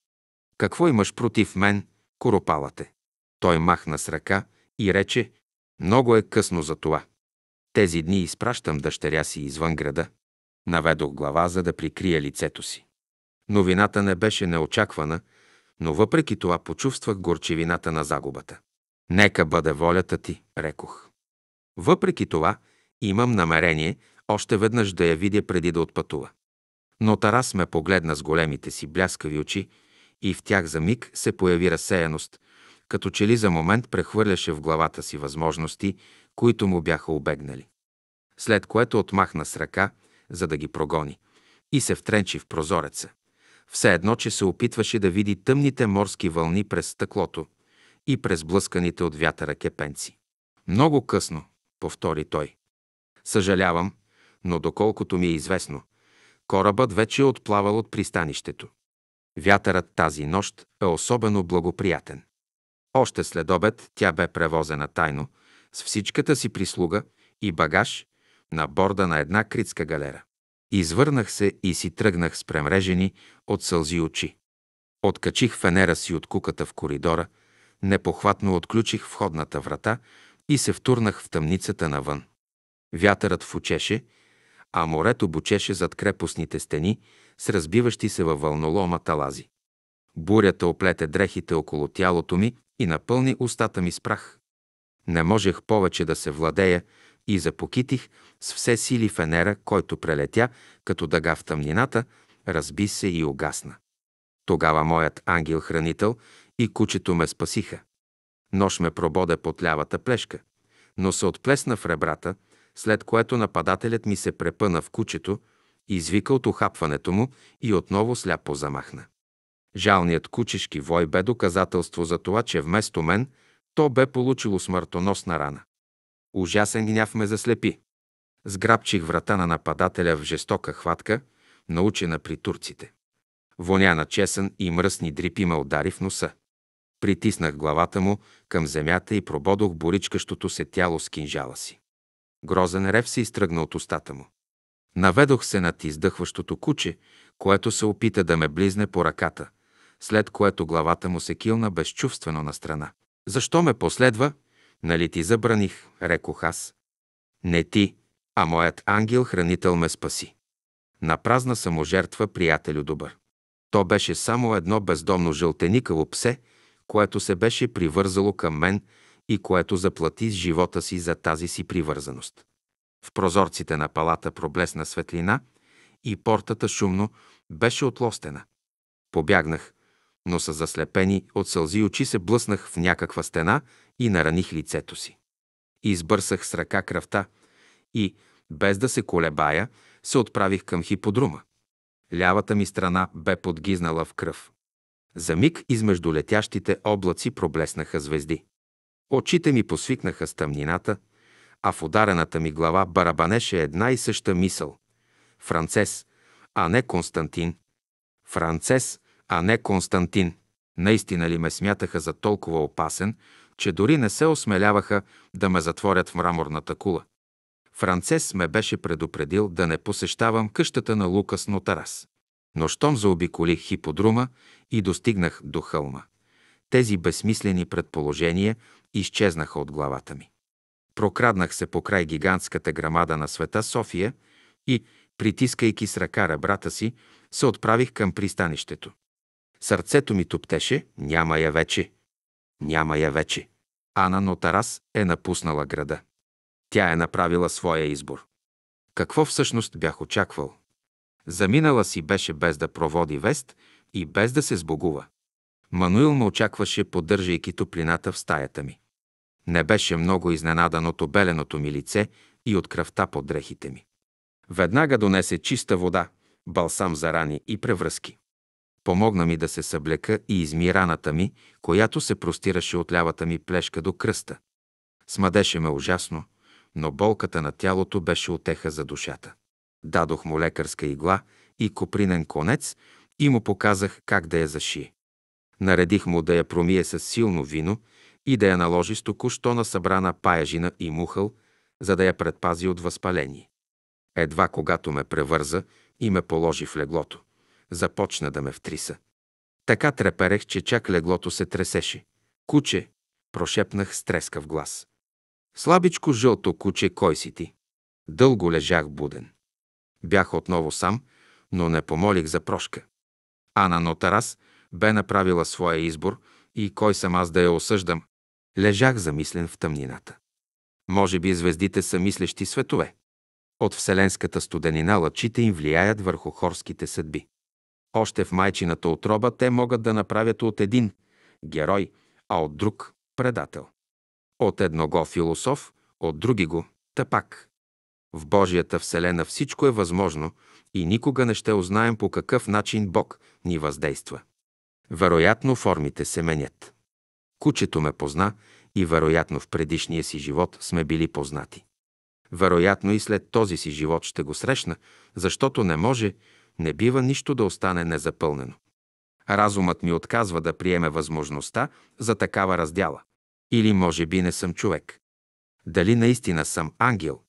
Какво имаш против мен, коропалате? Той махна с ръка и рече, много е късно за това. Тези дни изпращам дъщеря си извън града. Наведох глава, за да прикрия лицето си. Новината не беше неочаквана, но въпреки това почувствах горчевината на загубата. Нека бъде волята ти, рекох. Въпреки това, имам намерение още веднъж да я видя преди да отпътува. Но Тарас ме погледна с големите си бляскави очи и в тях за миг се появи разсеяност, като че ли за момент прехвърляше в главата си възможности, които му бяха обегнали. След което отмахна с ръка, за да ги прогони, и се втренчи в прозореца. Все едно, че се опитваше да види тъмните морски вълни през стъклото и през блъсканите от вятъра кепенци. Много късно, повтори той. Съжалявам, но доколкото ми е известно, корабът вече е отплавал от пристанището. Вятърът тази нощ е особено благоприятен. Още след обед тя бе превозена тайно с всичката си прислуга и багаж на борда на една критска галера. Извърнах се и си тръгнах с премрежени от сълзи очи. Откачих фенера си от куката в коридора, непохватно отключих входната врата и се втурнах в тъмницата навън. Вятърът фучеше, а морето бучеше зад крепостните стени с разбиващи се във вълнолома талази. Бурята оплете дрехите около тялото ми и напълни устата ми с прах. Не можех повече да се владея и запокитих с все сили фенера, който прелетя като дъга в тъмнината, разби се и угасна. Тогава моят ангел-хранител и кучето ме спасиха. Нож ме прободе под лявата плешка, но се отплесна в ребрата, след което нападателят ми се препъна в кучето, извика от ухапването му и отново сляпо замахна. Жалният кучешки вой бе доказателство за това, че вместо мен то бе получило смъртоносна рана. Ужасен гняв ме заслепи. Сграбчих врата на нападателя в жестока хватка, научена при турците. Воня на чесън и мръсни дрипи ме удари в носа. Притиснах главата му към земята и прободох боричкащото се тяло с кинжала си. Грозен рев се изтръгна от устата му. Наведох се над издъхващото куче, което се опита да ме близне по ръката, след което главата му се килна безчувствено на страна. Защо ме последва? Нали ти забраних, рекох аз. Не ти, а моят ангел-хранител ме спаси. На празна саможертва, приятелю добър. То беше само едно бездомно жълтеникаво псе, което се беше привързало към мен и което заплати с живота си за тази си привързаност. В прозорците на палата проблесна светлина и портата шумно беше отлостена. Побягнах, но са заслепени от сълзи очи се блъснах в някаква стена и нараних лицето си. Избърсах с ръка кръвта и, без да се колебая, се отправих към хиподрума. Лявата ми страна бе подгизнала в кръв. За миг измежду летящите облаци проблеснаха звезди. Очите ми посвикнаха с тъмнината, а в ударената ми глава барабанеше една и съща мисъл. Францес, а не Константин. Францес, а не Константин. Наистина ли ме смятаха за толкова опасен, че дори не се осмеляваха да ме затворят в мраморната кула? Францес ме беше предупредил да не посещавам къщата на Лукас Нотарас. Но щом заобиколих хиподрума и достигнах до хълма. Тези безсмислени предположения изчезнаха от главата ми. Прокраднах се по край гигантската грамада на света София и, притискайки с ръка ребрата си, се отправих към пристанището. Сърцето ми топтеше, няма я вече. Няма я вече. Ана Нотарас е напуснала града. Тя е направила своя избор. Какво всъщност бях очаквал? Заминала си беше без да проводи вест и без да се сбогува. Мануил ме очакваше, поддържайки топлината в стаята ми. Не беше много изненадан от обеленото ми лице и от кръвта под дрехите ми. Веднага донесе чиста вода, балсам за рани и превръзки. Помогна ми да се съблека и изми раната ми, която се простираше от лявата ми плешка до кръста. Смадеше ме ужасно, но болката на тялото беше отеха за душата. Дадох му лекарска игла и копринен конец и му показах как да я зашие. Наредих му да я промие с силно вино и да я наложи с току-що на събрана паяжина и мухъл, за да я предпази от възпаление. Едва когато ме превърза и ме положи в леглото, започна да ме втриса. Така треперех, че чак леглото се тресеше. Куче, прошепнах с трескав глас. Слабичко жълто куче, кой си ти? Дълго лежах буден. Бях отново сам, но не помолих за прошка. Ана Нотарас бе направила своя избор и кой съм аз да я осъждам. Лежах замислен в тъмнината. Може би звездите са мислещи светове. От вселенската студенина лъчите им влияят върху хорските съдби. Още в майчината отроба те могат да направят от един герой, а от друг предател. От едного философ, от други го тъпак. В Божията Вселена всичко е възможно и никога не ще узнаем по какъв начин Бог ни въздейства. Вероятно формите се менят. Кучето ме позна и вероятно в предишния си живот сме били познати. Вероятно и след този си живот ще го срещна, защото не може, не бива нищо да остане незапълнено. Разумът ми отказва да приеме възможността за такава раздяла. Или може би не съм човек. Дали наистина съм ангел,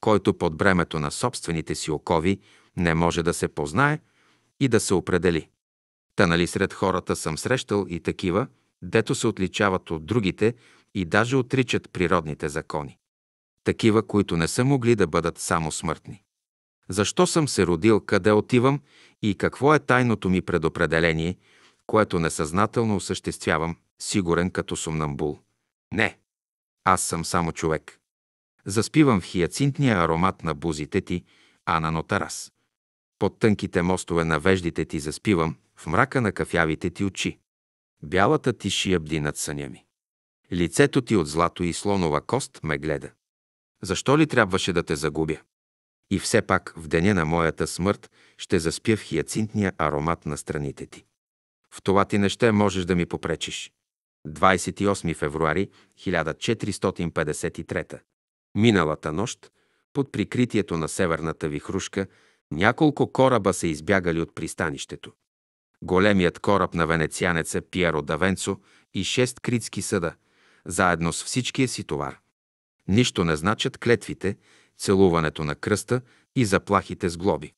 който под бремето на собствените си окови не може да се познае и да се определи. Та нали сред хората съм срещал и такива, дето се отличават от другите и даже отричат природните закони. Такива, които не са могли да бъдат само смъртни. Защо съм се родил, къде отивам и какво е тайното ми предопределение, което несъзнателно осъществявам, сигурен като сумнамбул? Не. Аз съм само човек. Заспивам в хиацинтния аромат на бузите ти, а на нотарас. Под тънките мостове на веждите ти заспивам, в мрака на кафявите ти очи. Бялата ти шия бди над съня ми. Лицето ти от злато и слонова кост ме гледа. Защо ли трябваше да те загубя? И все пак в деня на моята смърт ще заспя в хиацинтния аромат на страните ти. В това ти не ще можеш да ми попречиш. 28 февруари 1453 Миналата нощ, под прикритието на северната вихрушка, няколко кораба са избягали от пристанището. Големият кораб на венецианеца Пиеро Давенцо и шест критски съда, заедно с всичкия си товар. Нищо не значат клетвите, целуването на кръста и заплахите с глоби.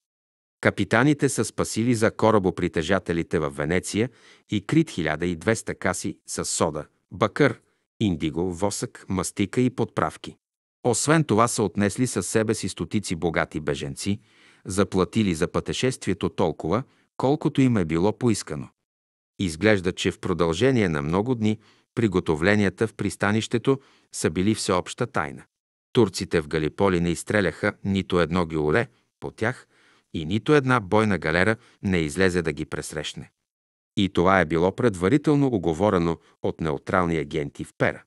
Капитаните са спасили за корабопритежателите в Венеция и крит 1200 каси с сода, бакър, индиго, восък, мастика и подправки. Освен това са отнесли със себе си стотици богати беженци, заплатили за пътешествието толкова, колкото им е било поискано. Изглежда, че в продължение на много дни приготовленията в пристанището са били всеобща тайна. Турците в Галиполи не изстреляха нито едно гюле по тях и нито една бойна галера не излезе да ги пресрещне. И това е било предварително оговорено от неутрални агенти в Пера.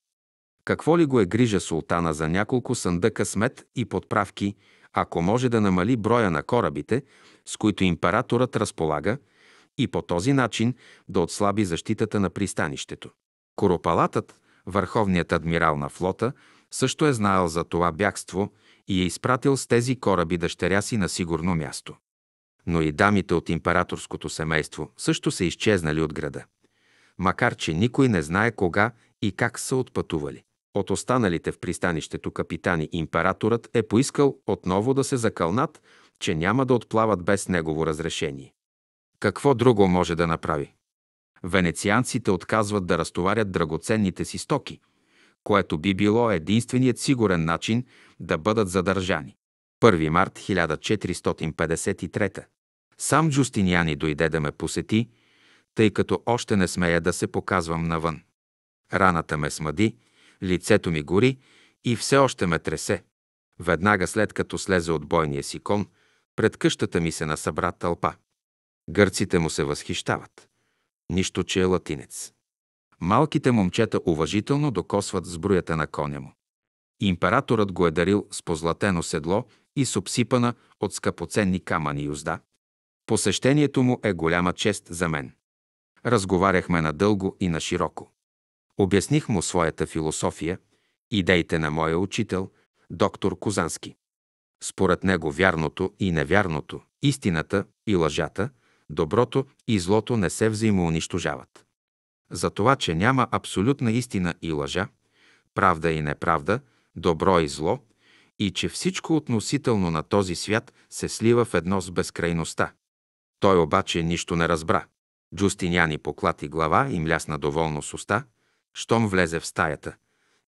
Какво ли го е грижа султана за няколко съндъка смет и подправки, ако може да намали броя на корабите, с които императорът разполага, и по този начин да отслаби защитата на пристанището. Коропалатът, върховният адмирал на флота, също е знаел за това бягство и е изпратил с тези кораби дъщеря си на сигурно място. Но и дамите от императорското семейство също са изчезнали от града. Макар, че никой не знае кога и как са отпътували. От останалите в пристанището капитани императорът е поискал отново да се закълнат, че няма да отплават без негово разрешение. Какво друго може да направи? Венецианците отказват да разтоварят драгоценните си стоки, което би било единственият сигурен начин да бъдат задържани. 1 март 1453. Сам Джустиниани дойде да ме посети, тъй като още не смея да се показвам навън. Раната ме смъди, лицето ми гори и все още ме тресе. Веднага след като слезе от бойния си кон, пред къщата ми се насъбра тълпа. Гърците му се възхищават. Нищо, че е латинец. Малките момчета уважително докосват сбруята на коня му. Императорът го е дарил с позлатено седло и с обсипана от скъпоценни камъни юзда. Посещението му е голяма чест за мен. Разговаряхме надълго и на широко. Обясних му своята философия, идеите на моя учител, доктор Козански. Според него вярното и невярното, истината и лъжата, доброто и злото не се взаимоунищожават. За това, че няма абсолютна истина и лъжа, правда и неправда, добро и зло, и че всичко относително на този свят се слива в едно с безкрайността. Той обаче нищо не разбра. Джустиняни поклати глава и млясна доволно с уста, щом влезе в стаята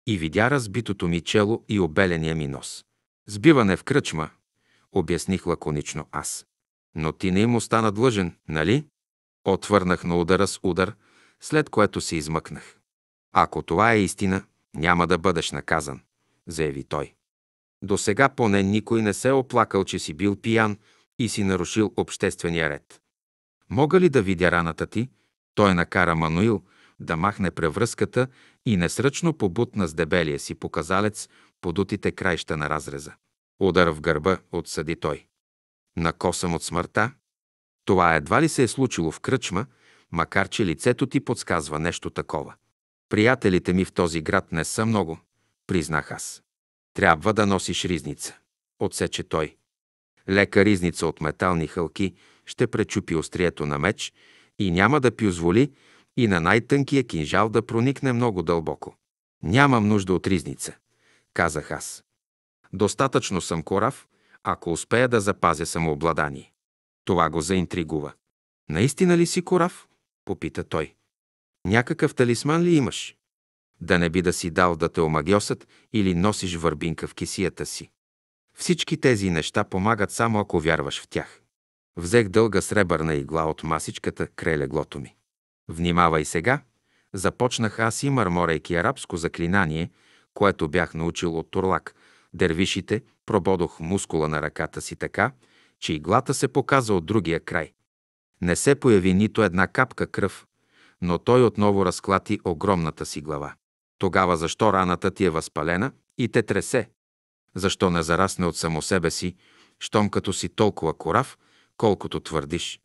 и видя разбитото ми чело и обеления ми нос. Сбиване в кръчма, обясних лаконично аз. Но ти не им остана длъжен, нали? Отвърнах на удара с удар, след което се измъкнах. Ако това е истина, няма да бъдеш наказан, заяви той. До сега поне никой не се е оплакал, че си бил пиян и си нарушил обществения ред. Мога ли да видя раната ти? Той накара Мануил да махне превръзката и несръчно побутна с дебелия си показалец подутите краища на разреза. Удар в гърба, отсъди той. Накосам от смъртта. Това едва ли се е случило в кръчма, макар че лицето ти подсказва нещо такова. Приятелите ми в този град не са много, признах аз. Трябва да носиш ризница, отсече той. Лека ризница от метални хълки ще пречупи острието на меч и няма да позволи и на най-тънкия кинжал да проникне много дълбоко. Нямам нужда от ризница, казах аз. Достатъчно съм корав, ако успея да запазя самообладание. Това го заинтригува. Наистина ли си корав? Попита той. Някакъв талисман ли имаш? Да не би да си дал да те омагьосат или носиш върбинка в кисията си. Всички тези неща помагат само ако вярваш в тях. Взех дълга сребърна игла от масичката край леглото ми. Внимавай сега, започнах аз и мърморейки арабско заклинание, което бях научил от Турлак. Дервишите прободох мускула на ръката си така, че иглата се показа от другия край. Не се появи нито една капка кръв, но той отново разклати огромната си глава. Тогава защо раната ти е възпалена и те тресе? Защо не зарасне от само себе си, щом като си толкова корав, колкото твърдиш?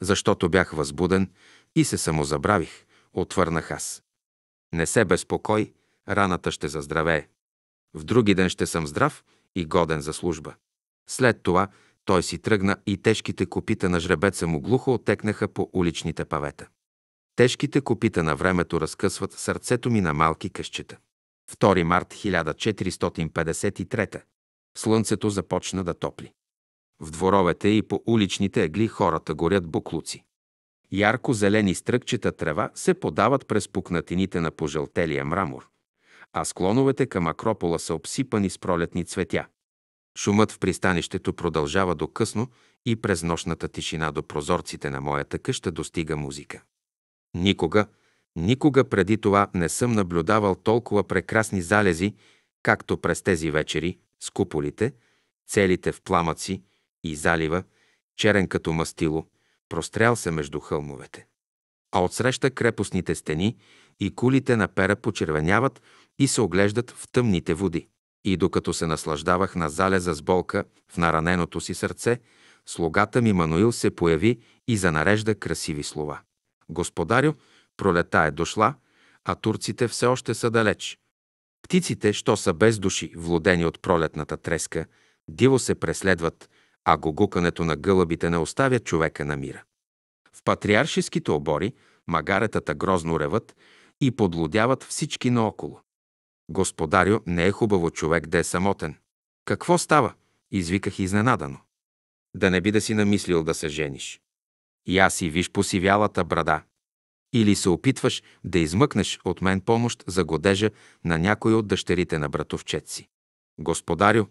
Защото бях възбуден и се самозабравих, отвърнах аз. Не се безпокой, раната ще заздравее. В други ден ще съм здрав и годен за служба. След това той си тръгна и тежките копита на жребеца му глухо отекнаха по уличните павета. Тежките копита на времето разкъсват сърцето ми на малки къщета. 2 март 1453. Слънцето започна да топли. В дворовете и по уличните егли хората горят буклуци. Ярко-зелени стръкчета трева се подават през пукнатините на пожълтелия мрамор, а склоновете към Акропола са обсипани с пролетни цветя. Шумът в пристанището продължава до късно и през нощната тишина до прозорците на моята къща достига музика. Никога, никога преди това не съм наблюдавал толкова прекрасни залези, както през тези вечери, с куполите, целите в пламъци и залива, черен като мастило, прострял се между хълмовете. А отсреща крепостните стени и кулите на пера почервеняват и се оглеждат в тъмните води. И докато се наслаждавах на залеза с болка в нараненото си сърце, слугата ми Мануил се появи и занарежда красиви слова. Господарю, пролета е дошла, а турците все още са далеч. Птиците, що са без души, влудени от пролетната треска, диво се преследват, а гогукането на гълъбите не оставя човека на мира. В патриаршиските обори магаретата грозно реват и подлудяват всички наоколо. Господарю, не е хубаво човек да е самотен. Какво става? Извиках изненадано. Да не би да си намислил да се жениш. И аз си виж посивялата брада. Или се опитваш да измъкнеш от мен помощ за годежа на някой от дъщерите на братовчет си. Господарю,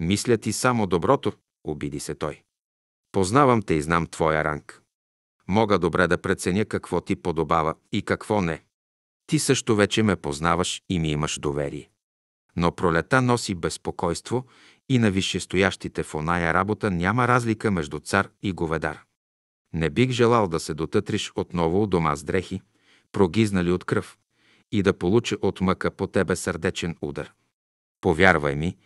мисля ти само доброто, обиди се той. Познавам те и знам твоя ранг. Мога добре да преценя какво ти подобава и какво не. Ти също вече ме познаваш и ми имаш доверие. Но пролета носи безпокойство и на висшестоящите в оная работа няма разлика между цар и говедар. Не бих желал да се дотътриш отново у дома с дрехи, прогизнали от кръв, и да получа от мъка по тебе сърдечен удар. Повярвай ми,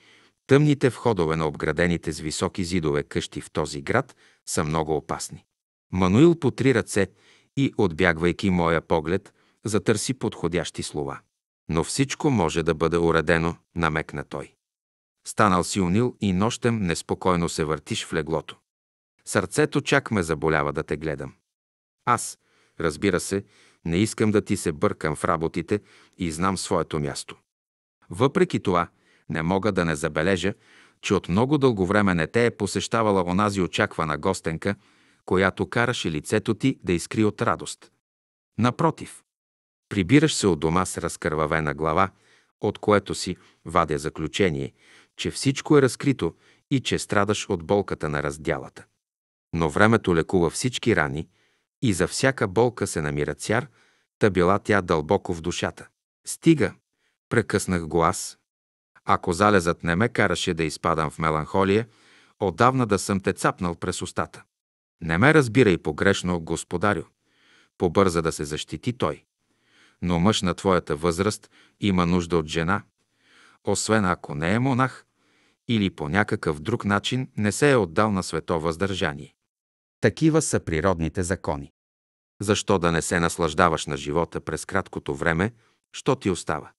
тъмните входове на обградените с високи зидове къщи в този град са много опасни. Мануил по три ръце и, отбягвайки моя поглед, затърси подходящи слова. Но всичко може да бъде уредено, намекна той. Станал си унил и нощем неспокойно се въртиш в леглото. Сърцето чак ме заболява да те гледам. Аз, разбира се, не искам да ти се бъркам в работите и знам своето място. Въпреки това, не мога да не забележа, че от много дълго време не те е посещавала онази очаквана гостенка, която караше лицето ти да изкри от радост. Напротив, прибираш се от дома с разкървавена глава, от което си вадя заключение, че всичко е разкрито и че страдаш от болката на раздялата. Но времето лекува всички рани и за всяка болка се намира цяр, та била тя дълбоко в душата. Стига, прекъснах го аз. Ако залезът не ме караше да изпадам в меланхолия, отдавна да съм те цапнал през устата. Не ме разбирай погрешно, господарю. Побърза да се защити той. Но мъж на твоята възраст има нужда от жена, освен ако не е монах или по някакъв друг начин не се е отдал на свето въздържание. Такива са природните закони. Защо да не се наслаждаваш на живота през краткото време, що ти остава?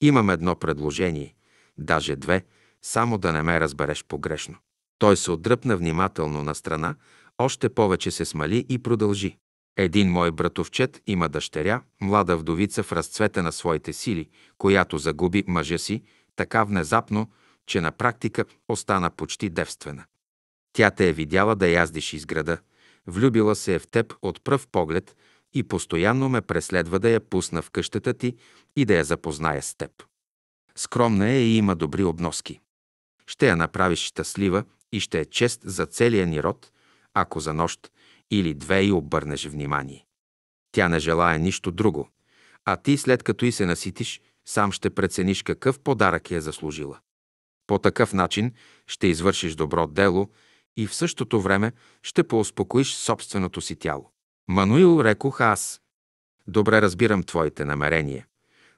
Имам едно предложение, даже две, само да не ме разбереш погрешно. Той се отдръпна внимателно на страна, още повече се смали и продължи. Един мой братовчет има дъщеря, млада вдовица в разцвета на своите сили, която загуби мъжа си така внезапно, че на практика остана почти девствена. Тя те е видяла да яздиш из града, влюбила се е в теб от пръв поглед и постоянно ме преследва да я пусна в къщата ти и да я запозная с теб. Скромна е и има добри обноски. Ще я направиш щастлива и ще е чест за целия ни род, ако за нощ или две й обърнеш внимание. Тя не желая нищо друго, а ти след като и се наситиш, сам ще прецениш какъв подарък е заслужила. По такъв начин ще извършиш добро дело и в същото време ще поуспокоиш собственото си тяло. Мануил рекох аз. Добре разбирам твоите намерения,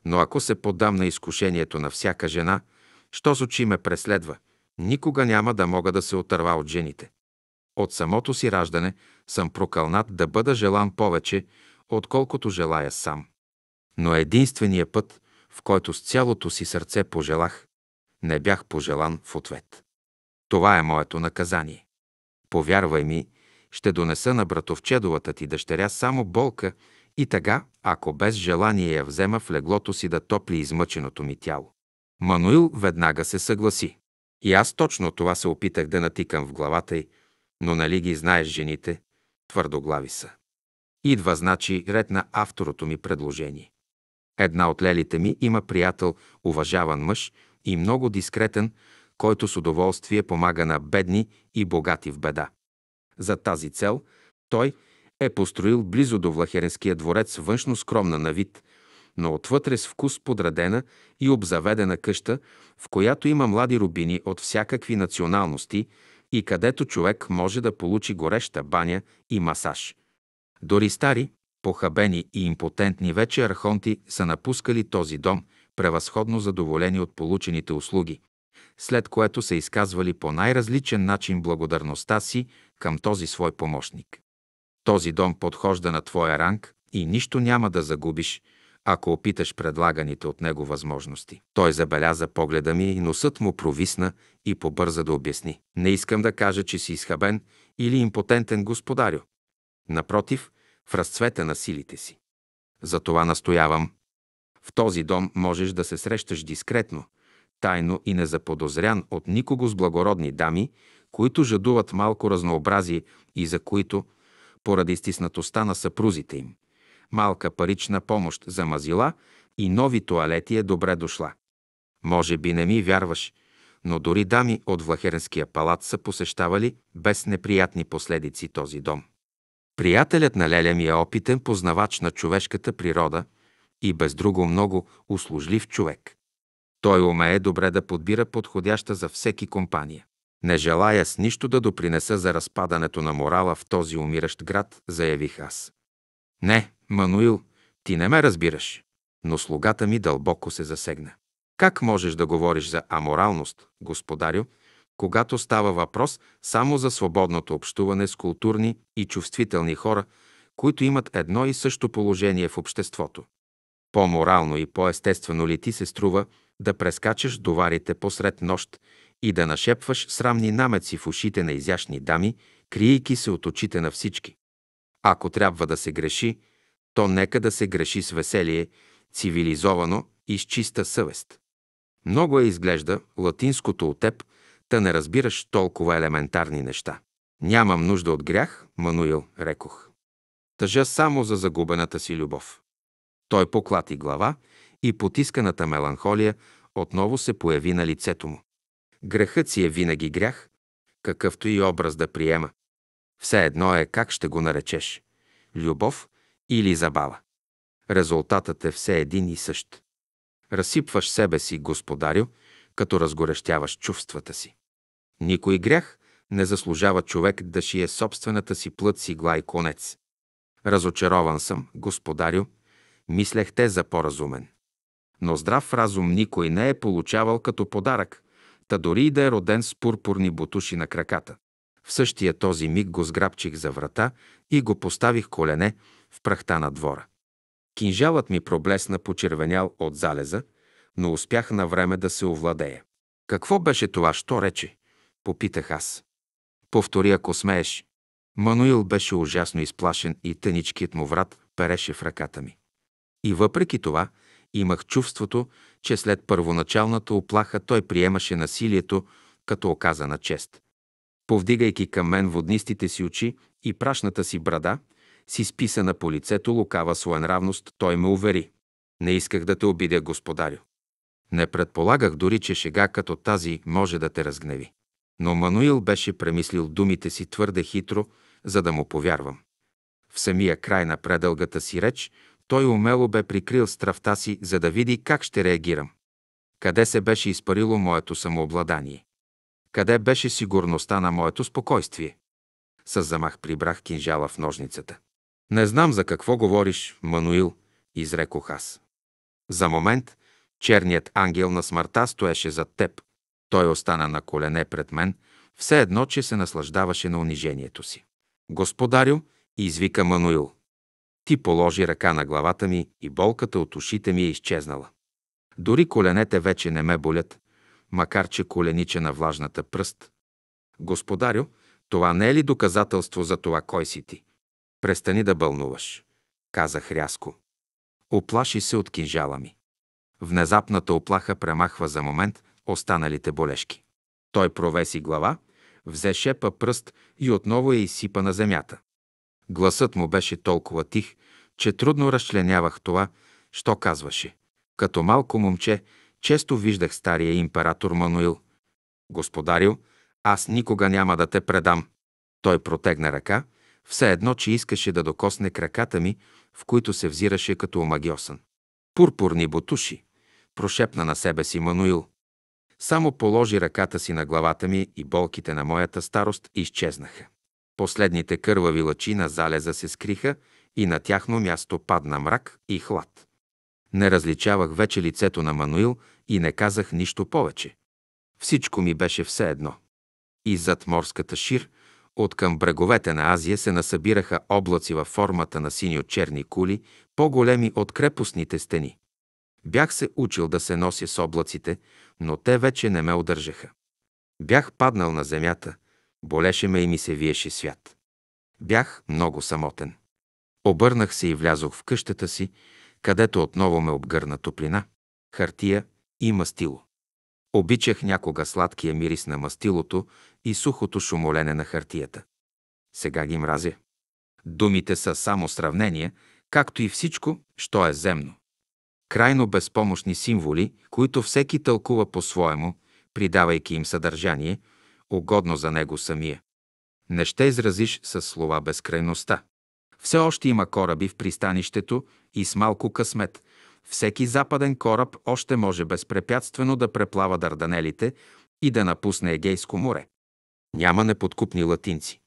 но ако се поддам на изкушението на всяка жена, що с очи ме преследва, никога няма да мога да се отърва от жените. От самото си раждане съм прокълнат да бъда желан повече, отколкото желая сам. Но единствения път, в който с цялото си сърце пожелах, не бях пожелан в ответ. Това е моето наказание. Повярвай ми, ще донеса на братовчедовата ти дъщеря само болка и тъга, ако без желание я взема в леглото си да топли измъченото ми тяло. Мануил веднага се съгласи. И аз точно това се опитах да натикам в главата й, но нали ги знаеш жените, твърдоглави са. Идва, значи, ред на авторото ми предложение. Една от лелите ми има приятел, уважаван мъж и много дискретен, който с удоволствие помага на бедни и богати в беда. За тази цел той е построил близо до Влахеренския дворец външно скромна на вид, но отвътре с вкус подредена и обзаведена къща, в която има млади рубини от всякакви националности и където човек може да получи гореща баня и масаж. Дори стари, похабени и импотентни вече архонти са напускали този дом, превъзходно задоволени от получените услуги, след което са изказвали по най-различен начин благодарността си към този свой помощник. Този дом подхожда на твоя ранг и нищо няма да загубиш, ако опиташ предлаганите от него възможности. Той забеляза погледа ми и носът му провисна и побърза да обясни. Не искам да кажа, че си изхабен или импотентен господарю. Напротив, в разцвета на силите си. Затова настоявам. В този дом можеш да се срещаш дискретно, тайно и незаподозрян от никого с благородни дами, които жадуват малко разнообразие и за които, поради стиснатостта на съпрузите им, малка парична помощ за мазила и нови туалети е добре дошла. Може би не ми вярваш, но дори дами от Влахеренския палат са посещавали без неприятни последици този дом. Приятелят на Леля ми е опитен познавач на човешката природа и без друго много услужлив човек. Той умее добре да подбира подходяща за всеки компания. Не желая с нищо да допринеса за разпадането на морала в този умиращ град, заявих аз. Не, Мануил, ти не ме разбираш. Но слугата ми дълбоко се засегна. Как можеш да говориш за аморалност, господарю, когато става въпрос само за свободното общуване с културни и чувствителни хора, които имат едно и също положение в обществото? По-морално и по-естествено ли ти се струва да прескачаш доварите посред нощ и да нашепваш срамни намеци в ушите на изящни дами, криейки се от очите на всички? Ако трябва да се греши, то нека да се греши с веселие, цивилизовано и с чиста съвест. Много е изглежда латинското от теб, та не разбираш толкова елементарни неща. Нямам нужда от грях, Мануил, рекох. Тъжа само за загубената си любов. Той поклати глава и потисканата меланхолия отново се появи на лицето му. Грехът си е винаги грях, какъвто и образ да приема. Все едно е как ще го наречеш – любов или забава. Резултатът е все един и същ. Разсипваш себе си, господарю, като разгорещяваш чувствата си. Никой грях не заслужава човек да шие собствената си плът си гла и конец. Разочарован съм, господарю, мислех те за по-разумен. Но здрав разум никой не е получавал като подарък, та дори и да е роден с пурпурни бутуши на краката. В същия този миг го сграбчих за врата и го поставих колене в прахта на двора. Кинжалът ми проблесна почервенял от залеза, но успях на време да се овладея. Какво беше това, що рече? Попитах аз. Повтори, ако смееш. Мануил беше ужасно изплашен и тъничкият му врат переше в ръката ми. И въпреки това, имах чувството, че след първоначалната оплаха той приемаше насилието като оказана чест. Повдигайки към мен воднистите си очи и прашната си брада, си списана по лицето лукава своенравност, той ме увери. Не исках да те обидя, господарю. Не предполагах дори, че шега като тази може да те разгневи. Но Мануил беше премислил думите си твърде хитро, за да му повярвам. В самия край на предългата си реч той умело бе прикрил стравта си, за да види как ще реагирам. Къде се беше изпарило моето самообладание? Къде беше сигурността на моето спокойствие? С замах прибрах кинжала в ножницата. Не знам за какво говориш, Мануил, изрекох аз. За момент черният ангел на смъртта стоеше зад теб. Той остана на колене пред мен, все едно, че се наслаждаваше на унижението си. Господарю, извика Мануил. Ти положи ръка на главата ми и болката от ушите ми е изчезнала. Дори коленете вече не ме болят, макар че колениче на влажната пръст. Господарю, това не е ли доказателство за това кой си ти? Престани да бълнуваш, казах рязко. Оплаши се от кинжала ми. Внезапната оплаха премахва за момент останалите болешки. Той провеси глава, взе шепа пръст и отново я изсипа на земята. Гласът му беше толкова тих, че трудно разчленявах това, що казваше. Като малко момче, често виждах стария император Мануил. Господарю, аз никога няма да те предам. Той протегна ръка, все едно, че искаше да докосне краката ми, в които се взираше като омагиосан. Пурпурни бутуши, прошепна на себе си Мануил. Само положи ръката си на главата ми и болките на моята старост изчезнаха. Последните кървави лъчи на залеза се скриха и на тяхно място падна мрак и хлад. Не различавах вече лицето на Мануил и не казах нищо повече. Всичко ми беше все едно. И зад морската шир, от към бреговете на Азия се насъбираха облаци във формата на синьо-черни кули, по-големи от крепостните стени. Бях се учил да се нося с облаците, но те вече не ме удържаха. Бях паднал на земята, болеше ме и ми се виеше свят. Бях много самотен. Обърнах се и влязох в къщата си, където отново ме обгърна топлина, хартия и мастило. Обичах някога сладкия мирис на мастилото и сухото шумолене на хартията. Сега ги мразя. Думите са само сравнения, както и всичко, що е земно. Крайно безпомощни символи, които всеки тълкува по-своему, придавайки им съдържание, угодно за него самия. Не ще изразиш с слова безкрайността. Все още има кораби в пристанището и с малко късмет. Всеки западен кораб още може безпрепятствено да преплава Дарданелите и да напусне Егейско море. Няма неподкупни латинци.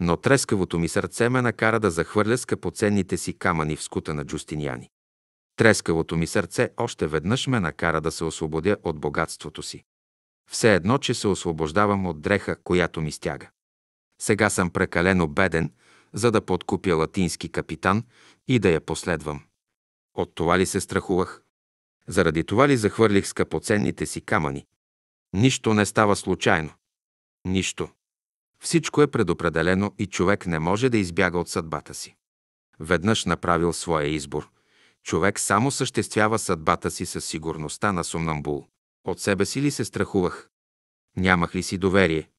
Но трескавото ми сърце ме накара да захвърля скъпоценните си камъни в скута на Джустиниани. Трескавото ми сърце още веднъж ме накара да се освободя от богатството си. Все едно, че се освобождавам от дреха, която ми стяга. Сега съм прекалено беден, за да подкупя латински капитан и да я последвам. От това ли се страхувах? Заради това ли захвърлих скъпоценните си камъни? Нищо не става случайно. Нищо. Всичко е предопределено и човек не може да избяга от съдбата си. Веднъж направил своя избор. Човек само съществява съдбата си със сигурността на сумнамбул. От себе си ли се страхувах? Нямах ли си доверие?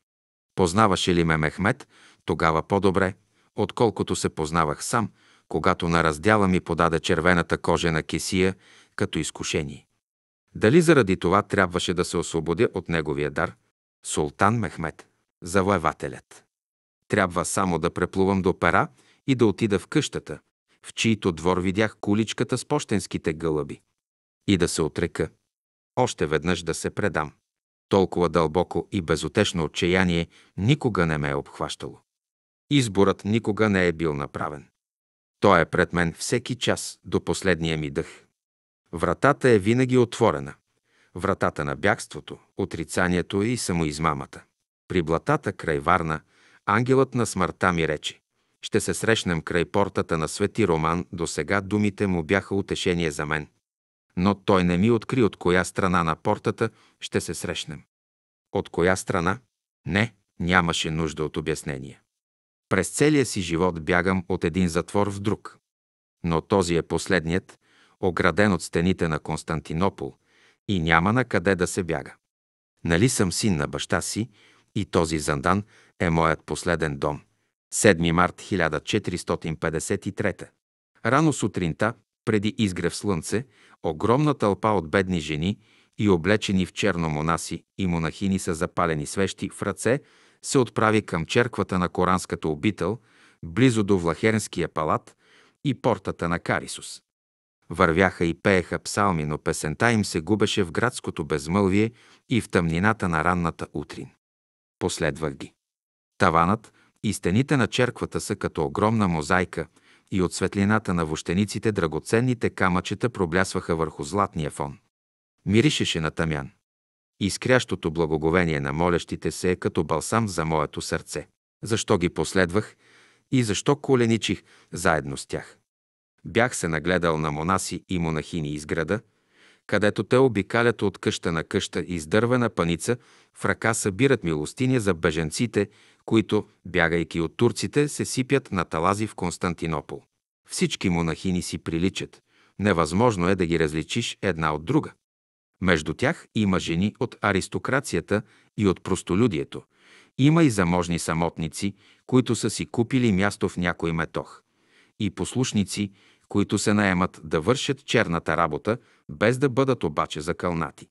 Познаваше ли ме Мехмет, тогава по-добре, отколкото се познавах сам, когато на раздяла ми подаде червената кожена кесия като изкушение. Дали заради това трябваше да се освободя от неговия дар? Султан Мехмед, завоевателят. Трябва само да преплувам до пера и да отида в къщата, в чието двор видях куличката с почтенските гълъби. И да се отрека. Още веднъж да се предам. Толкова дълбоко и безотешно отчаяние никога не ме е обхващало. Изборът никога не е бил направен. Той е пред мен всеки час до последния ми дъх. Вратата е винаги отворена. Вратата на бягството, отрицанието и самоизмамата. При блатата край Варна, ангелът на смъртта ми рече. Ще се срещнем край портата на Свети Роман, до сега думите му бяха утешение за мен. Но той не ми откри от коя страна на портата ще се срещнем. От коя страна? Не, нямаше нужда от обяснение. През целия си живот бягам от един затвор в друг. Но този е последният, ограден от стените на Константинопол и няма на къде да се бяга. Нали съм син на баща си И този Зандан е моят последен дом. 7 март 1453. Рано сутринта, преди изгрев слънце, огромна тълпа от бедни жени и облечени в черно монаси и монахини са запалени свещи в ръце, се отправи към черквата на Коранската обител, близо до Влахернския палат и портата на Карисус. Вървяха и пееха псалми, но песента им се губеше в градското безмълвие и в тъмнината на ранната утрин. Последвах ги. Таванът и стените на черквата са като огромна мозайка и от светлината на вощениците драгоценните камъчета проблясваха върху златния фон. Миришеше на тъмян. Изкрящото благоговение на молещите се е като балсам за моето сърце. Защо ги последвах и защо коленичих заедно с тях? Бях се нагледал на монаси и монахини из града, където те обикалят от къща на къща и с дървена паница в ръка събират милостиня за беженците, които, бягайки от турците, се сипят на талази в Константинопол. Всички монахини си приличат. Невъзможно е да ги различиш една от друга. Между тях има жени от аристокрацията и от простолюдието. Има и заможни самотници, които са си купили място в някой метох. И послушници, които се наемат да вършат черната работа, без да бъдат обаче закълнати.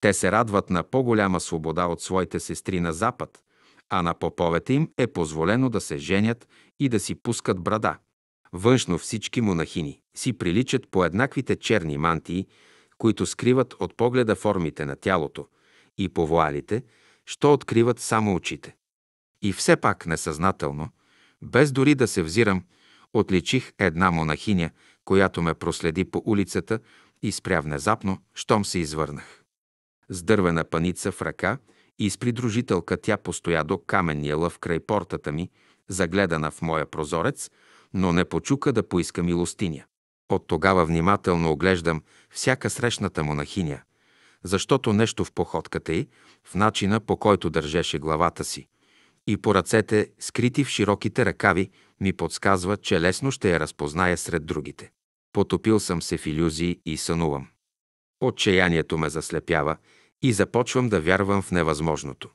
Те се радват на по-голяма свобода от своите сестри на Запад, а на поповете им е позволено да се женят и да си пускат брада. Външно всички монахини си приличат по еднаквите черни мантии, които скриват от погледа формите на тялото, и по вуалите, що откриват само очите. И все пак несъзнателно, без дори да се взирам, отличих една монахиня, която ме проследи по улицата и спря внезапно, щом се извърнах. С дървена паница в ръка и с придружителка тя постоя до каменния лъв край портата ми, загледана в моя прозорец, но не почука да поиска милостиня. От тогава внимателно оглеждам всяка срещната монахиня, защото нещо в походката й, в начина по който държеше главата си и по ръцете, скрити в широките ръкави, ми подсказва, че лесно ще я разпозная сред другите. Потопил съм се в иллюзии и сънувам. Отчаянието ме заслепява и започвам да вярвам в невъзможното.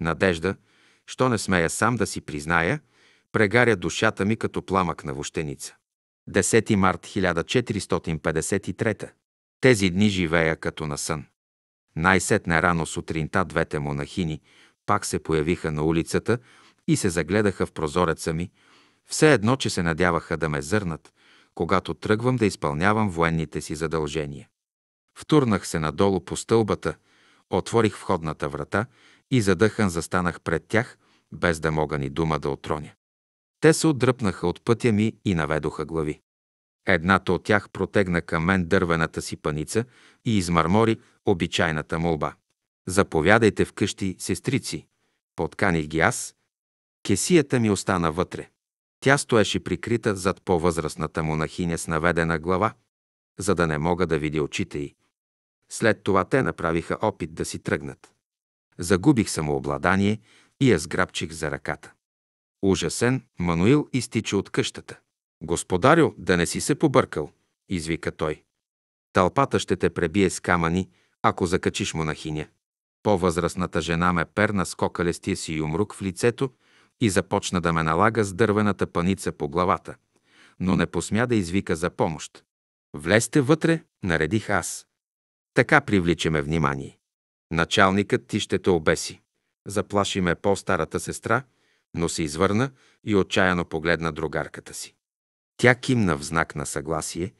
Надежда, що не смея сам да си призная, прегаря душата ми като пламък на вощеница. 10 март 1453. Тези дни живея като на сън. Най-сетне рано сутринта двете монахини пак се появиха на улицата и се загледаха в прозореца ми, все едно, че се надяваха да ме зърнат, когато тръгвам да изпълнявам военните си задължения. Втурнах се надолу по стълбата, отворих входната врата и задъхан застанах пред тях, без да мога ни дума да отроня. Те се отдръпнаха от пътя ми и наведоха глави. Едната от тях протегна към мен дървената си паница и измърмори обичайната молба. Заповядайте вкъщи, сестрици. Подканих ги аз. Кесията ми остана вътре. Тя стоеше прикрита зад по-възрастната монахиня с наведена глава, за да не мога да видя очите й. След това те направиха опит да си тръгнат. Загубих самообладание и я сграбчих за ръката. Ужасен, Мануил изтича от къщата. Господарю, да не си се побъркал, извика той. Тълпата ще те пребие с камъни, ако закачиш монахиня. По-възрастната жена ме перна с кокалестия си юмрук в лицето и започна да ме налага с дървената паница по главата, но не посмя да извика за помощ. Влезте вътре, наредих аз. Така привличаме внимание. Началникът ти ще те обеси. Заплаши ме по-старата сестра, но се извърна и отчаяно погледна другарката си. Тя кимна в знак на съгласие,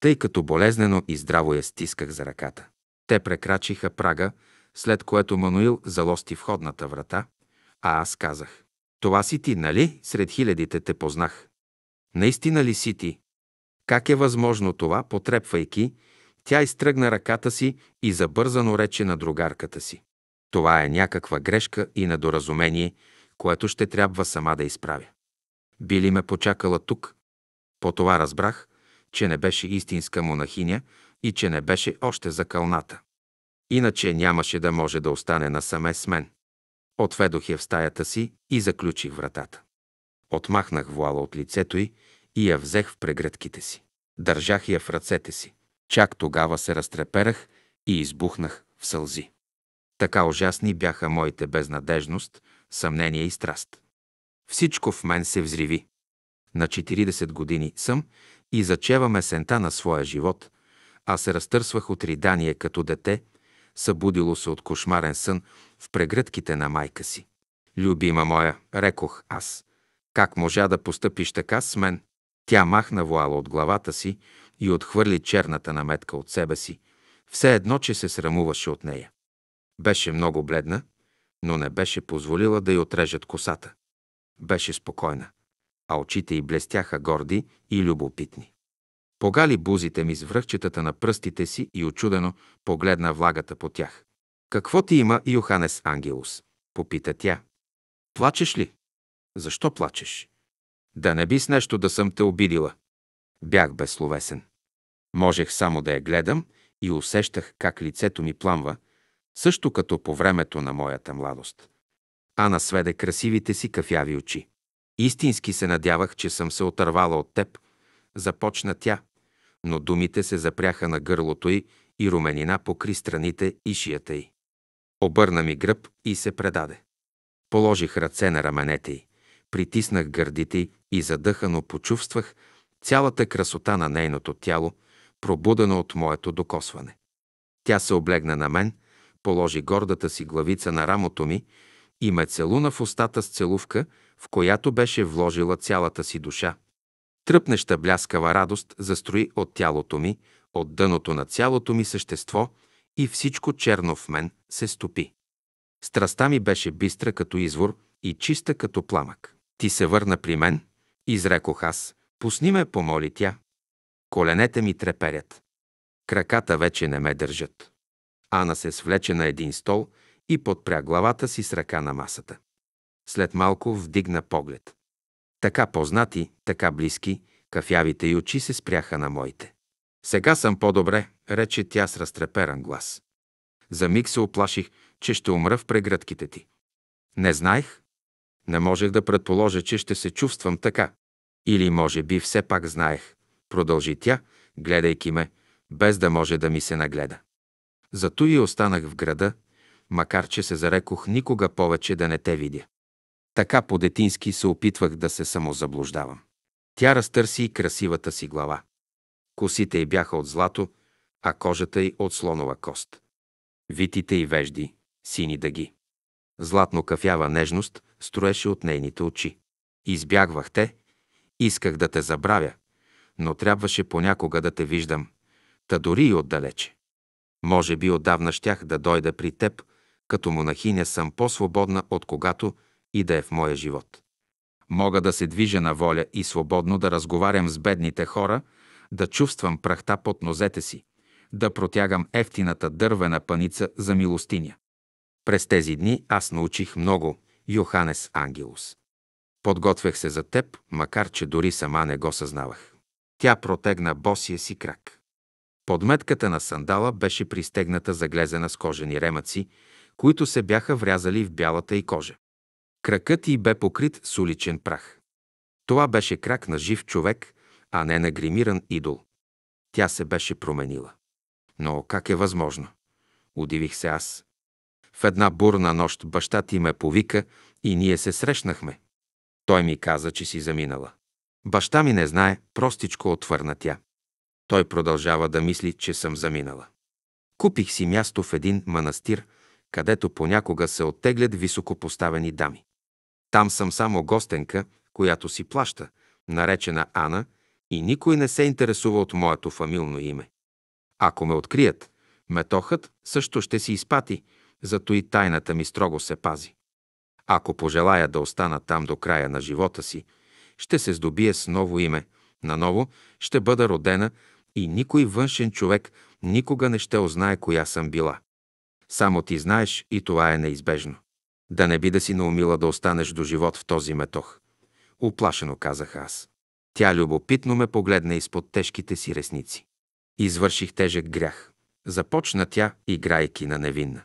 тъй като болезнено и здраво я стисках за ръката. Те прекрачиха прага, след което Мануил залости входната врата, а аз казах. Това си ти, нали? Сред хилядите те познах. Наистина ли си ти? Как е възможно това, потрепвайки, тя изтръгна ръката си и забързано рече на другарката си. Това е някаква грешка и недоразумение, което ще трябва сама да изправя. Би ли ме почакала тук? По това разбрах, че не беше истинска монахиня и че не беше още закълната. Иначе нямаше да може да остане насаме с мен. Отведох я в стаята си и заключих вратата. Отмахнах вуала от лицето й и я взех в прегръдките си. Държах я в ръцете си. Чак тогава се разтреперах и избухнах в сълзи. Така ужасни бяха моите безнадежност, съмнение и страст. Всичко в мен се взриви. На 40 години съм и зачевам есента на своя живот, а се разтърсвах от ридание като дете, събудило се от кошмарен сън в прегръдките на майка си. Любима моя, рекох аз, как можа да постъпиш така с мен? Тя махна вуала от главата си и отхвърли черната наметка от себе си, все едно, че се срамуваше от нея. Беше много бледна, но не беше позволила да й отрежат косата. Беше спокойна, а очите й блестяха горди и любопитни. Погали бузите ми с връхчетата на пръстите си и очудено погледна влагата по тях. Какво ти има, Йоханес Ангелус? Попита тя. Плачеш ли? Защо плачеш? Да не би с нещо да съм те обидила. Бях безсловесен. Можех само да я гледам и усещах как лицето ми пламва, също като по времето на моята младост. Ана сведе красивите си кафяви очи. Истински се надявах, че съм се отървала от теб, започна тя, но думите се запряха на гърлото й и руменина покри страните и шията й. Обърна ми гръб и се предаде. Положих ръце на раменете й, притиснах гърдите й и задъхано почувствах цялата красота на нейното тяло, пробудено от моето докосване. Тя се облегна на мен, положи гордата си главица на рамото ми и ме целуна в устата с целувка, в която беше вложила цялата си душа. Тръпнеща бляскава радост застрои от тялото ми, от дъното на цялото ми същество и всичко черно в мен се стопи. Страста ми беше бистра като извор и чиста като пламък. Ти се върна при мен, изрекох аз. Пусни ме, помоли тя. Коленете ми треперят. Краката вече не ме държат. Ана се свлече на един стол и подпря главата си с ръка на масата. След малко вдигна поглед. Така познати, така близки, кафявите й очи се спряха на моите. Сега съм по-добре, рече тя с разтреперан глас. За миг се оплаших, че ще умра в прегръдките ти. Не знаех. Не можех да предположа, че ще се чувствам така. Или може би все пак знаех, продължи тя, гледайки ме, без да може да ми се нагледа. Зато и останах в града, макар че се зарекох никога повече да не те видя. Така по-детински се опитвах да се самозаблуждавам. Тя разтърси и красивата си глава. Косите й бяха от злато, а кожата й от слонова кост. Витите й вежди, сини дъги. Златно кафява нежност строеше от нейните очи. Избягвах те, исках да те забравя, но трябваше понякога да те виждам, та дори и отдалече. Може би отдавна щях да дойда при теб, като монахиня съм по-свободна от когато и да е в моя живот. Мога да се движа на воля и свободно да разговарям с бедните хора, да чувствам прахта под нозете си, да протягам ефтината дървена паница за милостиня. През тези дни аз научих много, Йоханес Ангелус. Подготвях се за теб, макар че дори сама не го съзнавах. Тя протегна босия си крак. Подметката на сандала беше пристегната заглезена с кожени ремъци, които се бяха врязали в бялата й кожа. Кракът й бе покрит с уличен прах. Това беше крак на жив човек, а не на гримиран идол. Тя се беше променила. Но как е възможно? Удивих се аз. В една бурна нощ баща ти ме повика и ние се срещнахме. Той ми каза, че си заминала. Баща ми не знае, простичко отвърна тя. Той продължава да мисли, че съм заминала. Купих си място в един манастир, където понякога се оттеглят високопоставени дами. Там съм само гостенка, която си плаща, наречена Ана, и никой не се интересува от моето фамилно име. Ако ме открият, метохът също ще си изпати, зато и тайната ми строго се пази. Ако пожелая да остана там до края на живота си, ще се здобие с ново име, наново ще бъда родена и никой външен човек никога не ще узнае коя съм била. Само ти знаеш и това е неизбежно. Да не би да си наумила да останеш до живот в този метох. Уплашено казах аз. Тя любопитно ме погледна изпод тежките си ресници. Извърших тежък грях. Започна тя, играйки на невинна.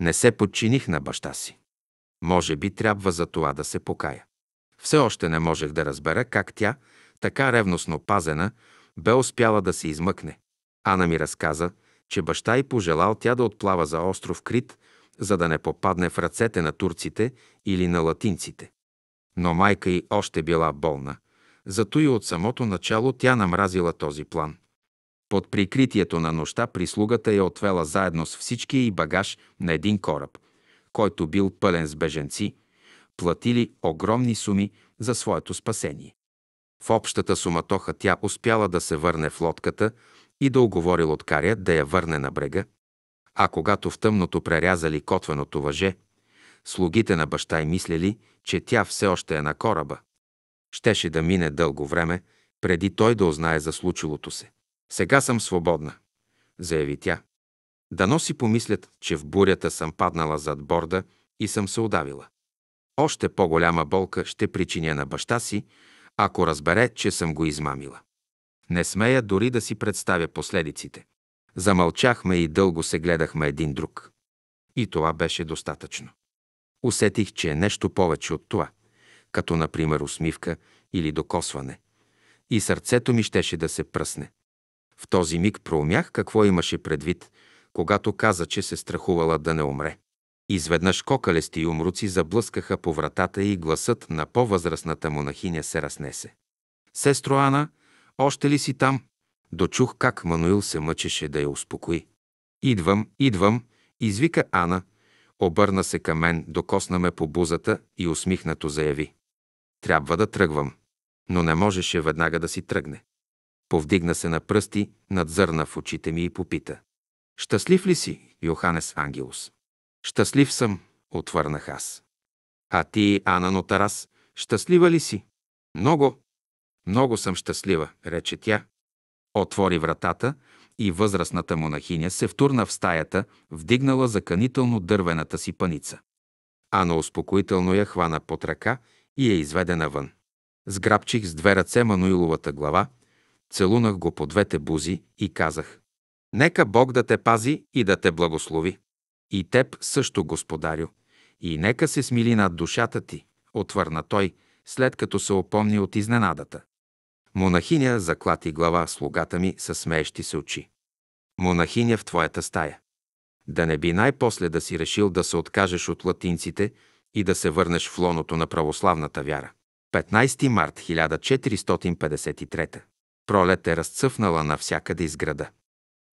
Не се подчиних на баща си. Може би трябва за това да се покая. Все още не можех да разбера как тя, така ревностно пазена, бе успяла да се измъкне. Ана ми разказа, че баща й пожелал тя да отплава за остров Крит, за да не попадне в ръцете на турците или на латинците. Но майка й още била болна, зато и от самото начало тя намразила този план. Под прикритието на нощта прислугата я отвела заедно с всичкия и багаж на един кораб, който бил пълен с беженци, платили огромни суми за своето спасение. В общата суматоха тя успяла да се върне в лодката и да оговори лодкаря да я върне на брега, а когато в тъмното прерязали котвеното въже, слугите на баща й мислели, че тя все още е на кораба. Щеше да мине дълго време, преди той да узнае за случилото се. Сега съм свободна, заяви тя. Дано си помислят, че в бурята съм паднала зад борда и съм се удавила. Още по-голяма болка ще причиня на баща си, ако разбере, че съм го измамила. Не смея дори да си представя последиците. Замълчахме и дълго се гледахме един друг. И това беше достатъчно. Усетих, че е нещо повече от това, като например усмивка или докосване. И сърцето ми щеше да се пръсне. В този миг проумях какво имаше предвид, когато каза, че се страхувала да не умре. Изведнъж кокалести умруци заблъскаха по вратата и гласът на по-възрастната монахиня се разнесе. Сестро Ана, още ли си там? Дочух как Мануил се мъчеше да я успокои. Идвам, идвам, извика Ана, обърна се към мен, докосна ме по бузата и усмихнато заяви. Трябва да тръгвам. Но не можеше веднага да си тръгне. Повдигна се на пръсти, надзърна в очите ми и попита. Щастлив ли си, Йоханес Ангелус? Щастлив съм, отвърнах аз. А ти, Ана Нотарас, щастлива ли си? Много, много съм щастлива, рече тя. Отвори вратата и възрастната монахиня се втурна в стаята, вдигнала заканително дървената си паница. Ана успокоително я хвана под ръка и я изведе навън. Сграбчих с две ръце Мануиловата глава, целунах го по двете бузи и казах «Нека Бог да те пази и да те благослови». И теб също, господарю. И нека се смили над душата ти, отвърна той, след като се опомни от изненадата. Монахиня заклати глава слугата ми със смеещи се очи. Монахиня в твоята стая. Да не би най-после да си решил да се откажеш от латинците и да се върнеш в лоното на православната вяра. 15 март 1453. Пролет е разцъфнала навсякъде из града.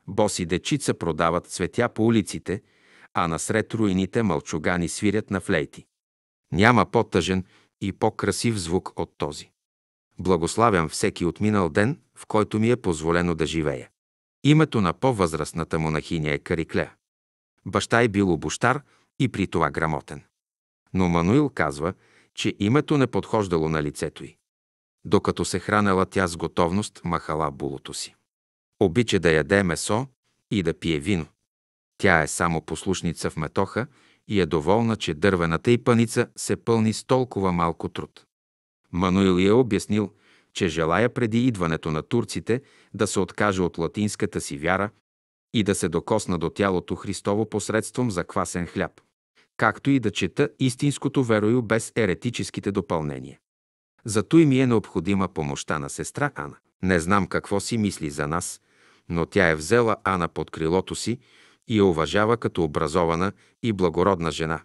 Боси дечица продават цветя по улиците – а насред руините мълчугани свирят на флейти. Няма по-тъжен и по-красив звук от този. Благославям всеки отминал ден, в който ми е позволено да живея. Името на по-възрастната монахиня е Кариклея. Баща е бил обощар и при това грамотен. Но Мануил казва, че името не подхождало на лицето й. Докато се хранела тя с готовност, махала булото си. Обича да яде месо и да пие вино. Тя е само послушница в метоха и е доволна, че дървената и паница се пълни с толкова малко труд. Мануил е обяснил, че желая преди идването на турците да се откаже от латинската си вяра и да се докосна до тялото Христово посредством заквасен хляб, както и да чета истинското верою без еретическите допълнения. Зато и ми е необходима помощта на сестра Ана. Не знам какво си мисли за нас, но тя е взела Ана под крилото си и я уважава като образована и благородна жена,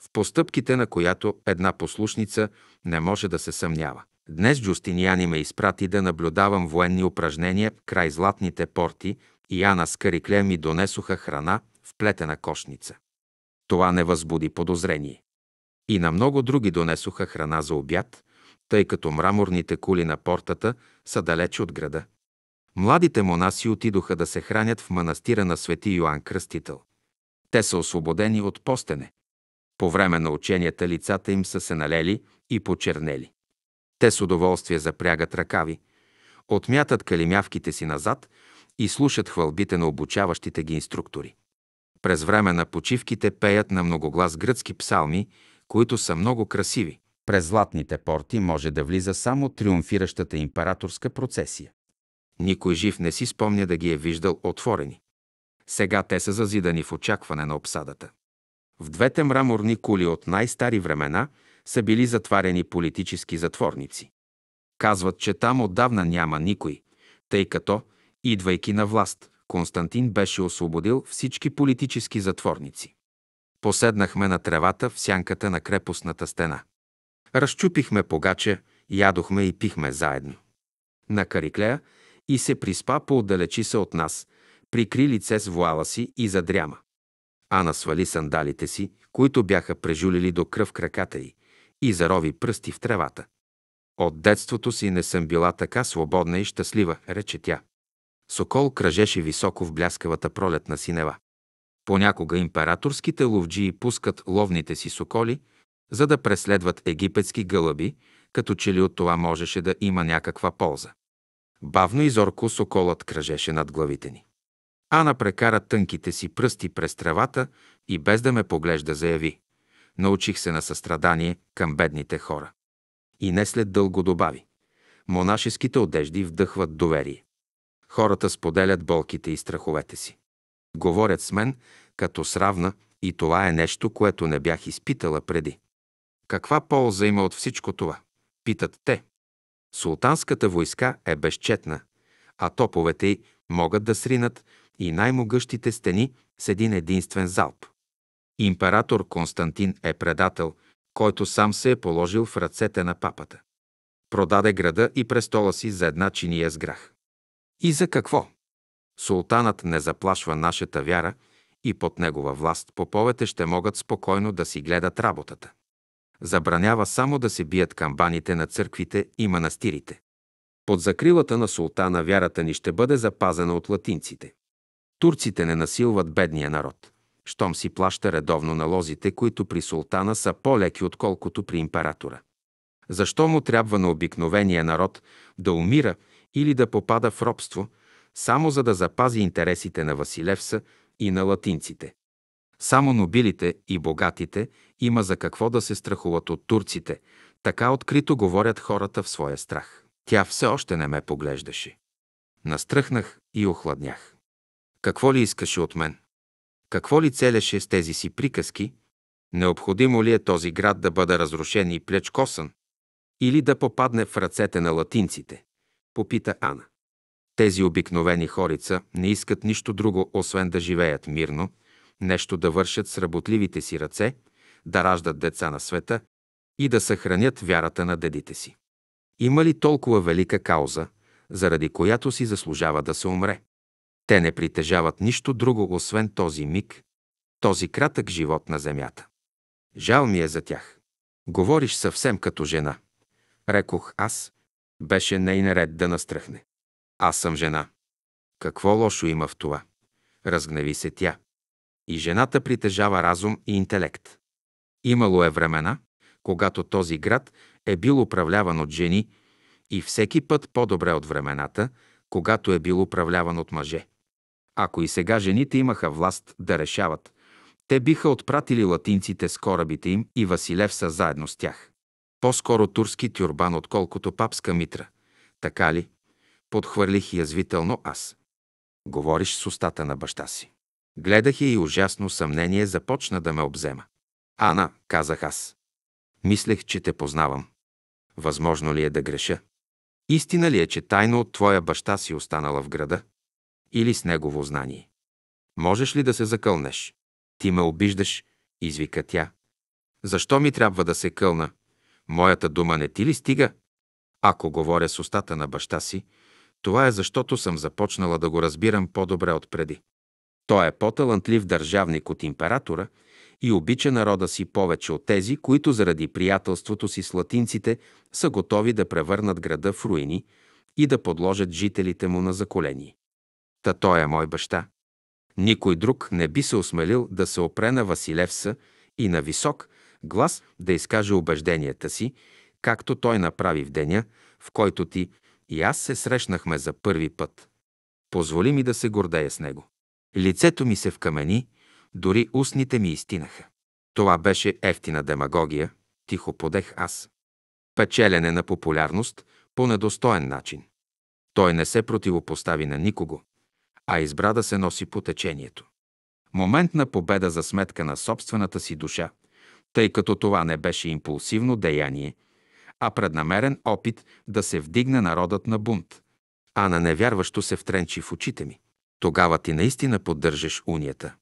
в постъпките на която една послушница не може да се съмнява. Днес Джустиниани ме изпрати да наблюдавам военни упражнения край златните порти и Ана с Карикле ми донесоха храна в плетена кошница. Това не възбуди подозрение. И на много други донесоха храна за обяд, тъй като мраморните кули на портата са далече от града. Младите монаси отидоха да се хранят в манастира на свети Йоанн Кръстител. Те са освободени от постене. По време на ученията лицата им са се налели и почернели. Те с удоволствие запрягат ръкави, отмятат калимявките си назад и слушат хвалбите на обучаващите ги инструктори. През време на почивките пеят на многоглас гръцки псалми, които са много красиви. През златните порти може да влиза само триумфиращата императорска процесия. Никой жив не си спомня да ги е виждал отворени. Сега те са зазидани в очакване на обсадата. В двете мраморни кули от най-стари времена са били затварени политически затворници. Казват, че там отдавна няма никой, тъй като, идвайки на власт, Константин беше освободил всички политически затворници. Поседнахме на тревата в сянката на крепостната стена. Разчупихме погача, ядохме и пихме заедно. На Кариклея и се приспа по-отдалечи се от нас, прикри лице с вуала си и задряма. Ана свали сандалите си, които бяха прежулили до кръв краката й, и зарови пръсти в тревата. От детството си не съм била така свободна и щастлива, рече тя. Сокол кръжеше високо в бляскавата пролетна синева. Понякога императорските ловджии пускат ловните си соколи, за да преследват египетски гълъби, като че ли от това можеше да има някаква полза. Бавно и зорко соколът кръжеше над главите ни. Ана прекара тънките си пръсти през тревата и без да ме поглежда заяви. Научих се на състрадание към бедните хора. И не след дълго добави. Монашеските одежди вдъхват доверие. Хората споделят болките и страховете си. Говорят с мен като сравна и това е нещо, което не бях изпитала преди. Каква полза има от всичко това? Питат те. Султанската войска е безчетна, а топовете й могат да сринат и най-могъщите стени с един единствен залп. Император Константин е предател, който сам се е положил в ръцете на папата. Продаде града и престола си за една чиния с грах. И за какво? Султанът не заплашва нашата вяра и под негова власт поповете ще могат спокойно да си гледат работата. Забранява само да се бият камбаните на църквите и манастирите. Под закрилата на султана вярата ни ще бъде запазена от латинците. Турците не насилват бедния народ, щом си плаща редовно налозите, които при султана са по-леки, отколкото при императора. Защо му трябва на обикновения народ да умира или да попада в робство, само за да запази интересите на Василевса и на латинците? Само нобилите и богатите има за какво да се страхуват от турците, така открито говорят хората в своя страх. Тя все още не ме поглеждаше. Настръхнах и охладнях. Какво ли искаше от мен? Какво ли целеше с тези си приказки? Необходимо ли е този град да бъде разрушен и плечкосан? Или да попадне в ръцете на латинците? Попита Ана. Тези обикновени хорица не искат нищо друго, освен да живеят мирно, нещо да вършат с работливите си ръце, да раждат деца на света и да съхранят вярата на дедите си. Има ли толкова велика кауза, заради която си заслужава да се умре? Те не притежават нищо друго, освен този миг, този кратък живот на земята. Жал ми е за тях. Говориш съвсем като жена. Рекох аз. Беше нейн ред да настръхне. Аз съм жена. Какво лошо има в това? Разгневи се тя. И жената притежава разум и интелект. Имало е времена, когато този град е бил управляван от жени и всеки път по-добре от времената, когато е бил управляван от мъже. Ако и сега жените имаха власт да решават, те биха отпратили латинците с корабите им и Василев са заедно с тях. По-скоро турски тюрбан, отколкото папска митра. Така ли? Подхвърлих язвително аз. Говориш с устата на баща си. Гледах я и ужасно съмнение започна да ме обзема. Ана, казах аз. Мислех, че те познавам. Възможно ли е да греша? Истина ли е, че тайно от твоя баща си останала в града? Или с негово знание? Можеш ли да се закълнеш? Ти ме обиждаш, извика тя. Защо ми трябва да се кълна? Моята дума не ти ли стига? Ако говоря с устата на баща си, това е защото съм започнала да го разбирам по-добре от преди. Той е по-талантлив държавник от императора и обича народа си повече от тези, които заради приятелството си с латинците са готови да превърнат града в руини и да подложат жителите му на заколение. Та той е мой баща. Никой друг не би се осмелил да се опре на Василевса и на висок глас да изкаже убежденията си, както той направи в деня, в който ти и аз се срещнахме за първи път. Позволи ми да се гордея с него. Лицето ми се вкамени, дори устните ми изтинаха. Това беше ефтина демагогия, тихо подех аз. Печелене на популярност по недостоен начин. Той не се противопостави на никого, а избра да се носи по течението. Момент на победа за сметка на собствената си душа, тъй като това не беше импулсивно деяние, а преднамерен опит да се вдигне народът на бунт. А на невярващо се втренчи в очите ми. Тогава ти наистина поддържаш унията.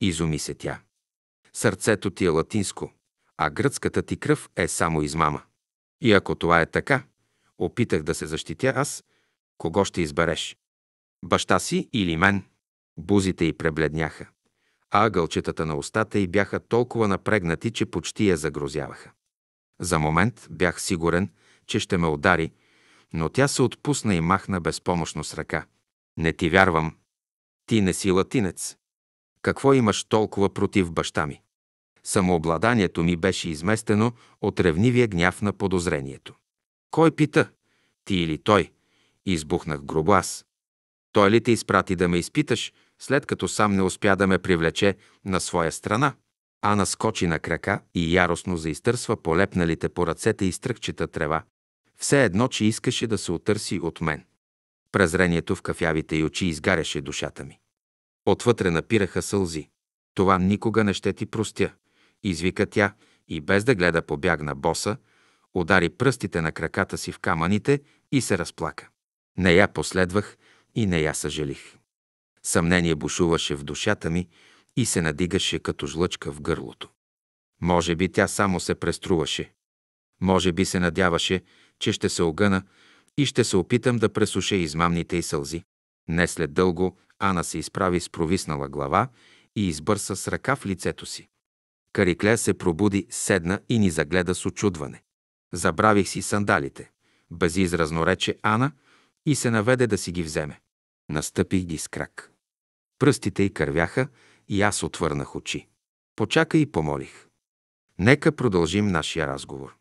Изуми се тя. Сърцето ти е латинско, а гръцката ти кръв е само измама. И ако това е така, опитах да се защитя аз, кого ще избереш? Баща си или мен? Бузите й пребледняха, а ъгълчетата на устата й бяха толкова напрегнати, че почти я загрозяваха. За момент бях сигурен, че ще ме удари, но тя се отпусна и махна безпомощно с ръка. Не ти вярвам. Ти не си латинец. Какво имаш толкова против баща ми? Самообладанието ми беше изместено от ревнивия гняв на подозрението. Кой пита? Ти или той? Избухнах грубо аз. Той ли те изпрати да ме изпиташ, след като сам не успя да ме привлече на своя страна? Ана скочи на крака и яростно заизтърсва полепналите по ръцете и стръкчета трева. Все едно, че искаше да се отърси от мен. Презрението в кафявите й очи изгаряше душата ми. Отвътре напираха сълзи. Това никога не ще ти простя, извика тя и без да гледа побягна боса, удари пръстите на краката си в камъните и се разплака. Не я последвах и не я съжалих. Съмнение бушуваше в душата ми и се надигаше като жлъчка в гърлото. Може би тя само се преструваше. Може би се надяваше, че ще се огъна и ще се опитам да пресуша измамните й сълзи. Не след дълго Ана се изправи с провиснала глава и избърса с ръка в лицето си. Карикле се пробуди, седна и ни загледа с очудване. Забравих си сандалите. Безизразно рече Ана и се наведе да си ги вземе. Настъпих ги с крак. Пръстите й кървяха и аз отвърнах очи. Почакай и помолих. Нека продължим нашия разговор.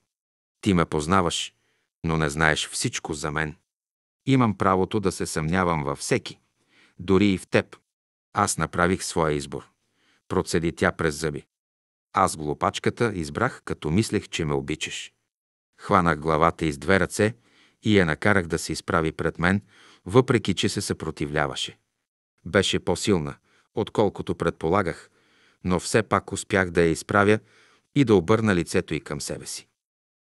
Ти ме познаваш, но не знаеш всичко за мен. Имам правото да се съмнявам във всеки, дори и в теб. Аз направих своя избор. Процеди тя през зъби. Аз глупачката избрах, като мислех, че ме обичаш. Хванах главата из две ръце и я накарах да се изправи пред мен, въпреки че се съпротивляваше. Беше по-силна, отколкото предполагах, но все пак успях да я изправя и да обърна лицето й към себе си.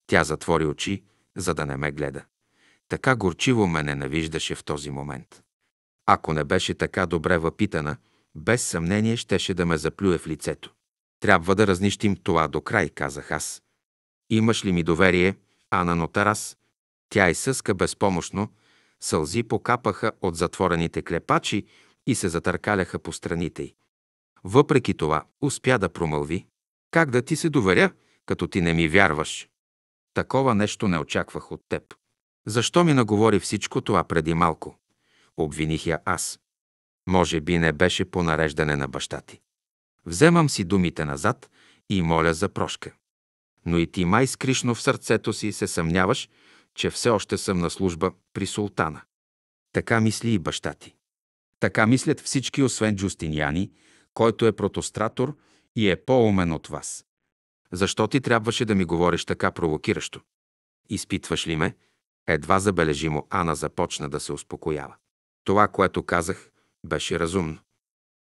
Тя затвори очи, за да не ме гледа. Така горчиво ме ненавиждаше в този момент. Ако не беше така добре въпитана, без съмнение щеше да ме заплюе в лицето. Трябва да разнищим това до край, казах аз. Имаш ли ми доверие, Ана Нотарас? Тя изсъска безпомощно, сълзи покапаха от затворените клепачи и се затъркаляха по страните й. Въпреки това, успя да промълви. Как да ти се доверя, като ти не ми вярваш? Такова нещо не очаквах от теб. Защо ми наговори всичко това преди малко? Обвиних я аз. Може би не беше по нареждане на баща ти. Вземам си думите назад и моля за прошка. Но и ти май скришно в сърцето си се съмняваш, че все още съм на служба при султана. Така мисли и баща ти. Така мислят всички, освен Джустиниани, който е протостратор и е по-умен от вас. Защо ти трябваше да ми говориш така провокиращо? Изпитваш ли ме? Едва забележимо Ана започна да се успокоява. Това, което казах, беше разумно.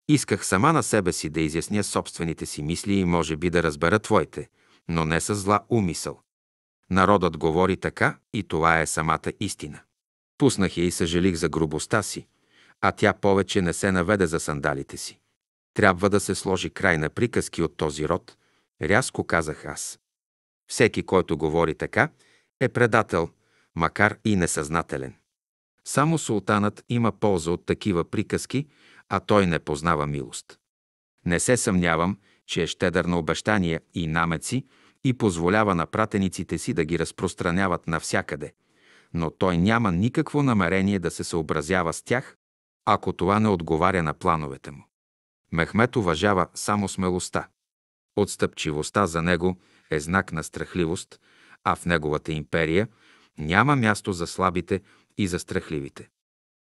Исках сама на себе си да изясня собствените си мисли и може би да разбера твоите, но не с зла умисъл. Народът говори така и това е самата истина. Пуснах я и съжалих за грубостта си, а тя повече не се наведе за сандалите си. Трябва да се сложи край на приказки от този род, рязко казах аз. Всеки, който говори така, е предател, макар и несъзнателен. Само султанът има полза от такива приказки, а той не познава милост. Не се съмнявам, че е щедър на обещания и намеци и позволява на пратениците си да ги разпространяват навсякъде, но той няма никакво намерение да се съобразява с тях, ако това не отговаря на плановете му. Мехмет уважава само смелостта. Отстъпчивостта за него е знак на страхливост, а в неговата империя няма място за слабите и за страхливите.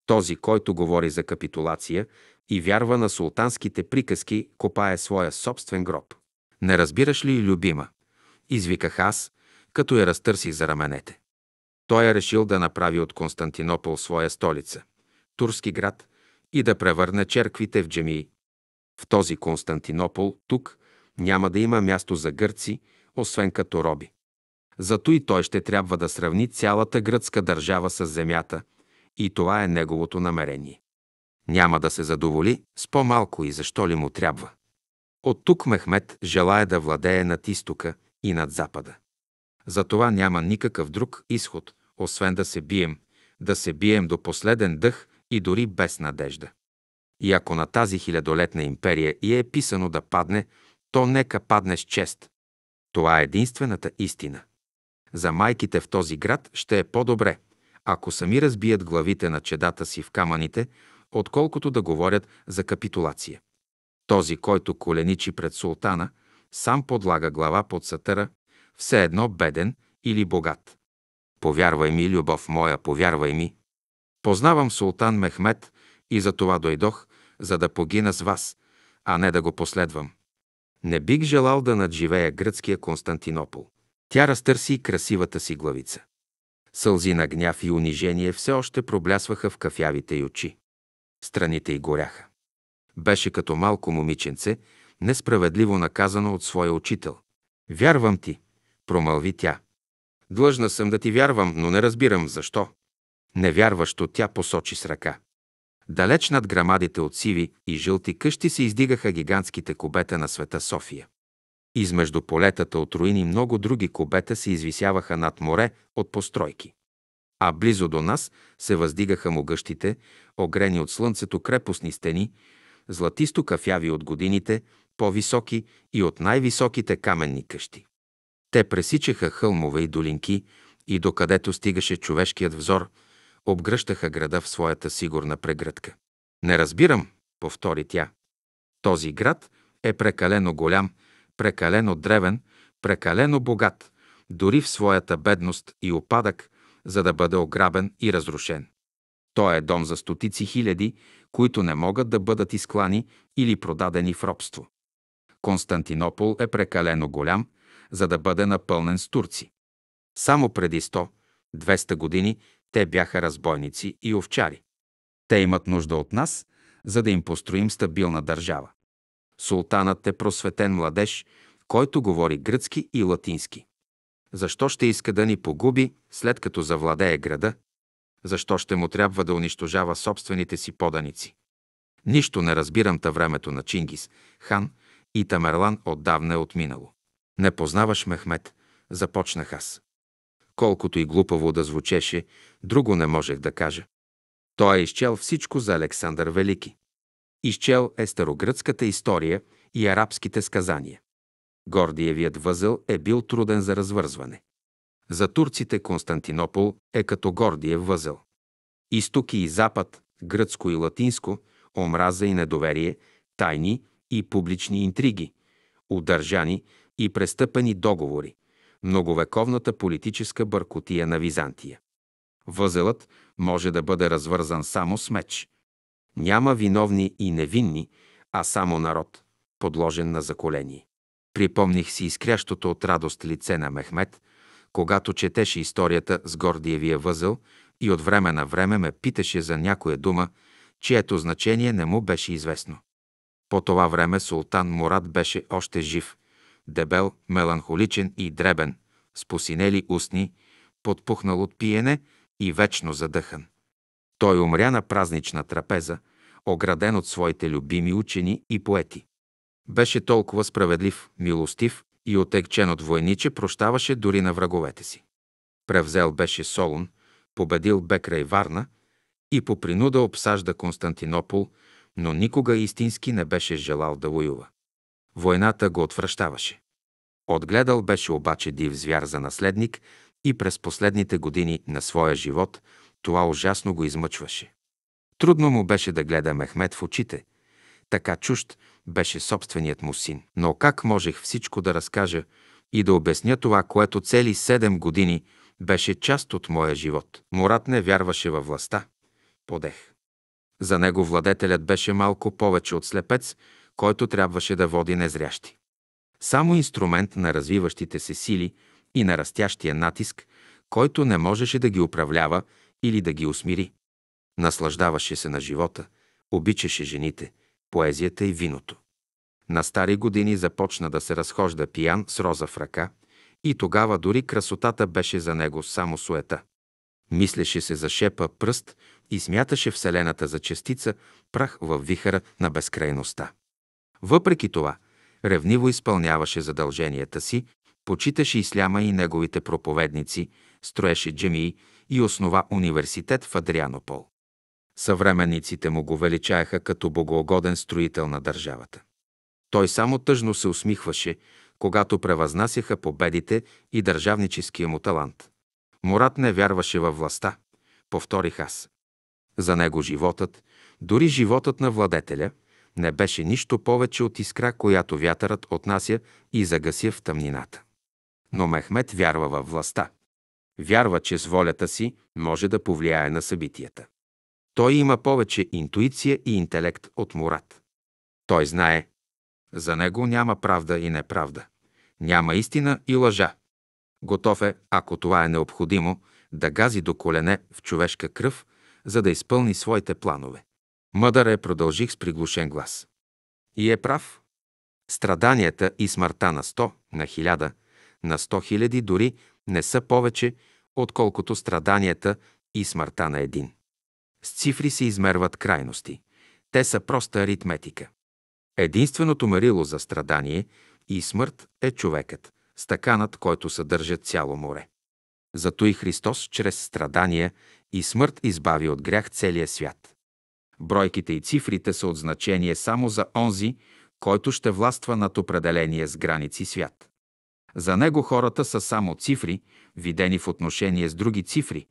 Този, който говори за капитулация и вярва на султанските приказки, копае своя собствен гроб. Не разбираш ли, любима? Извиках аз, като я разтърсих за раменете. Той е решил да направи от Константинопол своя столица, турски град, и да превърне черквите в джемии. В този Константинопол, тук, няма да има място за гърци, освен като роби. Зато и той ще трябва да сравни цялата гръцка държава с земята, и това е неговото намерение. Няма да се задоволи с по-малко и защо ли му трябва. От тук Мехмед желая да владее над изтока и над запада. За това няма никакъв друг изход, освен да се бием, да се бием до последен дъх и дори без надежда. И ако на тази хилядолетна империя и е писано да падне, то нека падне с чест. Това е единствената истина. За майките в този град ще е по-добре, ако сами разбият главите на чедата си в камъните, отколкото да говорят за капитулация. Този, който коленичи пред султана, сам подлага глава под сатъра, все едно беден или богат. Повярвай ми, любов моя, повярвай ми. Познавам султан Мехмед и за това дойдох, за да погина с вас, а не да го последвам. Не бих желал да надживея гръцкия Константинопол. Тя разтърси красивата си главица. Сълзи на гняв и унижение все още проблясваха в кафявите й очи. Страните й горяха. Беше като малко момиченце, несправедливо наказано от своя учител. Вярвам ти, промълви тя. Длъжна съм да ти вярвам, но не разбирам защо. Невярващо тя посочи с ръка. Далеч над грамадите от сиви и жълти къщи се издигаха гигантските кубета на света София. Измежду полетата от руини много други кубета се извисяваха над море от постройки. А близо до нас се въздигаха могъщите, огрени от слънцето крепостни стени, златисто кафяви от годините, по-високи и от най-високите каменни къщи. Те пресичаха хълмове и долинки и докъдето стигаше човешкият взор, обгръщаха града в своята сигурна прегръдка. Не разбирам, повтори тя. Този град е прекалено голям, прекалено древен, прекалено богат, дори в своята бедност и опадък, за да бъде ограбен и разрушен. Той е дом за стотици хиляди, които не могат да бъдат изклани или продадени в робство. Константинопол е прекалено голям, за да бъде напълнен с турци. Само преди 100-200 години те бяха разбойници и овчари. Те имат нужда от нас, за да им построим стабилна държава. Султанът е просветен младеж, който говори гръцки и латински. Защо ще иска да ни погуби, след като завладее града? Защо ще му трябва да унищожава собствените си поданици? Нищо не разбирам та времето на Чингис, хан и Тамерлан отдавна е отминало. Не познаваш Мехмед, започнах аз. Колкото и глупаво да звучеше, друго не можех да кажа. Той е изчел всичко за Александър Велики. Изчел е старогръцката история и арабските сказания. Гордиевият възъл е бил труден за развързване. За турците Константинопол е като Гордиев възъл. Изток и запад, гръцко и латинско, омраза и недоверие, тайни и публични интриги, удържани и престъпени договори, многовековната политическа бъркотия на Византия. Възелът може да бъде развързан само с меч. Няма виновни и невинни, а само народ, подложен на заколение. Припомних си изкрящото от радост лице на Мехмед, когато четеше историята с Гордиевия възел и от време на време ме питаше за някоя дума, чието значение не му беше известно. По това време султан Мурат беше още жив, дебел, меланхоличен и дребен, с посинели устни, подпухнал от пиене и вечно задъхан. Той умря на празнична трапеза, ограден от своите любими учени и поети. Беше толкова справедлив, милостив и отекчен от войниче прощаваше дори на враговете си. Превзел беше Солун, победил бе край Варна и по принуда обсажда Константинопол, но никога истински не беше желал да воюва. Войната го отвръщаваше. Отгледал беше обаче див звяр за наследник и през последните години на своя живот това ужасно го измъчваше. Трудно му беше да гледа Мехмед в очите. Така чужд беше собственият му син. Но как можех всичко да разкажа и да обясня това, което цели седем години беше част от моя живот? Мурат не вярваше във властта. Подех. За него владетелят беше малко повече от слепец, който трябваше да води незрящи. Само инструмент на развиващите се сили и на растящия натиск, който не можеше да ги управлява или да ги усмири. Наслаждаваше се на живота, обичаше жените, поезията и виното. На стари години започна да се разхожда пиян с роза в ръка и тогава дори красотата беше за него само суета. Мислеше се за шепа пръст и смяташе Вселената за частица, прах във вихъра на безкрайността. Въпреки това, ревниво изпълняваше задълженията си, почиташе исляма и неговите проповедници, строеше джемии и основа университет в Адрианопол. Съвременниците му го величаяха като богоугоден строител на държавата. Той само тъжно се усмихваше, когато превъзнасяха победите и държавническия му талант. Мурат не вярваше във властта, повторих аз. За него животът, дори животът на владетеля, не беше нищо повече от искра, която вятърът отнася и загася в тъмнината. Но Мехмед вярва във властта. Вярва, че с волята си може да повлияе на събитията. Той има повече интуиция и интелект от Мурат. Той знае, за него няма правда и неправда. Няма истина и лъжа. Готов е, ако това е необходимо, да гази до колене в човешка кръв, за да изпълни своите планове. Мъдър е, продължих с приглушен глас. И е прав. Страданията и смъртта на 100, на 1000, на 100 хиляди дори не са повече, отколкото страданията и смъртта на един. С цифри се измерват крайности. Те са проста аритметика. Единственото мерило за страдание и смърт е човекът, стаканът, който съдържа цяло море. Зато и Христос чрез страдания и смърт избави от грях целия свят. Бройките и цифрите са от значение само за онзи, който ще властва над определение с граници свят. За него хората са само цифри, видени в отношение с други цифри,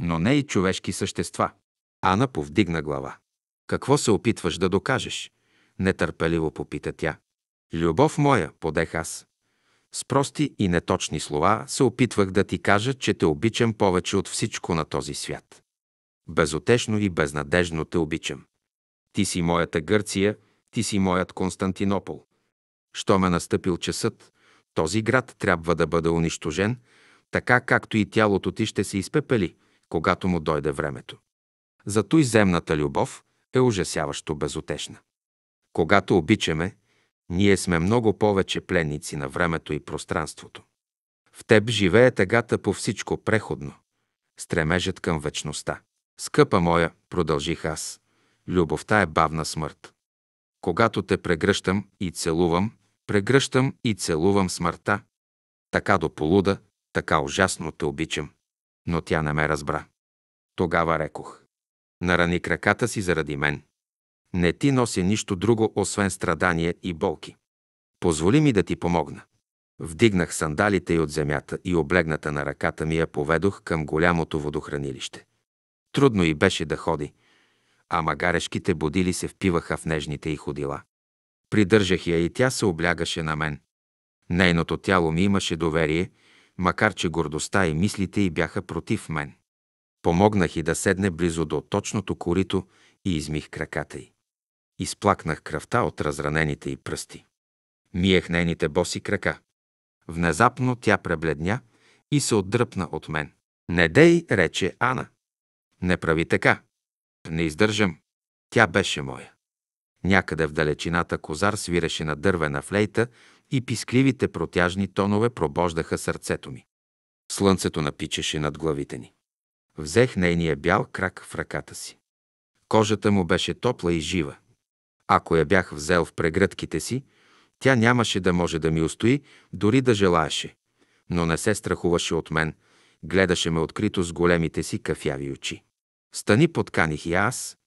но не и човешки същества. Ана повдигна глава. Какво се опитваш да докажеш? Нетърпеливо попита тя. Любов моя, подех аз. С прости и неточни слова се опитвах да ти кажа, че те обичам повече от всичко на този свят. Безотешно и безнадежно те обичам. Ти си моята Гърция, ти си моят Константинопол. Що ме настъпил часът, този град трябва да бъде унищожен, така както и тялото ти ще се изпепели, когато му дойде времето. Зато и земната любов е ужасяващо безотешна. Когато обичаме, ние сме много повече пленници на времето и пространството. В теб живее тъгата по всичко преходно, стремежът към вечността. Скъпа моя, продължих аз, любовта е бавна смърт. Когато те прегръщам и целувам, прегръщам и целувам смъртта. Така до полуда, така ужасно те обичам. Но тя не ме разбра. Тогава рекох. Нарани краката си заради мен. Не ти нося нищо друго, освен страдания и болки. Позволи ми да ти помогна. Вдигнах сандалите й от земята и облегната на ръката ми я поведох към голямото водохранилище. Трудно й беше да ходи, а магарешките будили се впиваха в нежните й ходила. Придържах я и тя се облягаше на мен. Нейното тяло ми имаше доверие, макар че гордостта и мислите й бяха против мен. Помогнах и да седне близо до точното корито и измих краката й. Изплакнах кръвта от разранените й пръсти. Миех нейните боси крака. Внезапно тя пребледня и се отдръпна от мен. Не дей, рече Ана. Не прави така. Не издържам. Тя беше моя. Някъде в далечината козар свиреше на дървена флейта и пискливите протяжни тонове пробождаха сърцето ми. Слънцето напичаше над главите ни. Взех нейния бял крак в ръката си. Кожата му беше топла и жива. Ако я бях взел в прегръдките си, тя нямаше да може да ми устои, дори да желаеше. Но не се страхуваше от мен, гледаше ме открито с големите си кафяви очи. Стани подканих и аз.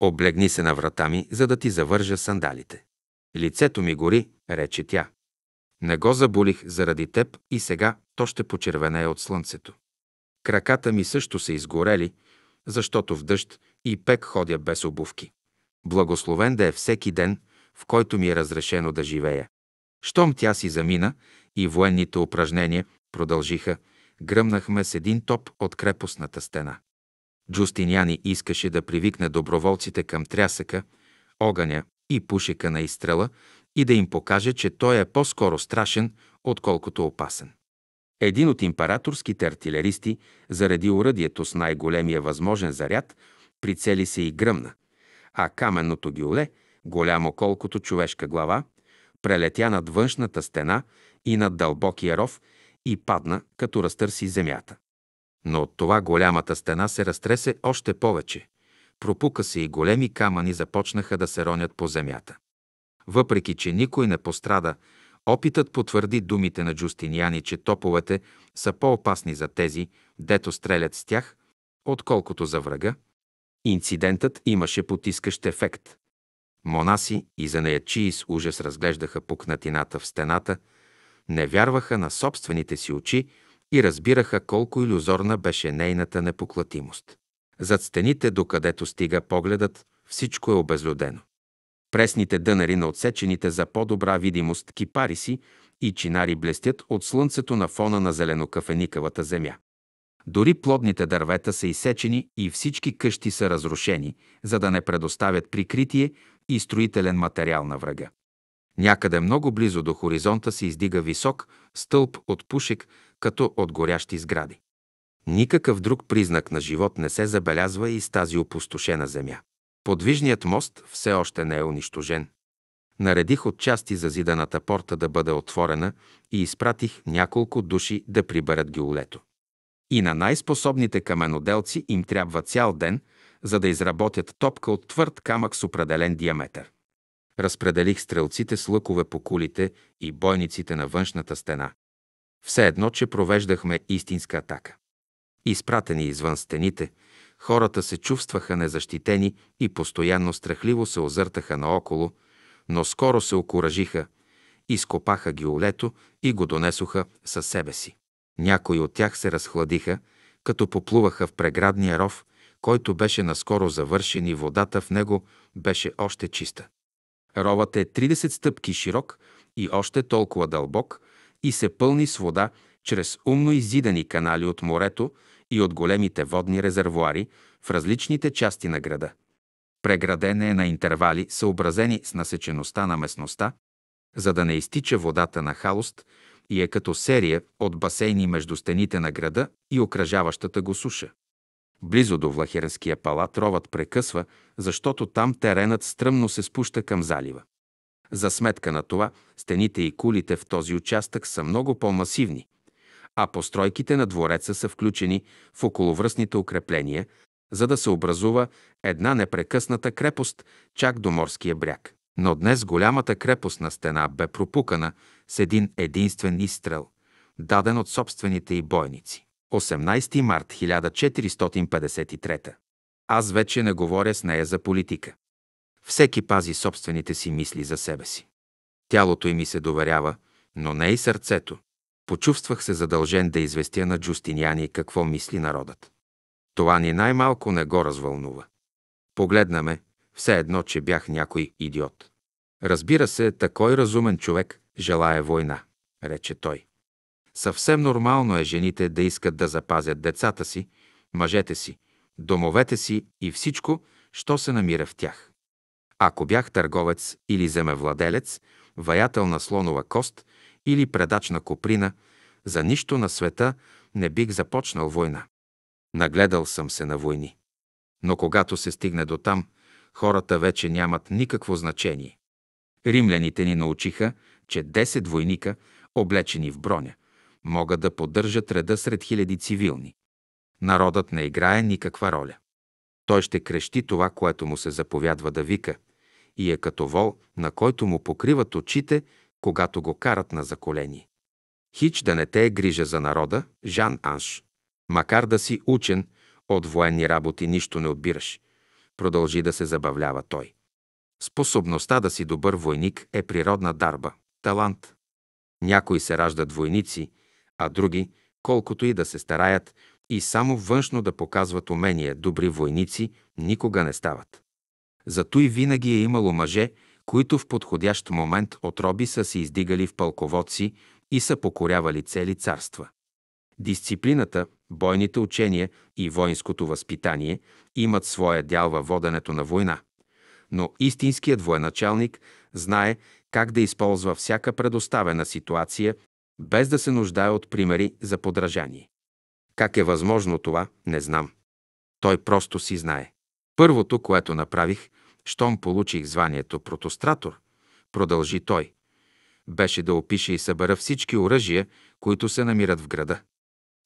Облегни се на врата ми, за да ти завържа сандалите. Лицето ми гори, рече тя. Не го заболих заради теб и сега то ще почервенее от слънцето. Краката ми също са изгорели, защото в дъжд и пек ходя без обувки. Благословен да е всеки ден, в който ми е разрешено да живея. Щом тя си замина и военните упражнения продължиха, гръмнахме с един топ от крепостната стена. Джустиняни искаше да привикне доброволците към трясъка, огъня и пушека на изстрела и да им покаже, че той е по-скоро страшен, отколкото опасен. Един от императорските артилеристи заради уръдието с най-големия възможен заряд прицели се и гръмна, а каменното гюле, голямо колкото човешка глава, прелетя над външната стена и над дълбокия ров и падна, като разтърси земята. Но от това голямата стена се разтресе още повече. Пропука се и големи камъни започнаха да се ронят по земята. Въпреки, че никой не пострада, опитът потвърди думите на Джустиниани, че топовете са по-опасни за тези, дето стрелят с тях, отколкото за врага. Инцидентът имаше потискащ ефект. Монаси и занаячии с ужас разглеждаха пукнатината в стената, не вярваха на собствените си очи и разбираха колко иллюзорна беше нейната непоклатимост. Зад стените, докъдето стига погледът, всичко е обезлюдено. Пресните дънари на отсечените за по-добра видимост кипариси и чинари блестят от слънцето на фона на зеленокафеникавата земя. Дори плодните дървета са изсечени и всички къщи са разрушени, за да не предоставят прикритие и строителен материал на врага. Някъде много близо до хоризонта се издига висок стълб от пушек, като от горящи сгради. Никакъв друг признак на живот не се забелязва и с тази опустошена земя. Подвижният мост все още не е унищожен. Наредих от части за зиданата порта да бъде отворена и изпратих няколко души да приберат геолето. И на най-способните каменоделци им трябва цял ден, за да изработят топка от твърд камък с определен диаметър. Разпределих стрелците с лъкове по кулите и бойниците на външната стена. Все едно, че провеждахме истинска атака. Изпратени извън стените, хората се чувстваха незащитени и постоянно страхливо се озъртаха наоколо, но скоро се окуражиха, изкопаха геолето и го донесоха със себе си. Някои от тях се разхладиха, като поплуваха в преградния ров, който беше наскоро завършен и водата в него беше още чиста. Ровът е 30 стъпки широк и още толкова дълбок и се пълни с вода чрез умно изидани канали от морето и от големите водни резервуари в различните части на града. Преграден е на интервали, съобразени с насечеността на местността, за да не изтича водата на халост и е като серия от басейни между стените на града и окръжаващата го суша. Близо до Влахерския палат ровът прекъсва, защото там теренът стръмно се спуща към залива. За сметка на това, стените и кулите в този участък са много по-масивни, а постройките на двореца са включени в околовръстните укрепления, за да се образува една непрекъсната крепост чак до морския бряг. Но днес голямата крепостна стена бе пропукана с един единствен изстрел, даден от собствените й бойници. 18 март 1453. Аз вече не говоря с нея за политика. Всеки пази собствените си мисли за себе си. Тялото й ми се доверява, но не и сърцето. Почувствах се задължен да известя на Джустиняни какво мисли народът. Това ни най-малко не го развълнува. Погледна ме, все едно, че бях някой идиот. Разбира се, такой разумен човек желая война, рече той. Съвсем нормално е жените да искат да запазят децата си, мъжете си, домовете си и всичко, що се намира в тях. Ако бях търговец или земевладелец, ваятел на слонова кост или предач на коприна, за нищо на света не бих започнал война. Нагледал съм се на войни. Но когато се стигне до там, хората вече нямат никакво значение. Римляните ни научиха, че 10 войника, облечени в броня, могат да поддържат реда сред хиляди цивилни. Народът не играе никаква роля. Той ще крещи това, което му се заповядва да вика, и е като вол, на който му покриват очите, когато го карат на заколени. Хич да не те е грижа за народа, Жан Анш. Макар да си учен, от военни работи нищо не отбираш. Продължи да се забавлява той. Способността да си добър войник е природна дарба, талант. Някои се раждат войници, а други, колкото и да се стараят и само външно да показват умения, добри войници никога не стават. Зато и винаги е имало мъже, които в подходящ момент от роби са се издигали в пълководци и са покорявали цели царства. Дисциплината, бойните учения и воинското възпитание имат своя дял във воденето на война. Но истинският военачалник знае как да използва всяка предоставена ситуация, без да се нуждае от примери за подражание. Как е възможно това, не знам. Той просто си знае. Първото, което направих, щом получих званието протостратор, продължи той, беше да опише и събера всички оръжия, които се намират в града.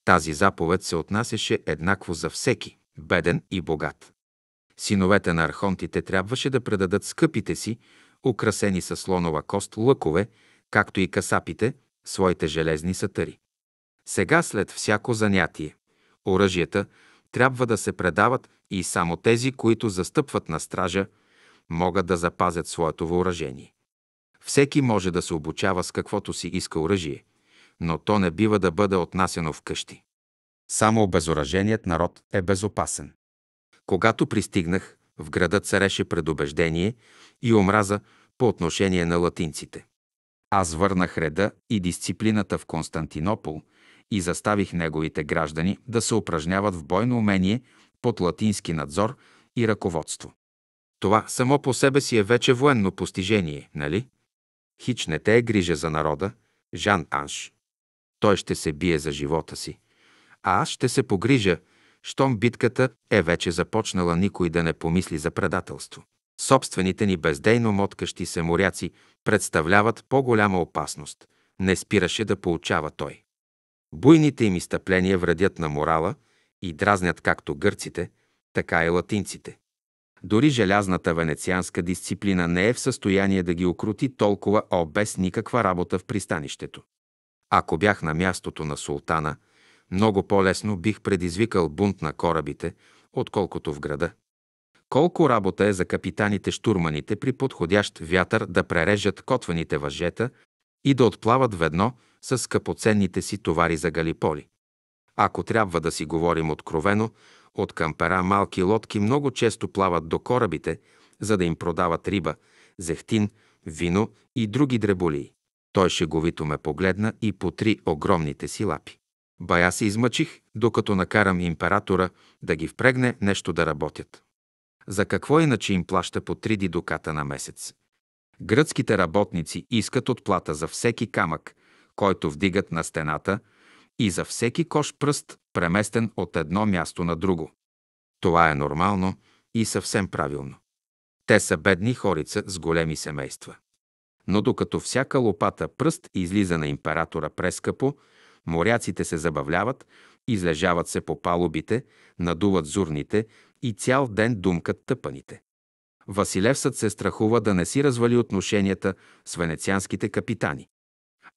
Тази заповед се отнасяше еднакво за всеки, беден и богат. Синовете на архонтите трябваше да предадат скъпите си, украсени с слонова кост лъкове, както и касапите, своите железни сатъри. Сега, след всяко занятие, оръжията трябва да се предават и само тези, които застъпват на стража, могат да запазят своето въоръжение. Всеки може да се обучава с каквото си иска оръжие, но то не бива да бъде отнасяно в къщи. Само обезоръженият народ е безопасен. Когато пристигнах, в града цареше предубеждение и омраза по отношение на латинците. Аз върнах реда и дисциплината в Константинопол и заставих неговите граждани да се упражняват в бойно умение под латински надзор и ръководство. Това само по себе си е вече военно постижение, нали? Хич не те е грижа за народа, Жан Анш. Той ще се бие за живота си. А аз ще се погрижа, щом битката е вече започнала никой да не помисли за предателство. Собствените ни бездейно моткащи се моряци представляват по-голяма опасност. Не спираше да получава той. Буйните им изтъпления вредят на морала и дразнят както гърците, така и латинците. Дори желязната венецианска дисциплина не е в състояние да ги окрути толкова, о без никаква работа в пристанището. Ако бях на мястото на султана, много по-лесно бих предизвикал бунт на корабите, отколкото в града. Колко работа е за капитаните штурманите при подходящ вятър да прережат котваните въжета и да отплават ведно с скъпоценните си товари за Галиполи. Ако трябва да си говорим откровено, от кампера малки лодки много често плават до корабите, за да им продават риба, зехтин, вино и други дреболии. Той шеговито ме погледна и потри огромните си лапи. Бая се измъчих, докато накарам императора да ги впрегне нещо да работят. За какво иначе им плаща по три дидуката на месец? Гръцките работници искат отплата за всеки камък, който вдигат на стената, и за всеки кош пръст, преместен от едно място на друго. Това е нормално и съвсем правилно. Те са бедни хорица с големи семейства. Но докато всяка лопата пръст излиза на императора прескъпо, моряците се забавляват, излежават се по палубите, надуват зурните и цял ден думкат тъпаните. Василевсът се страхува да не си развали отношенията с венецианските капитани.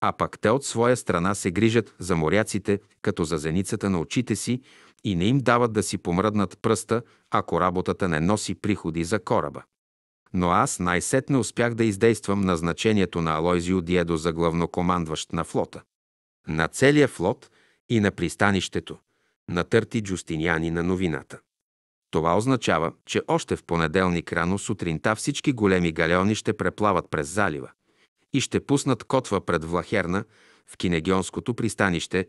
А пък те от своя страна се грижат за моряците, като за зеницата на очите си и не им дават да си помръднат пръста, ако работата не носи приходи за кораба. Но аз най-сетне успях да издействам назначението на Алойзио Диедо за главнокомандващ на флота. На целия флот и на пристанището натърти Джустиниани на новината. Това означава, че още в понеделник рано сутринта всички големи галеони ще преплават през залива и ще пуснат котва пред Влахерна в Кинегионското пристанище,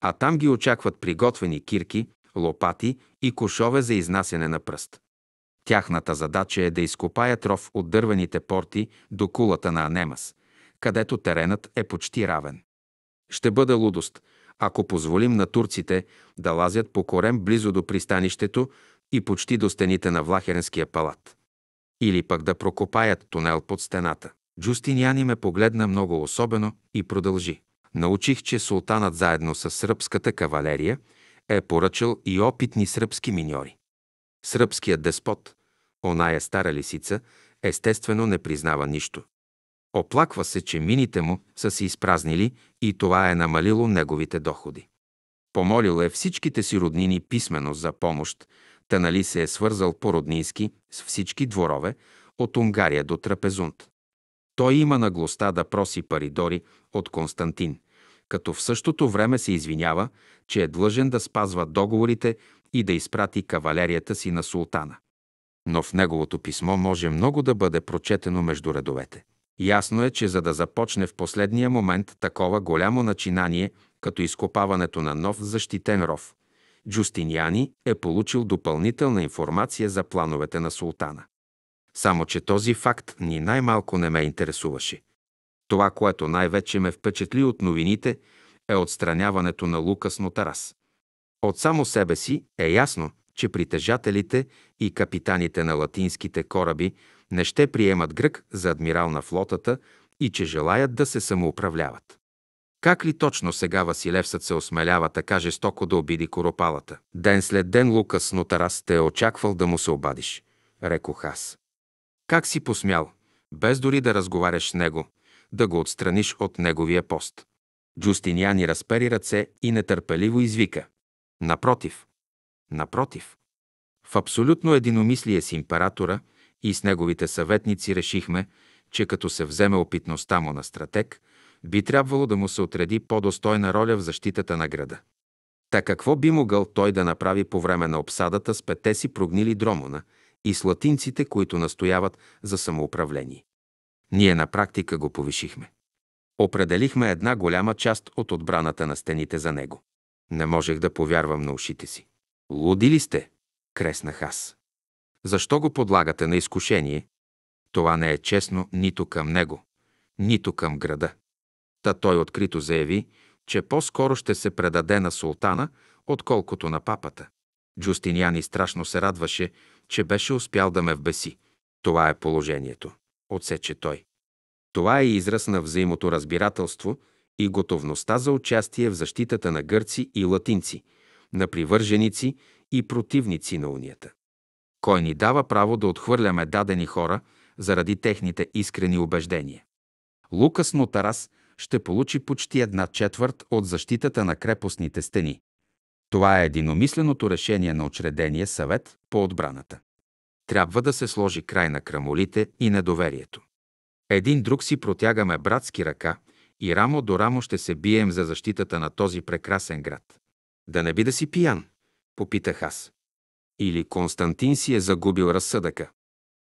а там ги очакват приготвени кирки, лопати и кошове за изнасяне на пръст. Тяхната задача е да изкопаят ров от дървените порти до кулата на Анемас, където теренът е почти равен. Ще бъде лудост, ако позволим на турците да лазят по корем близо до пристанището и почти до стените на Влахеренския палат. Или пък да прокопаят тунел под стената. Джустиниани ме погледна много особено и продължи. Научих, че султанът заедно с сръбската кавалерия е поръчал и опитни сръбски миньори. Сръбският деспот, оная стара лисица, естествено не признава нищо. Оплаква се, че мините му са се изпразнили и това е намалило неговите доходи. Помолил е всичките си роднини писмено за помощ, та нали се е свързал по-роднински с всички дворове от Унгария до Трапезунт. Той има наглостта да проси паридори от Константин, като в същото време се извинява, че е длъжен да спазва договорите и да изпрати кавалерията си на султана. Но в неговото писмо може много да бъде прочетено между редовете. Ясно е, че за да започне в последния момент такова голямо начинание, като изкопаването на нов защитен ров, Джустиниани е получил допълнителна информация за плановете на султана. Само, че този факт ни най-малко не ме интересуваше. Това, което най-вече ме впечатли от новините, е отстраняването на Лукас Нотарас. От само себе си е ясно, че притежателите и капитаните на латинските кораби не ще приемат грък за адмирал на флотата и че желаят да се самоуправляват. Как ли точно сега Василевсът се осмелява така жестоко да обиди коропалата? Ден след ден Лукас Нотарас те е очаквал да му се обадиш, рекох аз. Как си посмял? без дори да разговаряш с него, да го отстраниш от неговия пост. Джустиниани разпери ръце и нетърпеливо извика. Напротив, напротив. В абсолютно единомислие с императора и с неговите съветници решихме, че като се вземе опитността му на стратег, би трябвало да му се отреди по-достойна роля в защитата на града. Та какво би могъл той да направи по време на обсадата с пете си прогнили дромона и с латинците, които настояват за самоуправление? Ние на практика го повишихме. Определихме една голяма част от отбраната на стените за него. Не можех да повярвам на ушите си. Луди ли сте? Креснах аз. Защо го подлагате на изкушение? Това не е честно нито към него, нито към града. Та той открито заяви, че по-скоро ще се предаде на султана, отколкото на папата. Джустиниани страшно се радваше, че беше успял да ме вбеси. Това е положението, отсече той. Това е израз на взаимото разбирателство и готовността за участие в защитата на гърци и латинци, на привърженици и противници на унията. Кой ни дава право да отхвърляме дадени хора заради техните искрени убеждения? Лукас Нотарас ще получи почти една четвърт от защитата на крепостните стени. Това е единомисленото решение на учредения съвет по отбраната. Трябва да се сложи край на крамолите и недоверието. Един друг си протягаме братски ръка и рамо до рамо ще се бием за защитата на този прекрасен град. Да не би да си пиян, попитах аз. Или Константин си е загубил разсъдъка.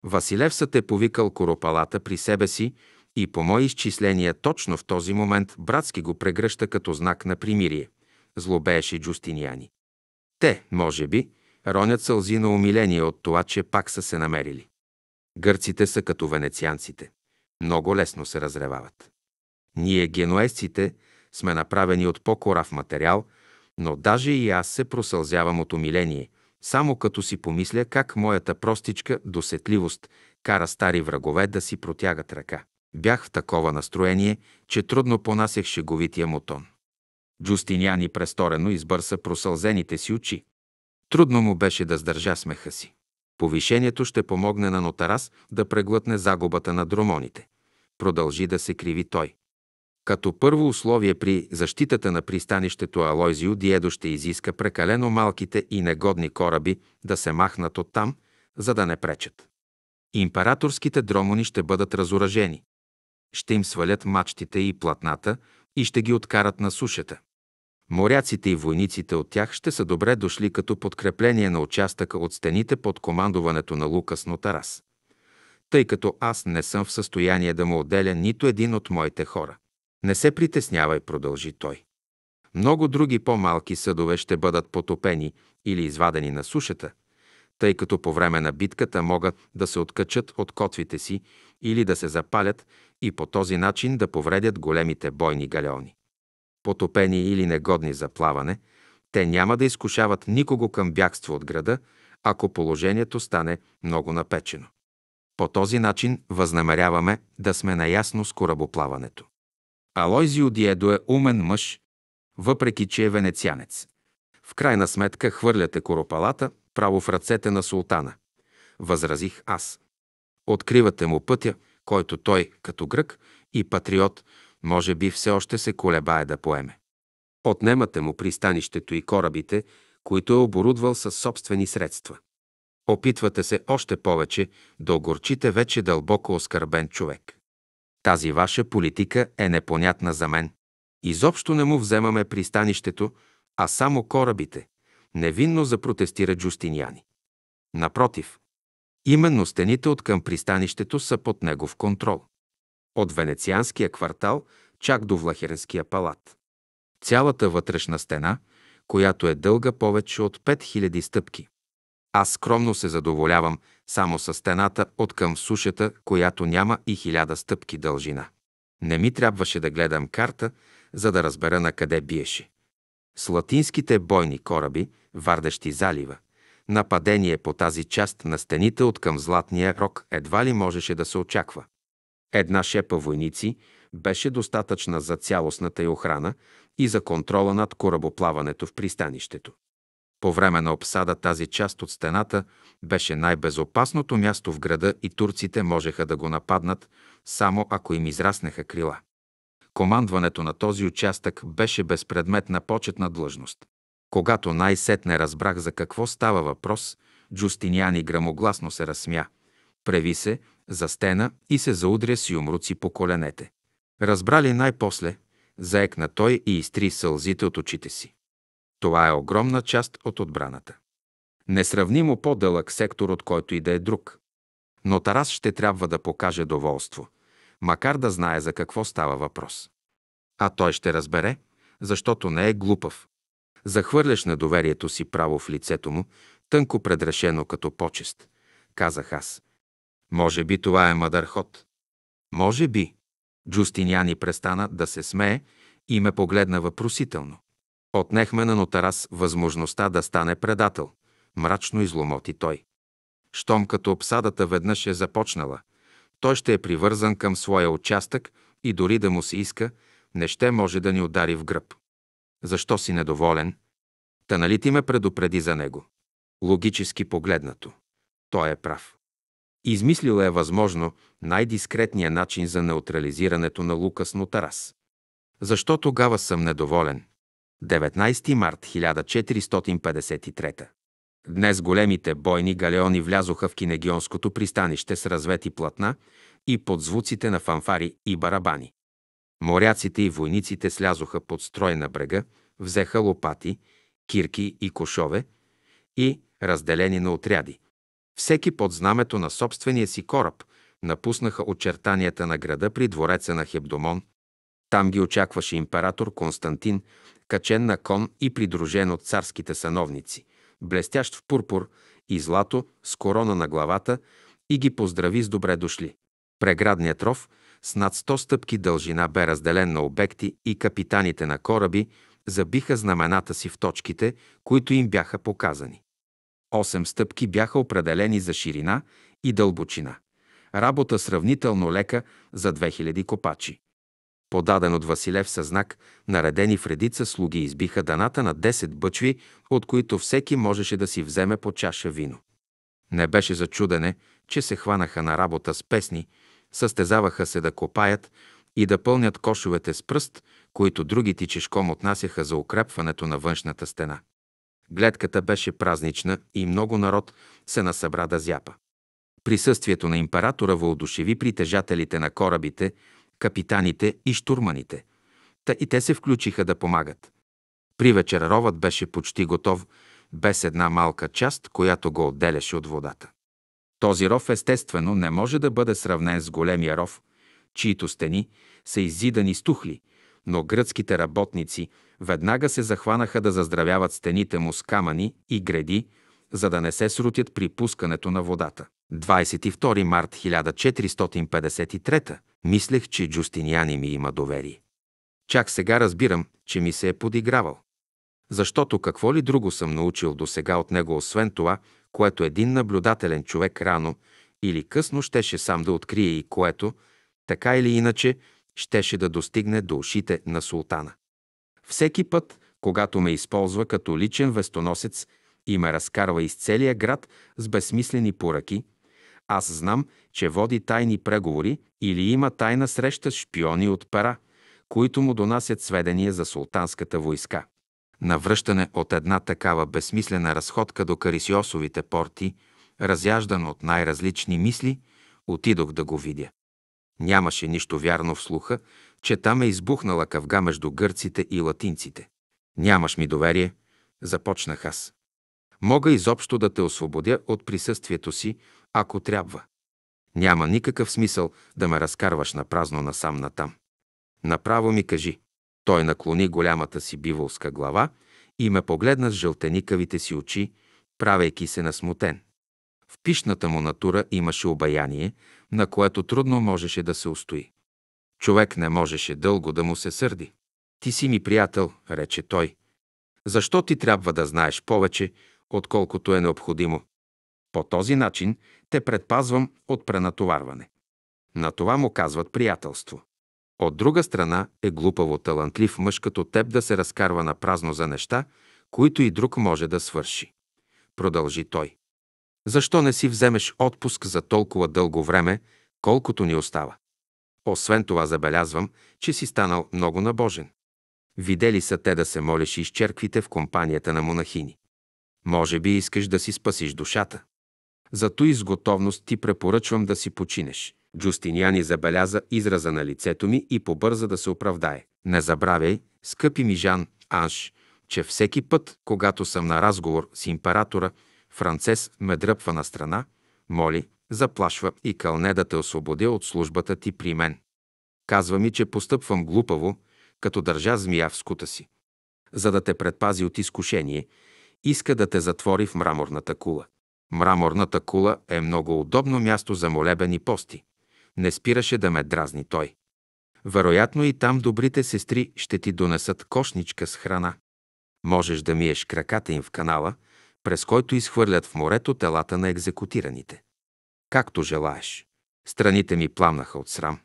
Василевсът е повикал коропалата при себе си и по мои изчисления точно в този момент братски го прегръща като знак на примирие. Злобееше Джустиниани. Те, може би, ронят сълзи на умиление от това, че пак са се намерили. Гърците са като венецианците. Много лесно се разревават. Ние, генуезците, сме направени от по-корав материал, но даже и аз се просълзявам от умиление, само като си помисля как моята простичка досетливост кара стари врагове да си протягат ръка. Бях в такова настроение, че трудно понасях шеговития му тон. Джустиняни престорено избърса просълзените си очи. Трудно му беше да сдържа смеха си. Повишението ще помогне на Нотарас да преглътне загубата на дромоните. Продължи да се криви той. Като първо условие при защитата на пристанището Алойзио Диедо ще изиска прекалено малките и негодни кораби да се махнат оттам, за да не пречат. Императорските дромони ще бъдат разоръжени ще им свалят мачтите и платната и ще ги откарат на сушата. Моряците и войниците от тях ще са добре дошли като подкрепление на участъка от стените под командуването на Лукас Нотарас. Тъй като аз не съм в състояние да му отделя нито един от моите хора. Не се притеснявай, продължи той. Много други по-малки съдове ще бъдат потопени или извадени на сушата, тъй като по време на битката могат да се откачат от котвите си или да се запалят и по този начин да повредят големите бойни галеони. Потопени или негодни за плаване, те няма да изкушават никого към бягство от града, ако положението стане много напечено. По този начин възнамеряваме да сме наясно с корабоплаването. Алойзио Диедо е умен мъж, въпреки че е венецианец. В крайна сметка хвърляте коропалата право в ръцете на султана. Възразих аз. Откривате му пътя, който той, като грък и патриот, може би все още се колебае да поеме. Отнемате му пристанището и корабите, които е оборудвал със собствени средства. Опитвате се още повече да огорчите вече дълбоко оскърбен човек. Тази ваша политика е непонятна за мен. Изобщо не му вземаме пристанището, а само корабите. Невинно запротестира Джустиниани. Напротив, Именно стените от към пристанището са под негов контрол. От венецианския квартал чак до Влахеренския палат. Цялата вътрешна стена, която е дълга повече от 5000 стъпки. Аз скромно се задоволявам само с стената от към сушата, която няма и хиляда стъпки дължина. Не ми трябваше да гледам карта, за да разбера на къде биеше. С латинските бойни кораби, вардещи залива, Нападение по тази част на стените от към Златния рок едва ли можеше да се очаква. Една шепа войници беше достатъчна за цялостната й охрана и за контрола над корабоплаването в пристанището. По време на обсада тази част от стената беше най-безопасното място в града и турците можеха да го нападнат само ако им израснеха крила. Командването на този участък беше безпредметна почетна длъжност. Когато най-сетне разбрах за какво става въпрос, Джустиниани грамогласно се разсмя. Преви се, за стена и се заудря с юмруци по коленете. Разбрали най-после, заекна той и изтри сълзите от очите си. Това е огромна част от отбраната. Несравнимо по-дълъг сектор, от който и да е друг. Но Тарас ще трябва да покаже доволство, макар да знае за какво става въпрос. А той ще разбере, защото не е глупав. Захвърляш недоверието си право в лицето му, тънко предрешено като почест, казах аз. Може би това е мъдър ход. Може би. Джустиняни престана да се смее и ме погледна въпросително. Отнехме на Нотарас възможността да стане предател. Мрачно изломоти той. Щом като обсадата веднъж е започнала, той ще е привързан към своя участък и дори да му се иска, не ще може да ни удари в гръб. Защо си недоволен? Та нали ти ме предупреди за него? Логически погледнато. Той е прав. Измислил е възможно най-дискретния начин за неутрализирането на Лукас Нотарас. Защо тогава съм недоволен? 19 март 1453 Днес големите бойни галеони влязоха в кинегионското пристанище с развети платна и под звуците на фанфари и барабани. Моряците и войниците слязоха под строй на брега, взеха лопати, кирки и кошове и, разделени на отряди, всеки под знамето на собствения си кораб, напуснаха очертанията на града при двореца на Хебдомон. Там ги очакваше император Константин, качен на кон и придружен от царските сановници, блестящ в пурпур и злато с корона на главата и ги поздрави с добре дошли. Преградният ров с над 100 стъпки дължина бе разделен на обекти и капитаните на кораби забиха знамената си в точките, които им бяха показани. Осем стъпки бяха определени за ширина и дълбочина. Работа сравнително лека за 2000 копачи. Подаден от Василев със знак, наредени в редица слуги избиха даната на 10 бъчви, от които всеки можеше да си вземе по чаша вино. Не беше за чудене, че се хванаха на работа с песни, състезаваха се да копаят и да пълнят кошовете с пръст, които другите чешком отнасяха за укрепването на външната стена. Гледката беше празнична и много народ се насъбра да зяпа. Присъствието на императора въодушеви притежателите на корабите, капитаните и штурманите. Та и те се включиха да помагат. При вечер ровът беше почти готов, без една малка част, която го отделяше от водата. Този ров естествено не може да бъде сравнен с големия ров, чието стени са иззидани с тухли, но гръцките работници веднага се захванаха да заздравяват стените му с камъни и греди, за да не се срутят при пускането на водата. 22 март 1453 мислех, че Джустиниани ми има доверие. Чак сега разбирам, че ми се е подигравал. Защото какво ли друго съм научил до сега от него, освен това, което един наблюдателен човек рано или късно щеше сам да открие и което, така или иначе, щеше да достигне до ушите на султана. Всеки път, когато ме използва като личен вестоносец и ме разкарва из целия град с безсмислени поръки, аз знам, че води тайни преговори или има тайна среща с шпиони от пера, които му донасят сведения за султанската войска. Навръщане от една такава безсмислена разходка до Карисиосовите порти, разяждан от най-различни мисли, отидох да го видя. Нямаше нищо вярно в слуха, че там е избухнала къвга между гърците и латинците. Нямаш ми доверие, започнах аз. Мога изобщо да те освободя от присъствието си, ако трябва. Няма никакъв смисъл да ме разкарваш на празно насам натам. Направо ми кажи. Той наклони голямата си биволска глава и ме погледна с жълтеникавите си очи, правейки се насмутен. В пишната му натура имаше обаяние, на което трудно можеше да се устои. Човек не можеше дълго да му се сърди. Ти си ми приятел, рече той. Защо ти трябва да знаеш повече, отколкото е необходимо? По този начин те предпазвам от пренатоварване. На това му казват приятелство. От друга страна е глупаво талантлив мъж като теб да се разкарва на празно за неща, които и друг може да свърши. Продължи той. Защо не си вземеш отпуск за толкова дълго време, колкото ни остава? Освен това забелязвам, че си станал много набожен. Видели са те да се молиш из черквите в компанията на монахини. Може би искаш да си спасиш душата. Зато и с готовност ти препоръчвам да си починеш. Джустиниани забеляза израза на лицето ми и побърза да се оправдае. Не забравяй, скъпи ми Жан Анш, че всеки път, когато съм на разговор с императора, Францес ме дръпва на страна, моли, заплашва и кълне да те освободя от службата ти при мен. Казва ми, че постъпвам глупаво, като държа змия в скута си. За да те предпази от изкушение, иска да те затвори в мраморната кула. Мраморната кула е много удобно място за молебени пости. Не спираше да ме дразни той. Вероятно и там добрите сестри ще ти донесат кошничка с храна. Можеш да миеш краката им в канала, през който изхвърлят в морето телата на екзекутираните. Както желаеш. Страните ми пламнаха от срам.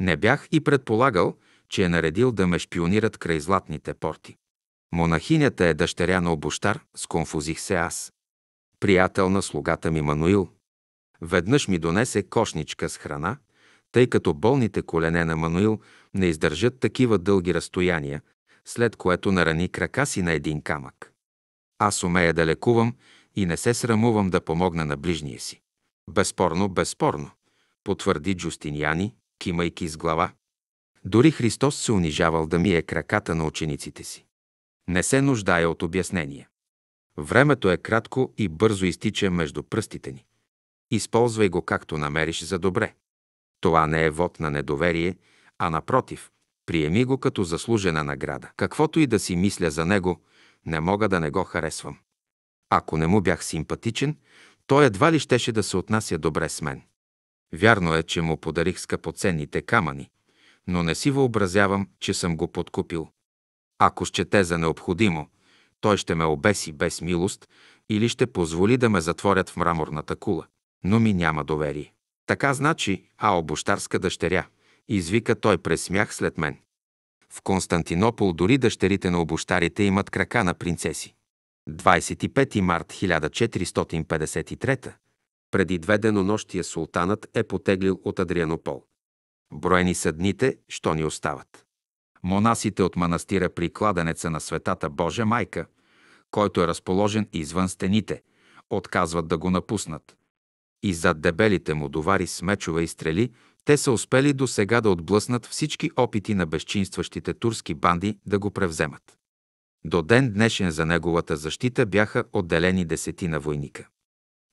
Не бях и предполагал, че е наредил да ме шпионират край златните порти. Монахинята е дъщеря на обощар, сконфузих се аз. Приятел на слугата ми Мануил. Веднъж ми донесе кошничка с храна, тъй като болните колене на Мануил не издържат такива дълги разстояния, след което нарани крака си на един камък. Аз умея да лекувам и не се срамувам да помогна на ближния си. Безспорно, безспорно, потвърди Джустиниани, кимайки с глава. Дори Христос се унижавал да мие краката на учениците си. Не се нуждае от обяснение. Времето е кратко и бързо изтича между пръстите ни. Използвай го както намериш за добре. Това не е вод на недоверие, а напротив, приеми го като заслужена награда. Каквото и да си мисля за него, не мога да не го харесвам. Ако не му бях симпатичен, той едва ли щеше да се отнася добре с мен. Вярно е, че му подарих скъпоценните камъни, но не си въобразявам, че съм го подкупил. Ако счете за необходимо, той ще ме обеси без милост или ще позволи да ме затворят в мраморната кула. Но ми няма доверие. Така значи, а обощарска дъщеря, извика той през смях след мен. В Константинопол дори дъщерите на обощарите имат крака на принцеси. 25 март 1453 преди две денонощия султанът е потеглил от Адрианопол. Броени са дните, що ни остават. Монасите от манастира при кладенеца на Светата Божа майка, който е разположен извън стените, отказват да го напуснат. И зад дебелите му довари с мечове и стрели, те са успели до сега да отблъснат всички опити на безчинстващите турски банди да го превземат. До ден днешен за неговата защита бяха отделени десетина войника.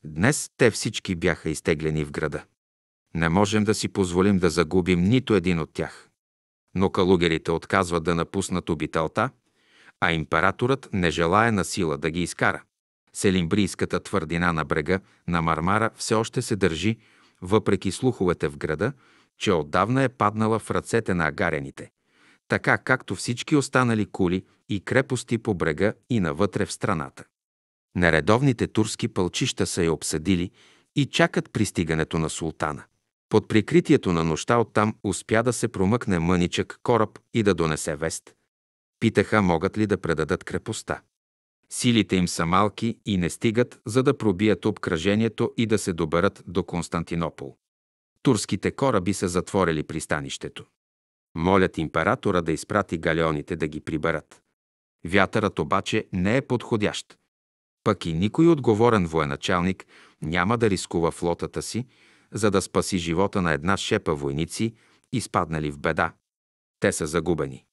Днес те всички бяха изтеглени в града. Не можем да си позволим да загубим нито един от тях. Но калугерите отказват да напуснат обителта, а императорът не желая на сила да ги изкара. Селимбрийската твърдина на брега на Мармара все още се държи, въпреки слуховете в града, че отдавна е паднала в ръцете на агарените, така както всички останали кули и крепости по брега и навътре в страната. Нередовните турски пълчища са я обсъдили и чакат пристигането на султана. Под прикритието на нощта оттам успя да се промъкне мъничък кораб и да донесе вест. Питаха могат ли да предадат крепостта. Силите им са малки и не стигат, за да пробият обкръжението и да се доберат до Константинопол. Турските кораби са затворили пристанището. Молят императора да изпрати галеоните да ги приберат. Вятърът обаче не е подходящ. Пък и никой отговорен военачалник няма да рискува флотата си, за да спаси живота на една шепа войници, изпаднали в беда. Те са загубени.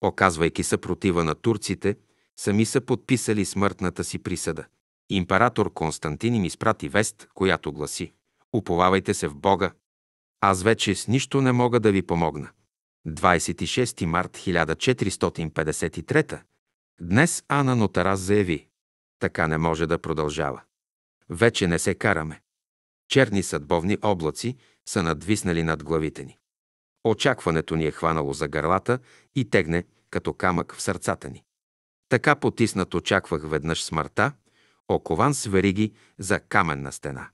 Оказвайки съпротива на турците, сами са подписали смъртната си присъда. Император Константин им изпрати вест, която гласи «Уповавайте се в Бога, аз вече с нищо не мога да ви помогна». 26 март 1453 Днес Ана Нотарас заяви така не може да продължава. Вече не се караме. Черни съдбовни облаци са надвиснали над главите ни. Очакването ни е хванало за гърлата и тегне като камък в сърцата ни. Така потиснат очаквах веднъж смъртта, окован с вериги за каменна стена.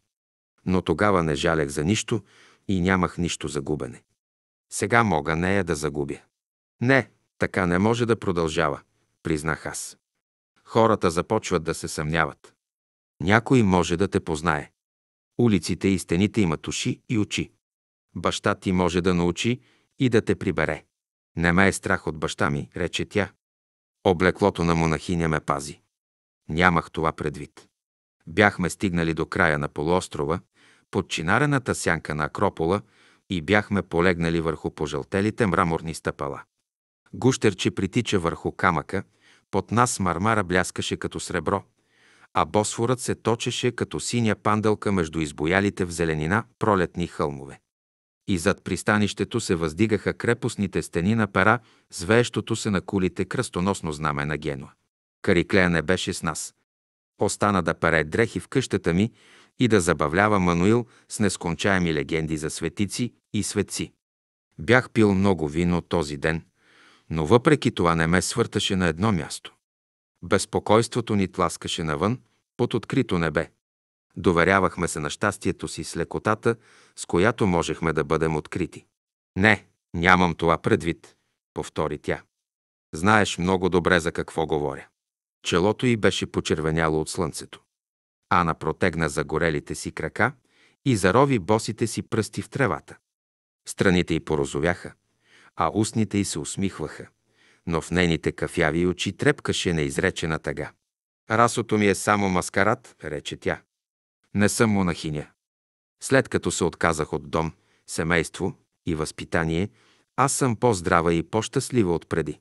Но тогава не жалех за нищо и нямах нищо за губене. Сега мога нея да загубя. Не, така не може да продължава, признах аз. Хората започват да се съмняват. Някой може да те познае. Улиците и стените имат уши и очи. Баща ти може да научи и да те прибере. Не ме е страх от баща ми, рече тя. Облеклото на монахиня ме пази. Нямах това предвид. Бяхме стигнали до края на полуострова, под чинарената сянка на Акропола и бяхме полегнали върху пожълтелите мраморни стъпала. Гущерче притича върху камъка, под нас мармара бляскаше като сребро, а Босфорът се точеше като синя пандълка между избоялите в зеленина пролетни хълмове. И зад пристанището се въздигаха крепостните стени на пера, звеещото се на кулите кръстоносно знаме на Генуа. Кариклея не беше с нас. Остана да пере дрехи в къщата ми и да забавлява Мануил с нескончаеми легенди за светици и светци. Бях пил много вино този ден, но въпреки това не ме свърташе на едно място. Безпокойството ни тласкаше навън, под открито небе. Доверявахме се на щастието си с лекотата, с която можехме да бъдем открити. Не, нямам това предвид, повтори тя. Знаеш много добре за какво говоря. Челото й беше почервеняло от слънцето. Ана протегна загорелите си крака и зарови босите си пръсти в тревата. Страните й порозовяха, а устните й се усмихваха, но в нейните кафяви очи трепкаше неизречена тъга. Расото ми е само маскарад, рече тя. Не съм монахиня. След като се отказах от дом, семейство и възпитание, аз съм по-здрава и по-щастлива от преди.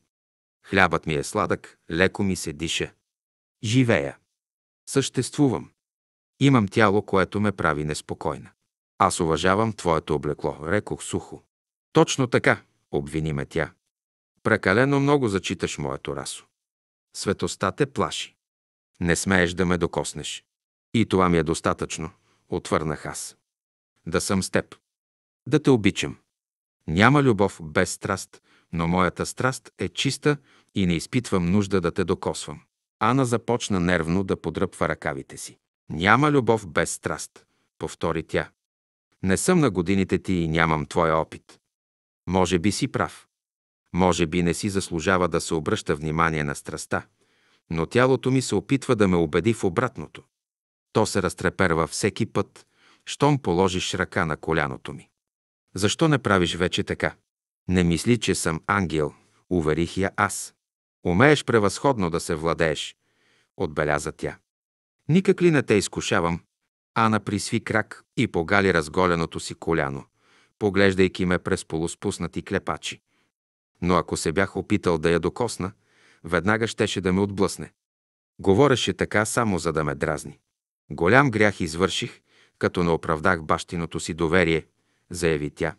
Хлябът ми е сладък, леко ми се диша. Живея. Съществувам. Имам тяло, което ме прави неспокойна. Аз уважавам твоето облекло, рекох сухо. Точно така, обвини ме тя. Прекалено много зачиташ моето расо. Светостта те плаши. Не смееш да ме докоснеш. И това ми е достатъчно, отвърнах аз. Да съм с теб. Да те обичам. Няма любов без страст, но моята страст е чиста и не изпитвам нужда да те докосвам. Ана започна нервно да подръпва ръкавите си. Няма любов без страст, повтори тя. Не съм на годините ти и нямам твоя опит. Може би си прав. Може би не си заслужава да се обръща внимание на страста, но тялото ми се опитва да ме убеди в обратното. То се разтреперва всеки път, щом положиш ръка на коляното ми. Защо не правиш вече така? Не мисли, че съм ангел, уверих я аз. Умееш превъзходно да се владееш, отбеляза тя. Никак ли не те изкушавам? Ана присви крак и погали разголеното си коляно, поглеждайки ме през полуспуснати клепачи. Но ако се бях опитал да я докосна, веднага щеше да ме отблъсне. Говореше така само за да ме дразни. Голям грях извърших, като не оправдах бащиното си доверие, заяви тя.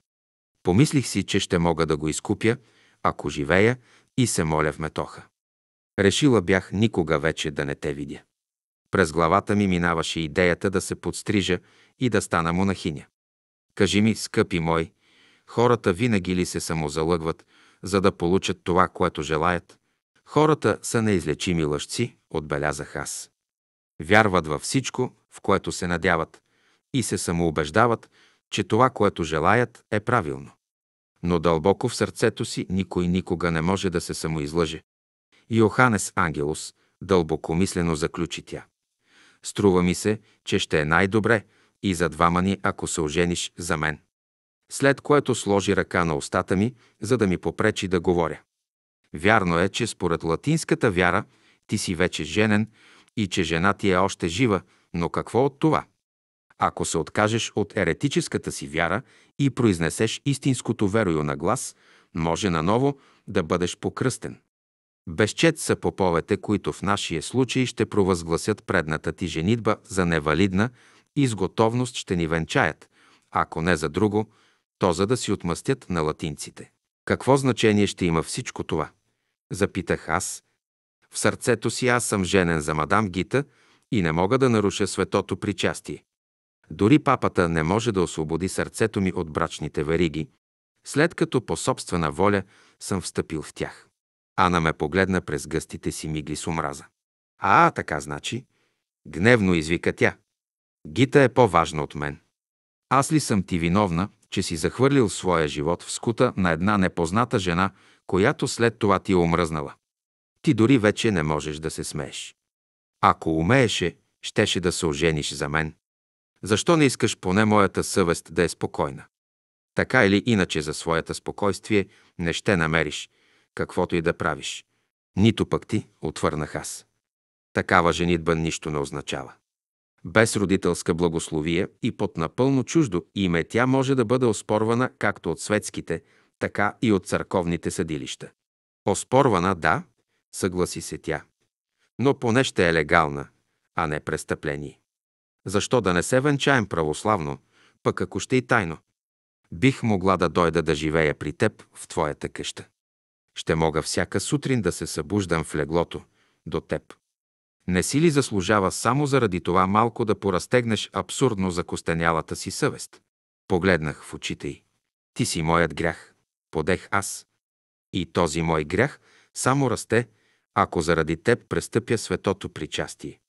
Помислих си, че ще мога да го изкупя, ако живея и се моля в метоха. Решила бях никога вече да не те видя. През главата ми минаваше идеята да се подстрижа и да стана монахиня. Кажи ми, скъпи мой, хората винаги ли се самозалъгват, за да получат това, което желаят? Хората са неизлечими лъжци, отбелязах аз. Вярват във всичко, в което се надяват, и се самоубеждават, че това, което желаят, е правилно. Но дълбоко в сърцето си никой никога не може да се самоизлъже. Йоханес Ангелус дълбокомислено заключи тя. Струва ми се, че ще е най-добре и за двама ни, ако се ожениш за мен. След което сложи ръка на устата ми, за да ми попречи да говоря. Вярно е, че според латинската вяра ти си вече женен и че жена ти е още жива, но какво от това? Ако се откажеш от еретическата си вяра и произнесеш истинското верою на глас, може наново да бъдеш покръстен. Безчет са поповете, които в нашия случай ще провъзгласят предната ти женитба за невалидна и с готовност ще ни венчаят, ако не за друго, то за да си отмъстят на латинците. Какво значение ще има всичко това? Запитах аз. В сърцето си аз съм женен за мадам Гита и не мога да наруша светото причастие. Дори папата не може да освободи сърцето ми от брачните вериги, след като по собствена воля съм встъпил в тях. Ана ме погледна през гъстите си мигли с омраза. А, така значи. Гневно извика тя. Гита е по-важна от мен. Аз ли съм ти виновна, че си захвърлил своя живот в скута на една непозната жена, която след това ти е омръзнала? Ти дори вече не можеш да се смееш. Ако умееше, щеше да се ожениш за мен. Защо не искаш поне моята съвест да е спокойна? Така или иначе за своята спокойствие не ще намериш, каквото и да правиш. Нито пък ти, отвърнах аз. Такава женитба нищо не означава. Без родителска благословие и под напълно чуждо име тя може да бъде оспорвана както от светските, така и от църковните съдилища. Оспорвана, да, съгласи се тя. Но поне ще е легална, а не престъпление. Защо да не се венчаем православно, пък ако ще и тайно? Бих могла да дойда да живея при теб в твоята къща. Ще мога всяка сутрин да се събуждам в леглото до теб. Не си ли заслужава само заради това малко да поразтегнеш абсурдно закостенялата си съвест? Погледнах в очите й. Ти си моят грях. Подех аз. И този мой грях само расте, ако заради теб престъпя светото причастие.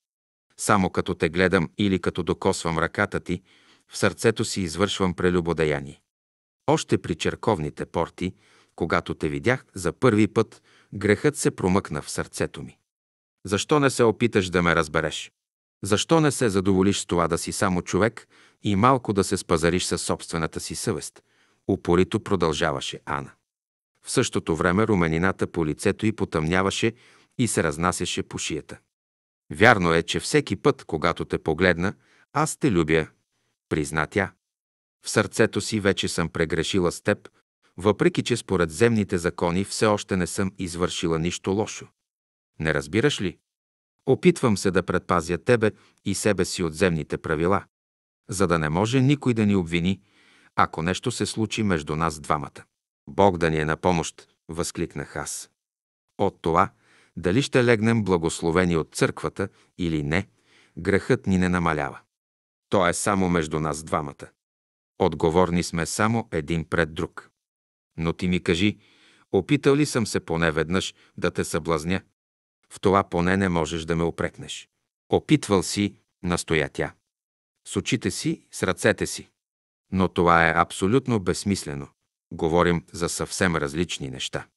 Само като те гледам или като докосвам ръката ти, в сърцето си извършвам прелюбодеяние. Още при черковните порти, когато те видях за първи път, грехът се промъкна в сърцето ми. Защо не се опиташ да ме разбереш? Защо не се задоволиш с това да си само човек и малко да се спазариш със собствената си съвест? Упорито продължаваше Ана. В същото време руменината по лицето й потъмняваше и се разнасяше по шията. Вярно е, че всеки път, когато те погледна, аз те любя, призна тя. В сърцето си вече съм прегрешила с теб, въпреки че според земните закони все още не съм извършила нищо лошо. Не разбираш ли? Опитвам се да предпазя тебе и себе си от земните правила, за да не може никой да ни обвини, ако нещо се случи между нас двамата. Бог да ни е на помощ, възкликнах аз. От това, дали ще легнем благословени от църквата или не, грехът ни не намалява. То е само между нас двамата. Отговорни сме само един пред друг. Но ти ми кажи, опитал ли съм се поне веднъж да те съблазня? В това поне не можеш да ме опрекнеш. Опитвал си, настоя тя. С очите си, с ръцете си. Но това е абсолютно безсмислено. Говорим за съвсем различни неща.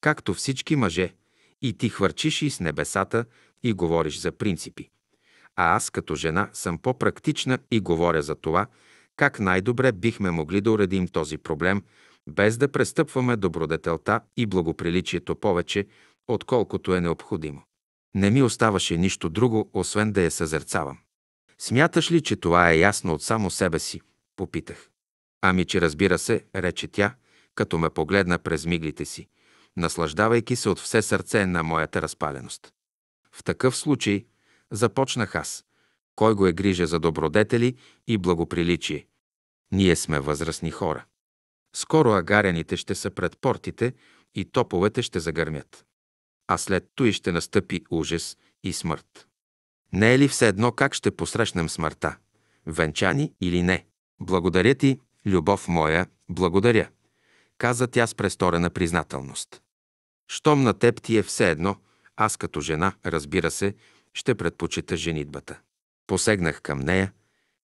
Както всички мъже, и ти хвърчиш и с небесата и говориш за принципи. А аз като жена съм по-практична и говоря за това, как най-добре бихме могли да уредим този проблем, без да престъпваме добродетелта и благоприличието повече, отколкото е необходимо. Не ми оставаше нищо друго, освен да я съзерцавам. Смяташ ли, че това е ясно от само себе си? Попитах. Ами, че разбира се, рече тя, като ме погледна през миглите си, наслаждавайки се от все сърце на моята разпаленост. В такъв случай започнах аз. Кой го е грижа за добродетели и благоприличие? Ние сме възрастни хора. Скоро агаряните ще са пред портите и топовете ще загърмят. А след той ще настъпи ужас и смърт. Не е ли все едно как ще посрещнем смъртта? Венчани или не? Благодаря ти, любов моя, благодаря, каза тя с престорена признателност. Щом на теб ти е все едно, аз като жена, разбира се, ще предпочита женитбата. Посегнах към нея,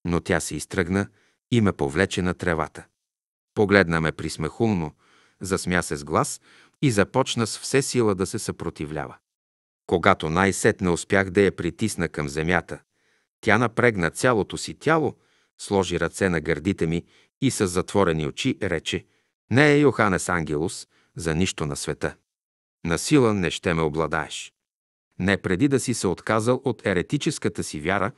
но тя се изтръгна и ме повлече на тревата. Погледна ме присмехулно, засмя се с глас и започна с все сила да се съпротивлява. Когато най-сетне успях да я притисна към земята, тя напрегна цялото си тяло, сложи ръце на гърдите ми и с затворени очи рече «Не е Йоханес Ангелус за нищо на света. На сила не ще ме обладаеш. Не преди да си се отказал от еретическата си вяра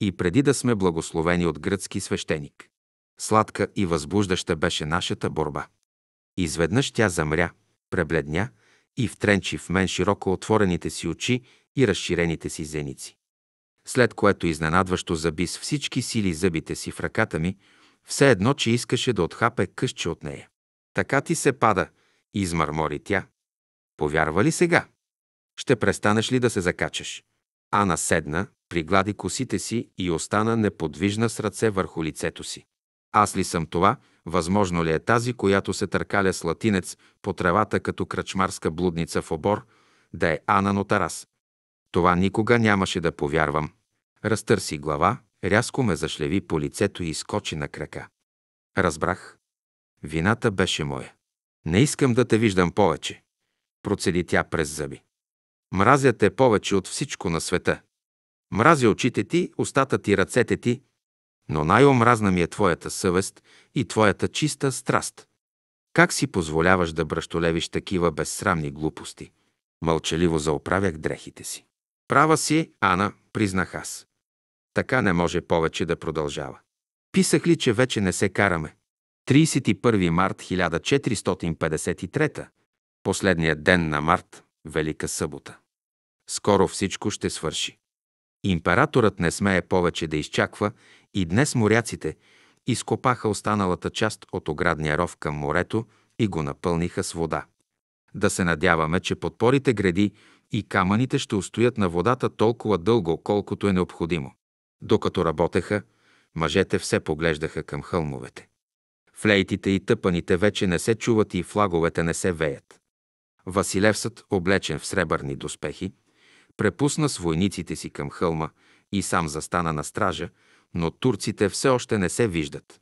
и преди да сме благословени от гръцки свещеник. Сладка и възбуждаща беше нашата борба. Изведнъж тя замря, пребледня и втренчи в мен широко отворените си очи и разширените си зеници. След което изненадващо заби с всички сили зъбите си в ръката ми, все едно, че искаше да отхапе къщче от нея. Така ти се пада, измърмори тя. Повярва ли сега? Ще престанеш ли да се закачаш? Ана седна, приглади косите си и остана неподвижна с ръце върху лицето си. Аз ли съм това? Възможно ли е тази, която се търкаля с латинец по тревата като кръчмарска блудница в обор, да е Ана Нотарас? Това никога нямаше да повярвам. Разтърси глава, рязко ме зашлеви по лицето и скочи на крака. Разбрах. Вината беше моя. Не искам да те виждам повече. Процеди тя през зъби. Мразя те повече от всичко на света. Мразя очите ти, устата ти, ръцете ти, но най-омразна ми е твоята съвест и твоята чиста страст. Как си позволяваш да бръщолевиш такива безсрамни глупости? Мълчаливо заоправях дрехите си. Права си, Ана, признах аз. Така не може повече да продължава. Писах ли, че вече не се караме? 31 март 1453, последният ден на март, Велика събота. Скоро всичко ще свърши. Императорът не смее повече да изчаква и днес моряците изкопаха останалата част от оградния ров към морето и го напълниха с вода. Да се надяваме, че подпорите гради и камъните ще устоят на водата толкова дълго, колкото е необходимо. Докато работеха, мъжете все поглеждаха към хълмовете. Флейтите и тъпаните вече не се чуват и флаговете не се веят. Василевсът, облечен в сребърни доспехи, препусна с войниците си към хълма и сам застана на стража, но турците все още не се виждат.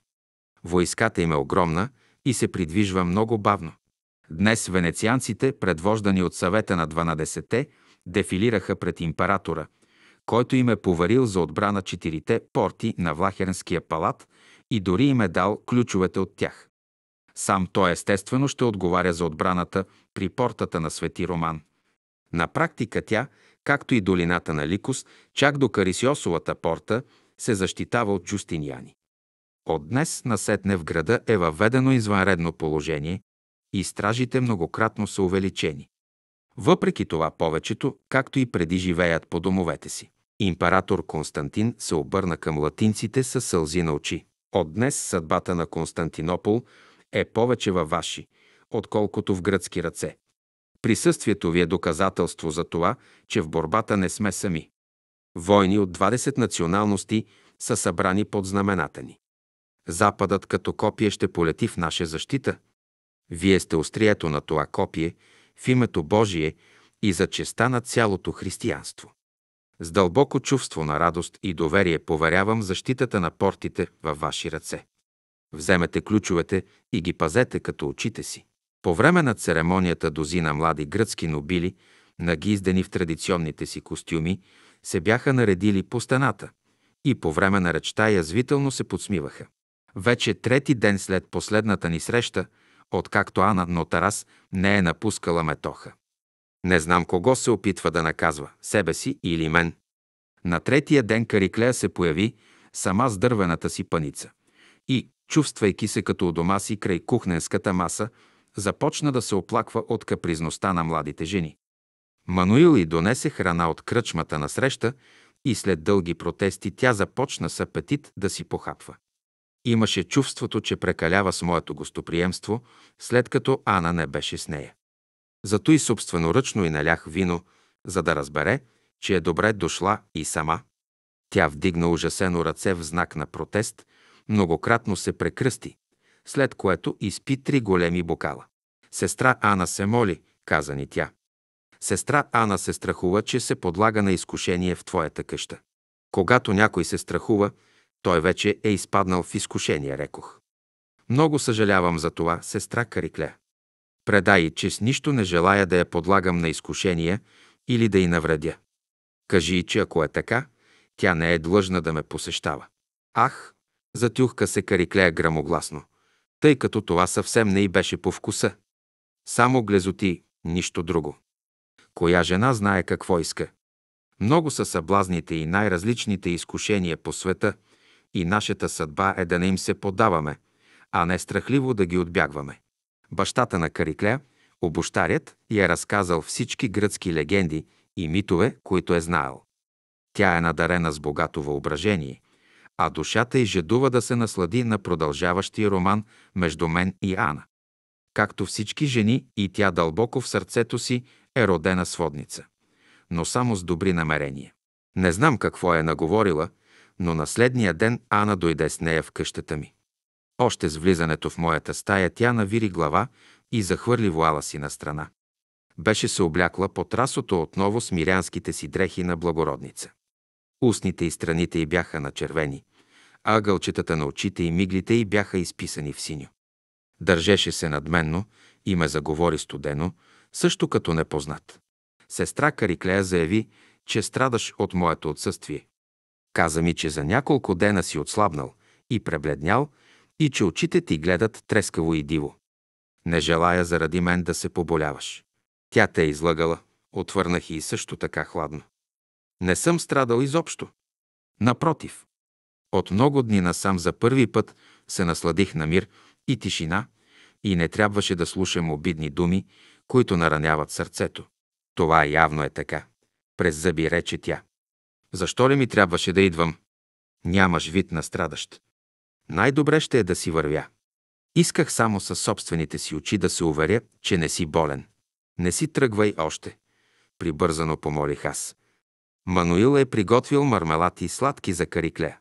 Войската им е огромна и се придвижва много бавно. Днес венецианците, предвождани от съвета на 12-те, дефилираха пред императора, който им е поверил за отбрана четирите порти на Влахернския палат и дори им е дал ключовете от тях. Сам той естествено ще отговаря за отбраната при портата на Свети Роман. На практика тя, както и долината на Ликос, чак до Карисиосовата порта, се защитава от Джустиниани. От днес насетне в града е въведено извънредно положение и стражите многократно са увеличени. Въпреки това повечето, както и преди, живеят по домовете си. Император Константин се обърна към латинците със сълзи на очи. От днес съдбата на Константинопол е повече във ваши, отколкото в гръцки ръце. Присъствието ви е доказателство за това, че в борбата не сме сами. Войни от 20 националности са събрани под знамената ни. Западът като копие ще полети в наша защита. Вие сте острието на това копие, в името Божие и за честа на цялото християнство. С дълбоко чувство на радост и доверие поверявам защитата на портите във ваши ръце. Вземете ключовете и ги пазете като очите си. По време на церемонията дозина млади гръцки нобили, нагиздени в традиционните си костюми, се бяха наредили по стената и по време на речта язвително се подсмиваха. Вече трети ден след последната ни среща, откакто Ана Нотарас не е напускала метоха. Не знам кого се опитва да наказва, себе си или мен. На третия ден Кариклея се появи сама с дървената си паница и, чувствайки се като у дома си край кухненската маса, започна да се оплаква от капризността на младите жени. Мануил и донесе храна от кръчмата на среща и след дълги протести тя започна с апетит да си похапва. Имаше чувството, че прекалява с моето гостоприемство, след като Ана не беше с нея. Зато и собственоръчно и налях вино, за да разбере, че е добре дошла и сама. Тя вдигна ужасено ръце в знак на протест, многократно се прекръсти, след което изпи три големи бокала. Сестра Ана се моли, каза ни тя. Сестра Ана се страхува, че се подлага на изкушение в твоята къща. Когато някой се страхува, той вече е изпаднал в изкушение, рекох. Много съжалявам за това, сестра Карикле. Предай, че с нищо не желая да я подлагам на изкушение или да й навредя. Кажи, че ако е така, тя не е длъжна да ме посещава. Ах, затюхка се Кариклея грамогласно, тъй като това съвсем не й беше по вкуса. Само глезоти, нищо друго. Коя жена знае какво иска? Много са съблазните и най-различните изкушения по света и нашата съдба е да не им се подаваме, а не страхливо да ги отбягваме. Бащата на Кариклея, обощарят, я е разказал всички гръцки легенди и митове, които е знаел. Тя е надарена с богато въображение, а душата й жедува да се наслади на продължаващия роман между мен и Ана. Както всички жени, и тя дълбоко в сърцето си е родена сводница, но само с добри намерения. Не знам какво е наговорила, но на следния ден Ана дойде с нея в къщата ми. Още с влизането в моята стая тя навири глава и захвърли вуала си на страна. Беше се облякла под расото отново с мирянските си дрехи на благородница. Устните и страните й бяха начервени, а ъгълчетата на очите и миглите й бяха изписани в синьо. Държеше се надменно и ме заговори студено, също като непознат. Сестра Кариклея заяви, че страдаш от моето отсъствие. Каза ми, че за няколко дена си отслабнал и пребледнял и че очите ти гледат трескаво и диво. Не желая заради мен да се поболяваш. Тя те е излъгала, отвърнах и също така хладно. Не съм страдал изобщо. Напротив, от много дни насам за първи път се насладих на мир и тишина и не трябваше да слушам обидни думи, които нараняват сърцето. Това явно е така. През зъби рече тя. Защо ли ми трябваше да идвам? Нямаш вид на страдащ. Най-добре ще е да си вървя. Исках само със собствените си очи да се уверя, че не си болен. Не си тръгвай още. Прибързано помолих аз. Мануил е приготвил мармелати и сладки за кариклея.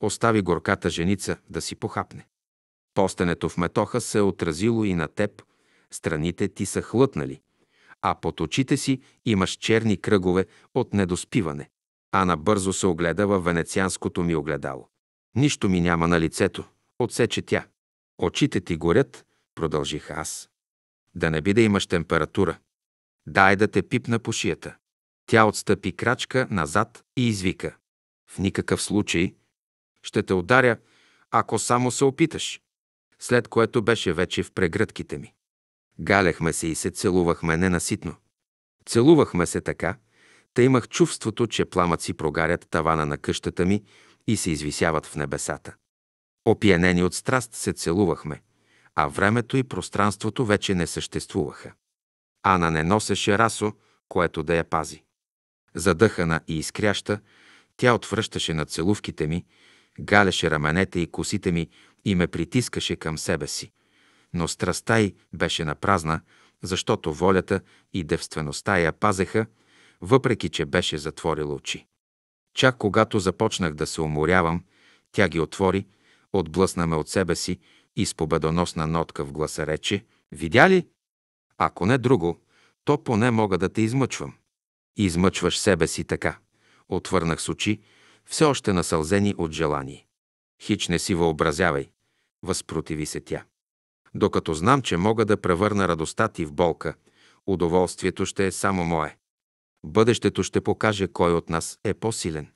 Остави горката женица да си похапне. Постенето в метоха се е отразило и на теб, страните ти са хлътнали, а под очите си имаш черни кръгове от недоспиване. Ана бързо се огледа във венецианското ми огледало. Нищо ми няма на лицето, отсече тя. Очите ти горят, продължих аз. Да не би да имаш температура. Дай да те пипна по шията. Тя отстъпи крачка назад и извика. В никакъв случай ще те ударя, ако само се опиташ. След което беше вече в прегръдките ми. Галехме се и се целувахме ненаситно. Целувахме се така, та имах чувството, че пламъци прогарят тавана на къщата ми и се извисяват в небесата. Опиенени от страст се целувахме, а времето и пространството вече не съществуваха. Ана не носеше расо, което да я пази. Задъхана и изкряща, тя отвръщаше на целувките ми, галяше раменете и косите ми и ме притискаше към себе си. Но страстта й беше на празна, защото волята и девствеността я пазеха, въпреки че беше затворила очи. Чак когато започнах да се уморявам, тя ги отвори, отблъсна ме от себе си и с победоносна нотка в гласа рече «Видя ли? Ако не друго, то поне мога да те измъчвам». Измъчваш себе си така. Отвърнах с очи, все още насълзени от желание. Хич не си въобразявай, възпротиви се тя. Докато знам, че мога да превърна радостта ти в болка, удоволствието ще е само мое. Бъдещето ще покаже кой от нас е по-силен.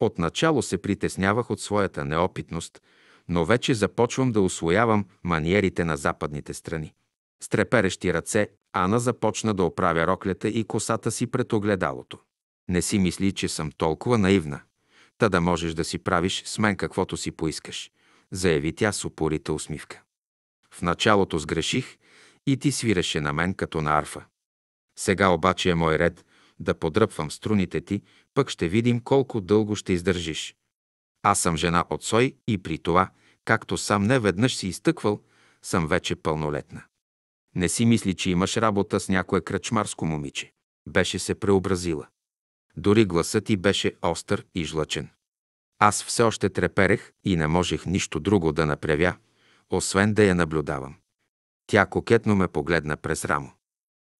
Отначало се притеснявах от своята неопитност, но вече започвам да освоявам маниерите на западните страни. С треперещи ръце Ана започна да оправя роклята и косата си пред огледалото. Не си мисли, че съм толкова наивна, та да можеш да си правиш с мен каквото си поискаш, заяви тя с упорита усмивка. В началото сгреших и ти свиреше на мен като на арфа. Сега обаче е мой ред да подръпвам струните ти, пък ще видим колко дълго ще издържиш. Аз съм жена от Сой и при това, както сам не веднъж си изтъквал, съм вече пълнолетна. Не си мисли, че имаш работа с някое кръчмарско момиче. Беше се преобразила. Дори гласът ти беше остър и жлъчен. Аз все още треперех и не можех нищо друго да направя, освен да я наблюдавам. Тя кокетно ме погледна през рамо.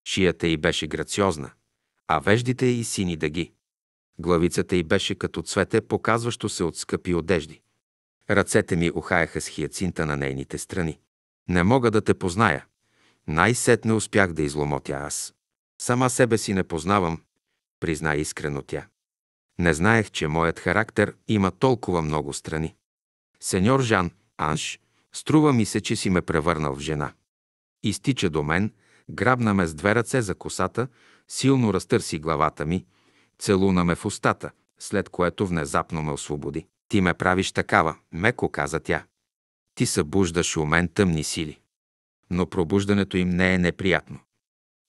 Шията й беше грациозна, а веждите й сини дъги. Главицата й беше като цвете, показващо се от скъпи одежди. Ръцете ми ухаяха с хиацинта на нейните страни. Не мога да те позная. Най-сетне успях да изломотя аз. Сама себе си не познавам, призна искрено тя. Не знаех, че моят характер има толкова много страни. Сеньор Жан, Анш, струва ми се, че си ме превърнал в жена. Изтича до мен, грабна ме с две ръце за косата, силно разтърси главата ми, целуна ме в устата, след което внезапно ме освободи. Ти ме правиш такава, меко каза тя. Ти събуждаш у мен тъмни сили. Но пробуждането им не е неприятно.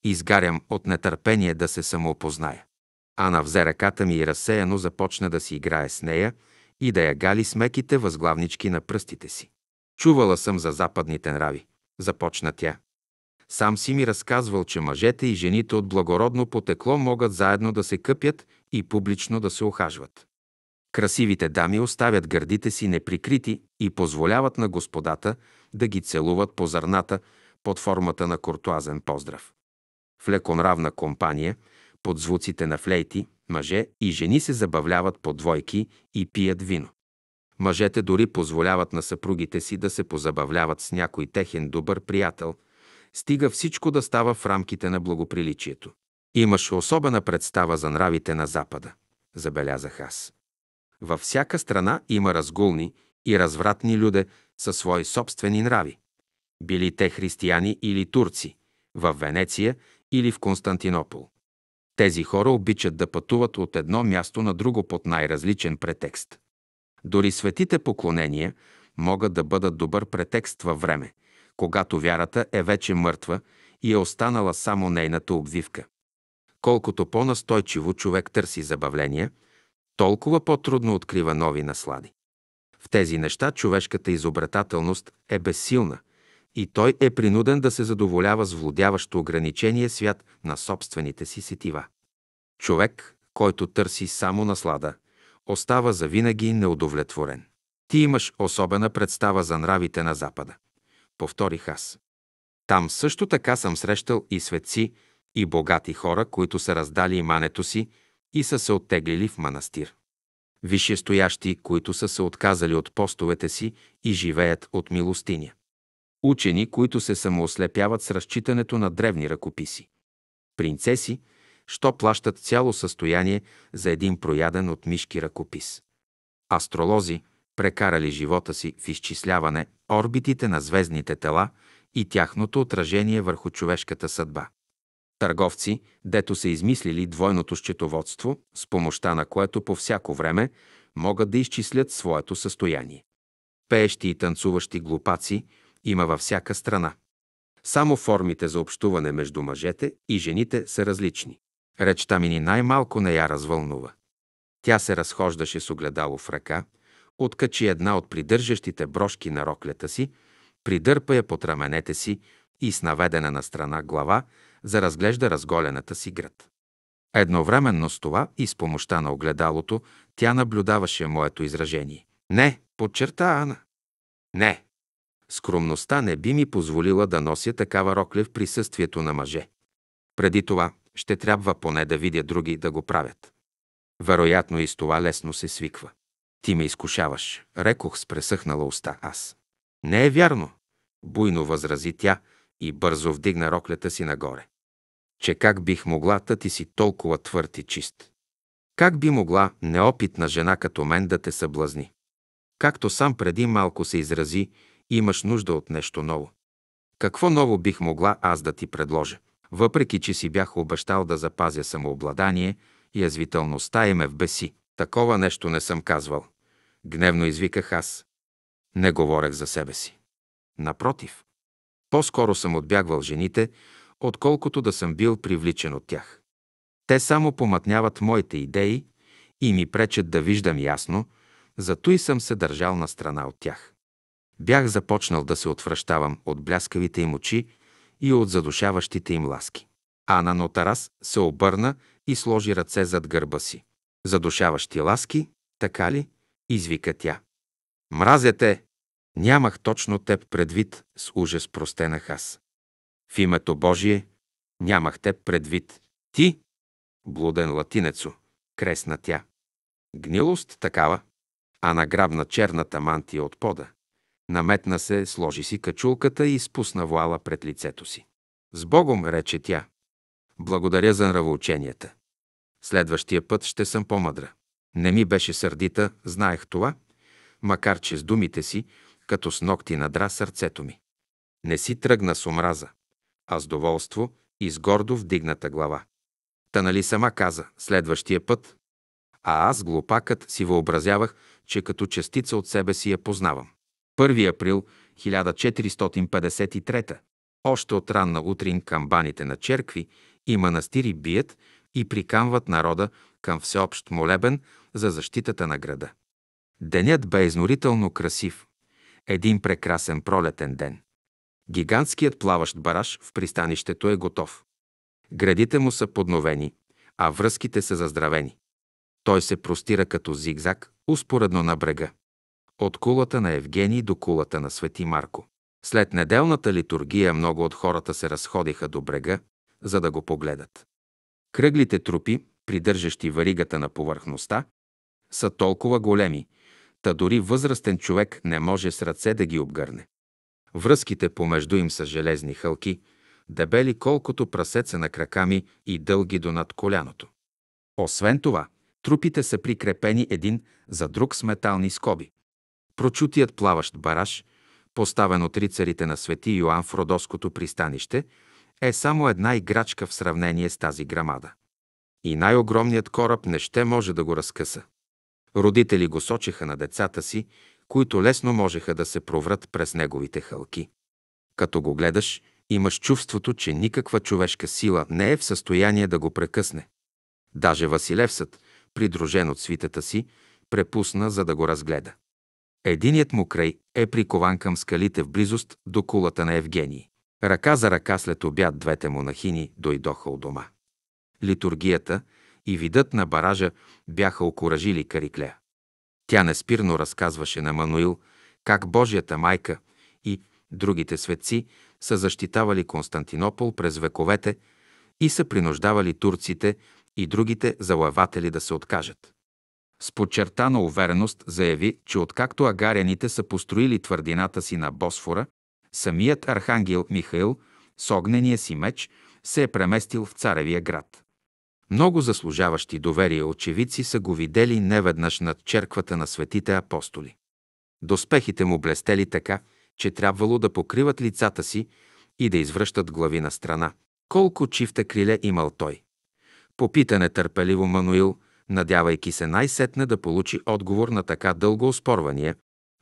Изгарям от нетърпение да се самоопозная. Ана взе ръката ми и разсеяно започна да си играе с нея и да я гали с меките възглавнички на пръстите си. Чувала съм за западните нрави, започна тя. Сам си ми разказвал, че мъжете и жените от благородно потекло могат заедно да се къпят и публично да се охажват. Красивите дами оставят гърдите си неприкрити и позволяват на господата да ги целуват по зърната под формата на куртуазен поздрав. В леконравна компания, под звуците на флейти, мъже и жени се забавляват по двойки и пият вино. Мъжете дори позволяват на съпругите си да се позабавляват с някой техен добър приятел – стига всичко да става в рамките на благоприличието. Имаш особена представа за нравите на Запада, забелязах аз. Във всяка страна има разгулни и развратни люде със свои собствени нрави. Били те християни или турци, в Венеция или в Константинопол. Тези хора обичат да пътуват от едно място на друго под най-различен претекст. Дори светите поклонения могат да бъдат добър претекст във време, когато вярата е вече мъртва и е останала само нейната обвивка. Колкото по-настойчиво човек търси забавления, толкова по-трудно открива нови наслади. В тези неща човешката изобретателност е безсилна и той е принуден да се задоволява с владяващо ограничение свят на собствените си сетива. Човек, който търси само наслада, остава завинаги неудовлетворен. Ти имаш особена представа за нравите на Запада. Повторих аз. Там също така съм срещал и светци, и богати хора, които са раздали имането си и са се оттеглили в манастир. Висшестоящи, които са се отказали от постовете си и живеят от милостиня. Учени, които се самоослепяват с разчитането на древни ръкописи. Принцеси, що плащат цяло състояние за един прояден от мишки ръкопис. Астролози, прекарали живота си в изчисляване орбитите на звездните тела и тяхното отражение върху човешката съдба. Търговци, дето са измислили двойното счетоводство, с помощта на което по всяко време могат да изчислят своето състояние. Пеещи и танцуващи глупаци има във всяка страна. Само формите за общуване между мъжете и жените са различни. Речта ми ни най-малко не я развълнува. Тя се разхождаше с огледало в ръка, откачи една от придържащите брошки на роклята си, придърпа я под раменете си и с наведена на страна глава за разглежда разголената си град. Едновременно с това и с помощта на огледалото тя наблюдаваше моето изражение. Не, подчерта Ана. Не. Скромността не би ми позволила да нося такава рокля в присъствието на мъже. Преди това ще трябва поне да видя други да го правят. Вероятно и с това лесно се свиква. Ти ме изкушаваш, рекох с пресъхнала уста аз. Не е вярно, буйно възрази тя и бързо вдигна роклята си нагоре. Че как бих могла та ти си толкова твърд и чист? Как би могла неопитна жена като мен да те съблазни? Както сам преди малко се изрази, имаш нужда от нещо ново. Какво ново бих могла аз да ти предложа? Въпреки, че си бях обещал да запазя самообладание, язвителността им е в беси. Такова нещо не съм казвал. Гневно извиках аз. Не говорех за себе си. Напротив, по-скоро съм отбягвал жените, отколкото да съм бил привличен от тях. Те само помътняват моите идеи и ми пречат да виждам ясно, зато и съм се държал на страна от тях. Бях започнал да се отвръщавам от бляскавите им очи и от задушаващите им ласки. Ана Нотарас се обърна и сложи ръце зад гърба си. Задушаващи ласки, така ли? Извика тя. Мразя те! Нямах точно теб предвид, с ужас простенах аз. В името Божие нямах теб предвид. Ти, блуден латинецо, кресна тя. Гнилост такава, а награбна черната мантия от пода. Наметна се, сложи си качулката и спусна вуала пред лицето си. С Богом, рече тя. Благодаря за нравоученията. Следващия път ще съм по-мъдра. Не ми беше сърдита, знаех това, макар че с думите си, като с ногти надра сърцето ми. Не си тръгна с омраза, а с доволство и с гордо вдигната глава. Та нали сама каза, следващия път, а аз, глупакът, си въобразявах, че като частица от себе си я познавам. 1 април 1453 Още от ранна утрин камбаните на черкви и манастири бият и прикамват народа към всеобщ молебен за защитата на града. Денят бе изнорително красив. Един прекрасен пролетен ден. Гигантският плаващ бараж в пристанището е готов. Градите му са подновени, а връзките са заздравени. Той се простира като зигзаг, успоредно на брега. От кулата на Евгений до кулата на Свети Марко. След неделната литургия много от хората се разходиха до брега, за да го погледат. Кръглите трупи, придържащи варигата на повърхността, са толкова големи, та дори възрастен човек не може с ръце да ги обгърне. Връзките помежду им са железни хълки, дебели колкото прасеца на крака ми и дълги до над коляното. Освен това, трупите са прикрепени един за друг с метални скоби. Прочутият плаващ бараж, поставен от рицарите на свети Йоанн в Родоското пристанище, е само една играчка в сравнение с тази грамада. И най-огромният кораб не ще може да го разкъса. Родители го сочеха на децата си, които лесно можеха да се проврат през неговите хълки. Като го гледаш, имаш чувството, че никаква човешка сила не е в състояние да го прекъсне. Даже Василевсът, придружен от свитата си, препусна, за да го разгледа. Единият му край е прикован към скалите в близост до кулата на Евгений. Ръка за ръка след обяд двете монахини дойдоха от дома. Литургията и видът на баража бяха окоръжили Кариклея. Тя неспирно разказваше на Мануил как Божията майка и другите светци са защитавали Константинопол през вековете и са принуждавали турците и другите залаватели да се откажат. С подчертана увереност заяви, че откакто агаряните са построили твърдината си на Босфора, самият архангел Михаил с огнения си меч се е преместил в царевия град. Много заслужаващи доверие очевидци са го видели неведнъж над черквата на светите апостоли. Доспехите му блестели така, че трябвало да покриват лицата си и да извръщат глави на страна. Колко чифта криле имал той? Попита нетърпеливо Мануил, надявайки се най-сетне да получи отговор на така дълго оспорвание,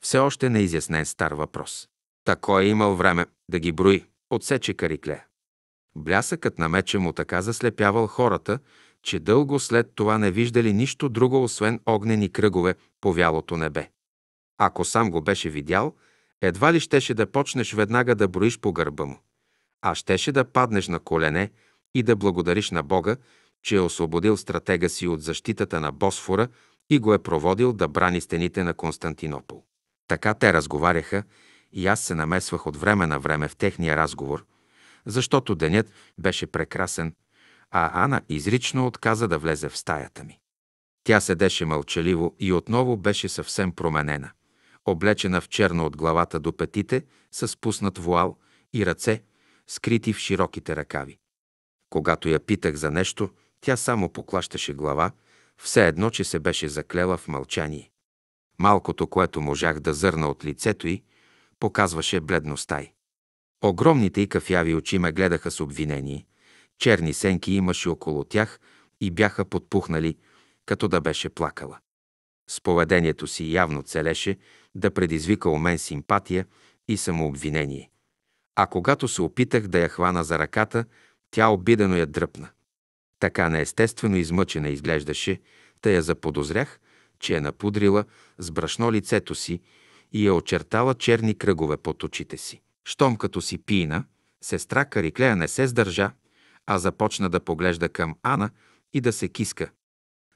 все още неизяснен стар въпрос. Тако е имал време да ги брои, отсече Карикле. Блясъкът на меча му така заслепявал хората, че дълго след това не виждали нищо друго, освен огнени кръгове по вялото небе. Ако сам го беше видял, едва ли щеше да почнеш веднага да броиш по гърба му, а щеше да паднеш на колене и да благодариш на Бога, че е освободил стратега си от защитата на Босфора и го е проводил да брани стените на Константинопол. Така те разговаряха и аз се намесвах от време на време в техния разговор, защото денят беше прекрасен, а Ана изрично отказа да влезе в стаята ми. Тя седеше мълчаливо и отново беше съвсем променена, облечена в черно от главата до петите, с спуснат вуал и ръце, скрити в широките ръкави. Когато я питах за нещо, тя само поклащаше глава, все едно, че се беше заклела в мълчание. Малкото, което можах да зърна от лицето й, показваше бледността й. Огромните и кафяви очи ме гледаха с обвинение. Черни сенки имаше около тях и бяха подпухнали, като да беше плакала. С поведението си явно целеше да предизвика у мен симпатия и самообвинение. А когато се опитах да я хвана за ръката, тя обидено я дръпна. Така неестествено измъчена изглеждаше, та я заподозрях, че е напудрила с брашно лицето си и е очертала черни кръгове под очите си. Щом като си пина, сестра Кариклея не се сдържа, а започна да поглежда към Ана и да се киска.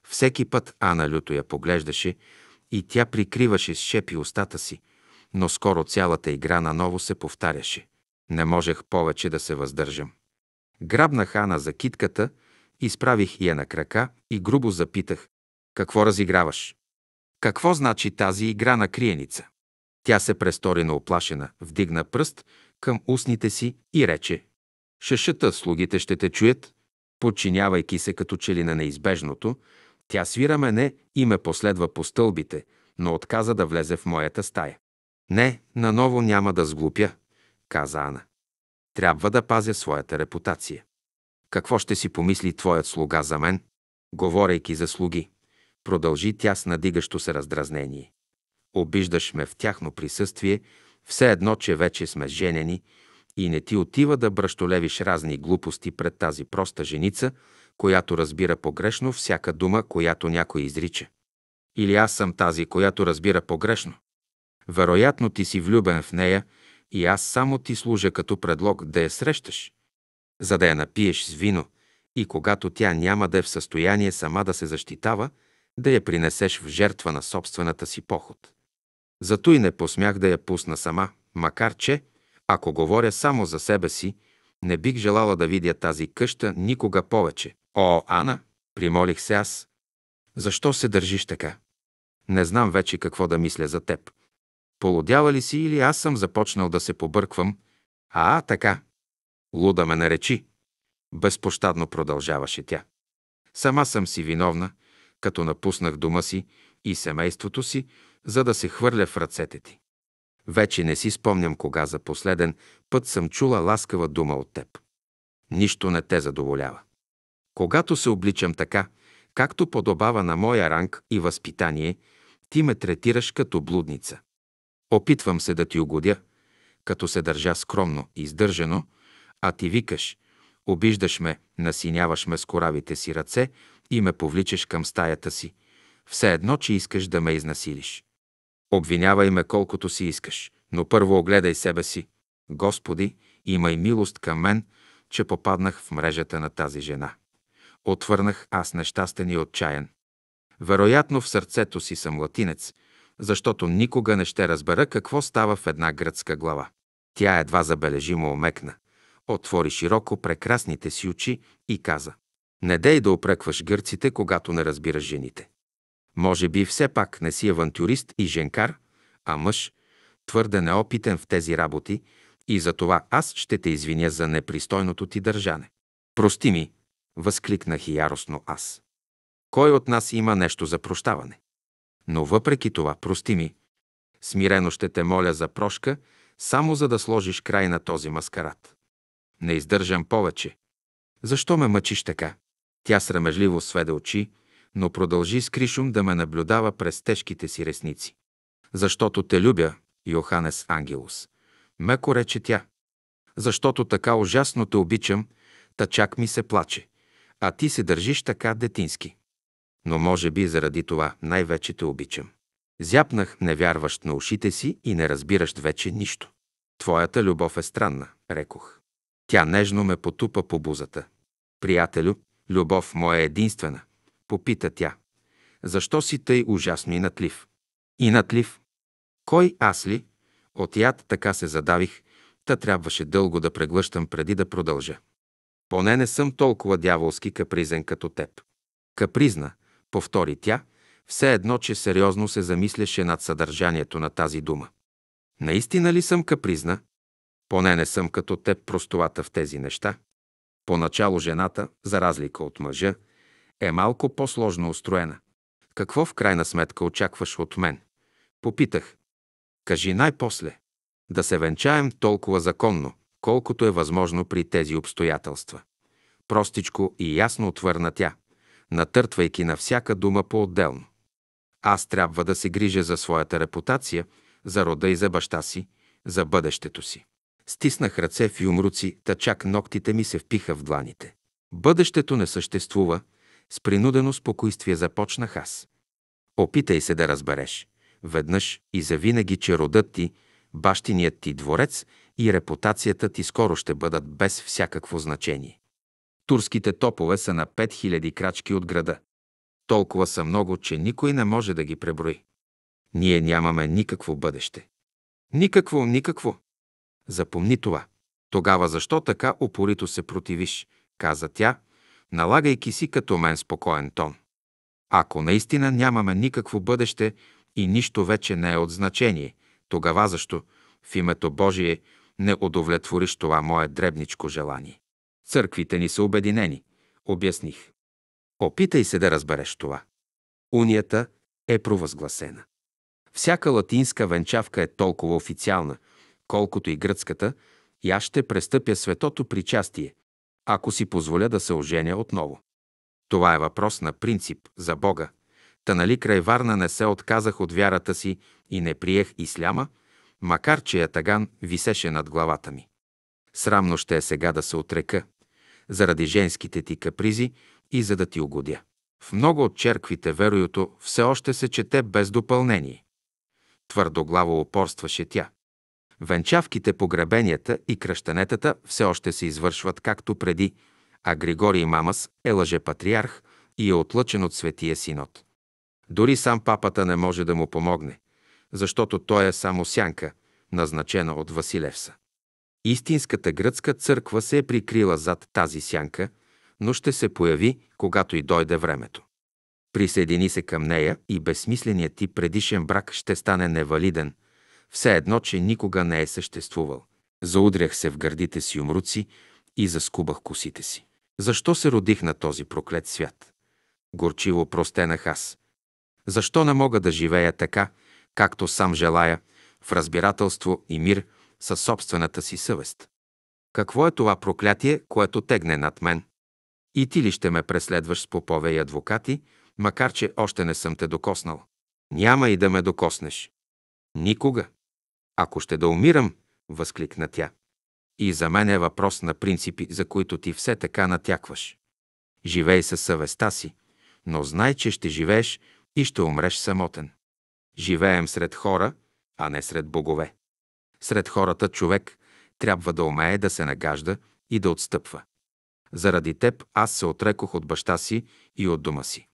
Всеки път Ана люто я поглеждаше и тя прикриваше с шепи устата си, но скоро цялата игра наново се повтаряше. Не можех повече да се въздържам. Грабнах Ана за китката, изправих я на крака и грубо запитах. Какво разиграваш? Какво значи тази игра на криеница? Тя се престори на оплашена, вдигна пръст към устните си и рече Шашата, слугите ще те чуят. Подчинявайки се като че ли на неизбежното, тя свира мене и ме последва по стълбите, но отказа да влезе в моята стая. Не, наново няма да сглупя, каза Ана. Трябва да пазя своята репутация. Какво ще си помисли твоят слуга за мен? Говорейки за слуги, продължи тя с надигащо се раздразнение. Обиждаш ме в тяхно присъствие, все едно, че вече сме женени и не ти отива да бръщолевиш разни глупости пред тази проста женица, която разбира погрешно всяка дума, която някой изрича. Или аз съм тази, която разбира погрешно. Вероятно ти си влюбен в нея и аз само ти служа като предлог да я срещаш, за да я напиеш с вино и когато тя няма да е в състояние сама да се защитава, да я принесеш в жертва на собствената си поход. Зато и не посмях да я пусна сама, макар че, ако говоря само за себе си, не бих желала да видя тази къща никога повече. О, Ана, примолих се аз. Защо се държиш така? Не знам вече какво да мисля за теб. Полудява ли си или аз съм започнал да се побърквам? А, така. Луда ме наречи. Безпощадно продължаваше тя. Сама съм си виновна, като напуснах дома си и семейството си, за да се хвърля в ръцете ти. Вече не си спомням кога за последен път съм чула ласкава дума от теб. Нищо не те задоволява. Когато се обличам така, както подобава на моя ранг и възпитание, ти ме третираш като блудница. Опитвам се да ти угодя, като се държа скромно и издържано, а ти викаш, обиждаш ме, насиняваш ме с коравите си ръце и ме повличаш към стаята си, все едно, че искаш да ме изнасилиш. Обвинявай ме колкото си искаш, но първо огледай себе си. Господи, имай милост към мен, че попаднах в мрежата на тази жена. Отвърнах аз нещастен и отчаян. Вероятно в сърцето си съм латинец, защото никога не ще разбера какво става в една гръцка глава. Тя едва забележимо омекна, отвори широко прекрасните си очи и каза «Не дей да опрекваш гърците, когато не разбираш жените. Може би все пак не си авантюрист и женкар, а мъж, твърде неопитен в тези работи, и за това аз ще те извиня за непристойното ти държане. Прости ми, възкликнах яростно аз. Кой от нас има нещо за прощаване? Но въпреки това, прости ми, смирено ще те моля за прошка, само за да сложиш край на този маскарад. Не издържам повече. Защо ме мъчиш така? Тя срамежливо сведе очи, но продължи с Кришум да ме наблюдава през тежките си ресници. Защото те любя, Йоханес Ангелус. Меко рече тя. Защото така ужасно те обичам, та чак ми се плаче, а ти се държиш така детински. Но може би заради това най-вече те обичам. Зяпнах, невярващ на ушите си и не разбиращ вече нищо. Твоята любов е странна, рекох. Тя нежно ме потупа по бузата. Приятелю, любов моя е единствена, попита тя. Защо си тъй ужасно и натлив? И натлив? Кой аз ли? От яд така се задавих, та трябваше дълго да преглъщам преди да продължа. Поне не съм толкова дяволски капризен като теб. Капризна, повтори тя, все едно, че сериозно се замисляше над съдържанието на тази дума. Наистина ли съм капризна? Поне не съм като теб простовата в тези неща. Поначало жената, за разлика от мъжа, е малко по-сложно устроена. Какво в крайна сметка очакваш от мен? Попитах. Кажи най-после. Да се венчаем толкова законно, колкото е възможно при тези обстоятелства. Простичко и ясно отвърна тя, натъртвайки на всяка дума по-отделно. Аз трябва да се грижа за своята репутация, за рода и за баща си, за бъдещето си. Стиснах ръце в юмруци, та чак ногтите ми се впиха в дланите. Бъдещето не съществува, с принудено спокойствие започнах аз. Опитай се да разбереш, веднъж и завинаги, че родът ти, бащиният ти дворец и репутацията ти скоро ще бъдат без всякакво значение. Турските топове са на 5000 крачки от града. Толкова са много, че никой не може да ги преброи. Ние нямаме никакво бъдеще. Никакво, никакво. Запомни това. Тогава защо така упорито се противиш, каза тя, налагайки си като мен спокоен тон. Ако наистина нямаме никакво бъдеще и нищо вече не е от значение, тогава защо в името Божие не удовлетвориш това мое дребничко желание? Църквите ни са обединени, обясних. Опитай се да разбереш това. Унията е провъзгласена. Всяка латинска венчавка е толкова официална, колкото и гръцката, и аз ще престъпя светото причастие, ако си позволя да се оженя отново. Това е въпрос на принцип за Бога. Та нали край Варна не се отказах от вярата си и не приех исляма, макар че ятаган висеше над главата ми. Срамно ще е сега да се отрека, заради женските ти капризи и за да ти угодя. В много от черквите вероюто все още се чете без допълнение. Твърдоглаво упорстваше тя. Венчавките, погребенията и кръщанетата все още се извършват както преди, а Григорий Мамас е лъжепатриарх и е отлъчен от Светия Синод. Дори сам папата не може да му помогне, защото той е само сянка, назначена от Василевса. Истинската гръцка църква се е прикрила зад тази сянка, но ще се появи, когато и дойде времето. Присъедини се към нея и безсмисленият ти предишен брак ще стане невалиден, все едно, че никога не е съществувал. Заудрях се в гърдите си умруци и заскубах косите си. Защо се родих на този проклет свят? Горчиво простенах аз. Защо не мога да живея така, както сам желая, в разбирателство и мир със собствената си съвест? Какво е това проклятие, което тегне над мен? И ти ли ще ме преследваш с попове и адвокати, макар че още не съм те докоснал? Няма и да ме докоснеш. Никога. Ако ще да умирам, възкликна тя. И за мен е въпрос на принципи, за които ти все така натякваш. Живей със съвестта си, но знай, че ще живееш и ще умреш самотен. Живеем сред хора, а не сред богове. Сред хората човек трябва да умее да се нагажда и да отстъпва. Заради теб аз се отрекох от баща си и от дома си.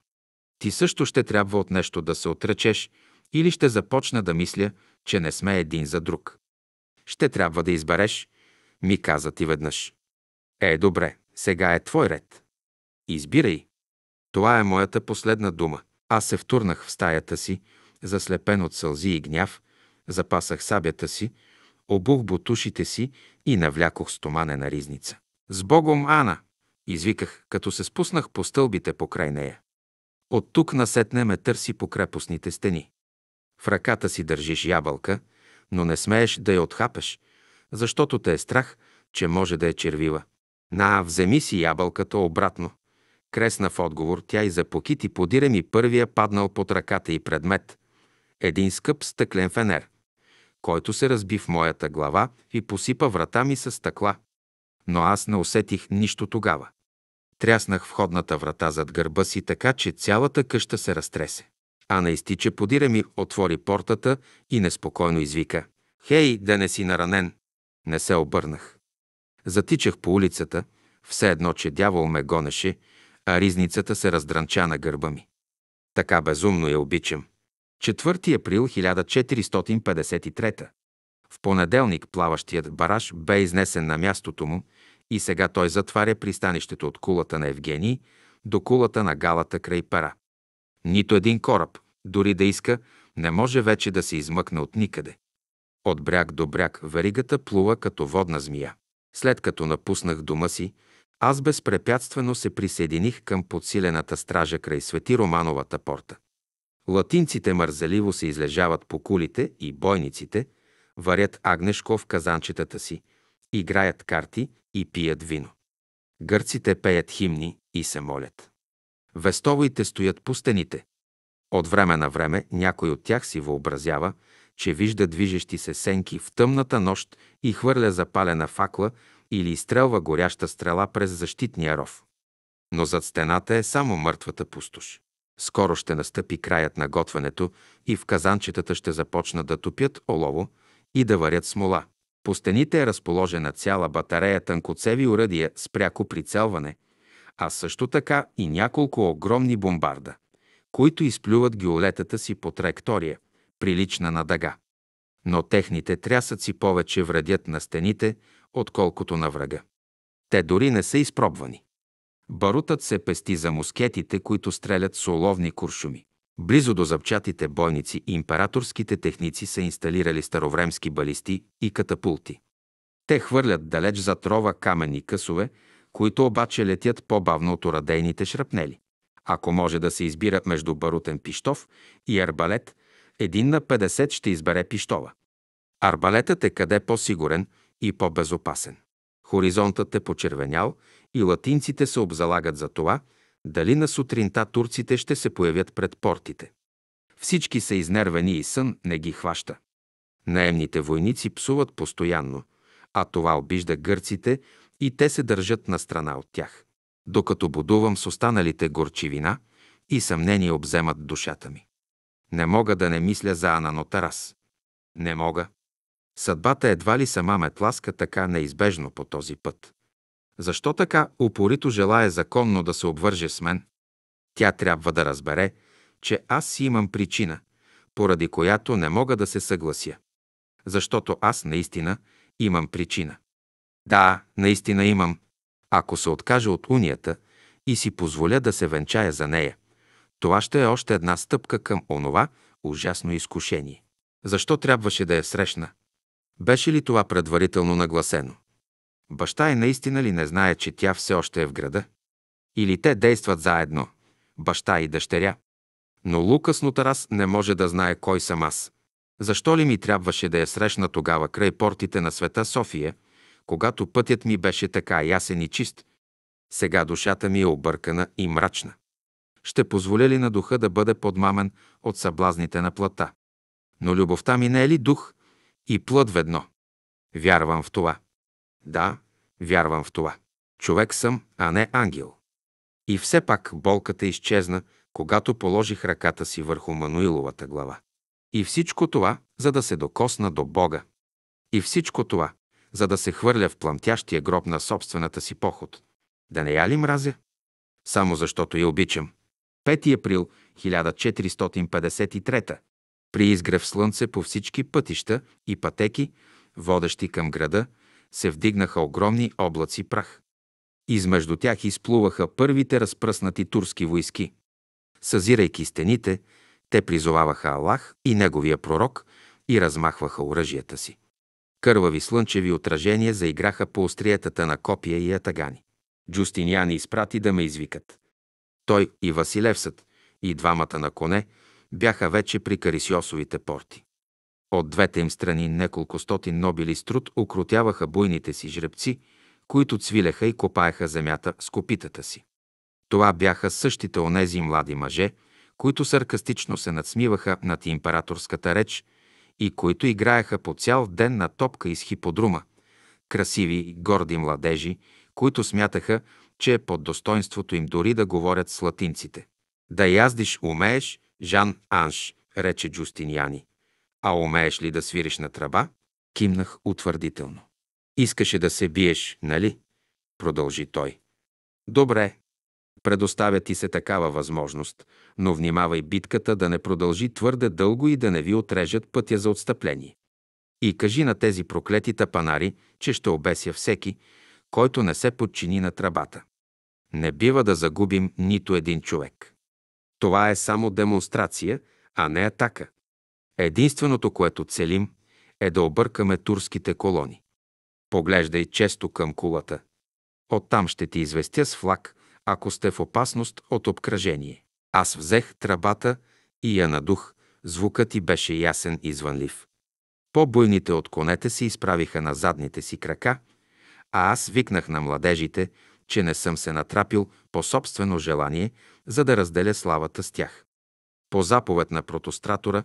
Ти също ще трябва от нещо да се отречеш или ще започна да мисля, че не сме един за друг. Ще трябва да избереш, ми каза ти веднъж. Е, добре, сега е твой ред. Избирай. Това е моята последна дума. Аз се втурнах в стаята си, заслепен от сълзи и гняв, запасах сабята си, обух бутушите си и навлякох стоманена ризница. С Богом, Ана! Извиках, като се спуснах по стълбите покрай нея. От тук насетне ме търси по крепостните стени. В ръката си държиш ябълка, но не смееш да я отхапеш, защото те е страх, че може да е червива. На, вземи си ябълката обратно. Кресна в отговор тя и за покити подире ми първия паднал под ръката и предмет. Един скъп стъклен фенер, който се разби в моята глава и посипа врата ми с стъкла. Но аз не усетих нищо тогава. Тряснах входната врата зад гърба си така, че цялата къща се разтресе. Ана изтича подира ми, отвори портата и неспокойно извика. Хей, да не си наранен! Не се обърнах. Затичах по улицата, все едно, че дявол ме гонеше, а ризницата се раздранча на гърба ми. Така безумно я обичам. 4 април 1453. В понеделник плаващият бараж бе изнесен на мястото му и сега той затваря пристанището от кулата на Евгений до кулата на галата край пара. Нито един кораб, дори да иска, не може вече да се измъкне от никъде. От бряг до бряг веригата плува като водна змия. След като напуснах дома си, аз безпрепятствено се присъединих към подсилената стража край Свети Романовата порта. Латинците мързеливо се излежават по кулите и бойниците, варят агнешко в казанчетата си, играят карти и пият вино. Гърците пеят химни и се молят. Вестовите стоят по стените. От време на време някой от тях си въобразява, че вижда движещи се сенки в тъмната нощ и хвърля запалена факла или изстрелва горяща стрела през защитния ров. Но зад стената е само мъртвата пустош. Скоро ще настъпи краят на готвенето и в казанчетата ще започнат да топят олово и да варят смола. По стените е разположена цяла батарея тънкоцеви уръдия с пряко прицелване, а също така и няколко огромни бомбарда, които изплюват геолетата си по траектория, прилична на дъга. Но техните трясъци повече вредят на стените, отколкото на врага. Те дори не са изпробвани. Барутът се пести за мускетите, които стрелят с оловни куршуми. Близо до запчатите бойници императорските техници са инсталирали старовремски балисти и катапулти. Те хвърлят далеч зад рова каменни късове, които обаче летят по-бавно от орадейните шрапнели. Ако може да се избира между барутен пиштов и арбалет, един на 50 ще избере пиштова. Арбалетът е къде по-сигурен и по-безопасен. Хоризонтът е почервенял и латинците се обзалагат за това, дали на сутринта турците ще се появят пред портите. Всички са изнервени и сън не ги хваща. Наемните войници псуват постоянно, а това обижда гърците и те се държат на страна от тях. Докато будувам с останалите горчивина и съмнение обземат душата ми. Не мога да не мисля за Анано Тарас. Не мога. Съдбата едва ли сама ме тласка така неизбежно по този път. Защо така упорито желая законно да се обвърже с мен? Тя трябва да разбере, че аз си имам причина, поради която не мога да се съглася. Защото аз наистина имам причина. Да, наистина имам. Ако се откажа от унията и си позволя да се венчая за нея, това ще е още една стъпка към онова ужасно изкушение. Защо трябваше да я срещна? Беше ли това предварително нагласено? Баща е наистина ли не знае, че тя все още е в града? Или те действат заедно, баща и дъщеря? Но Лукас Нотарас не може да знае кой съм аз. Защо ли ми трябваше да я срещна тогава край портите на света София, когато пътят ми беше така ясен и чист? Сега душата ми е объркана и мрачна. Ще позволя ли на духа да бъде подмамен от съблазните на плътта? Но любовта ми не е ли дух и плът ведно? Вярвам в това. Да, вярвам в това. Човек съм, а не ангел. И все пак болката изчезна, когато положих ръката си върху Мануиловата глава. И всичко това, за да се докосна до Бога. И всичко това, за да се хвърля в пламтящия гроб на собствената си поход. Да не я ли мразя? Само защото я обичам. 5 април 1453 При изгрев слънце по всички пътища и пътеки, водещи към града, се вдигнаха огромни облаци прах. Измежду тях изплуваха първите разпръснати турски войски. Съзирайки стените, те призоваваха Аллах и неговия пророк и размахваха оръжията си. Кървави слънчеви отражения заиграха по остриетата на копия и атагани. Джустиниани изпрати да ме извикат. Той и Василевсът, и двамата на коне, бяха вече при Карисиосовите порти. От двете им страни неколко стотин нобили с труд окротяваха буйните си жребци, които цвилеха и копаеха земята с копитата си. Това бяха същите онези млади мъже, които саркастично се надсмиваха над императорската реч и които играеха по цял ден на топка из хиподрума, красиви и горди младежи, които смятаха, че е под достоинството им дори да говорят с латинците. Да яздиш умееш, Жан Анш, рече Джустиниани. А умееш ли да свириш на тръба? Кимнах утвърдително. Искаше да се биеш, нали? Продължи той. Добре. Предоставя ти се такава възможност, но внимавай битката да не продължи твърде дълго и да не ви отрежат пътя за отстъпление. И кажи на тези проклети тапанари, че ще обеся всеки, който не се подчини на тръбата. Не бива да загубим нито един човек. Това е само демонстрация, а не атака. Единственото, което целим, е да объркаме турските колони. Поглеждай често към кулата. Оттам ще ти известя с флаг, ако сте в опасност от обкръжение. Аз взех тръбата и я надух, звукът ти беше ясен и звънлив. По-буйните от конете се изправиха на задните си крака, а аз викнах на младежите, че не съм се натрапил по собствено желание, за да разделя славата с тях. По заповед на протостратора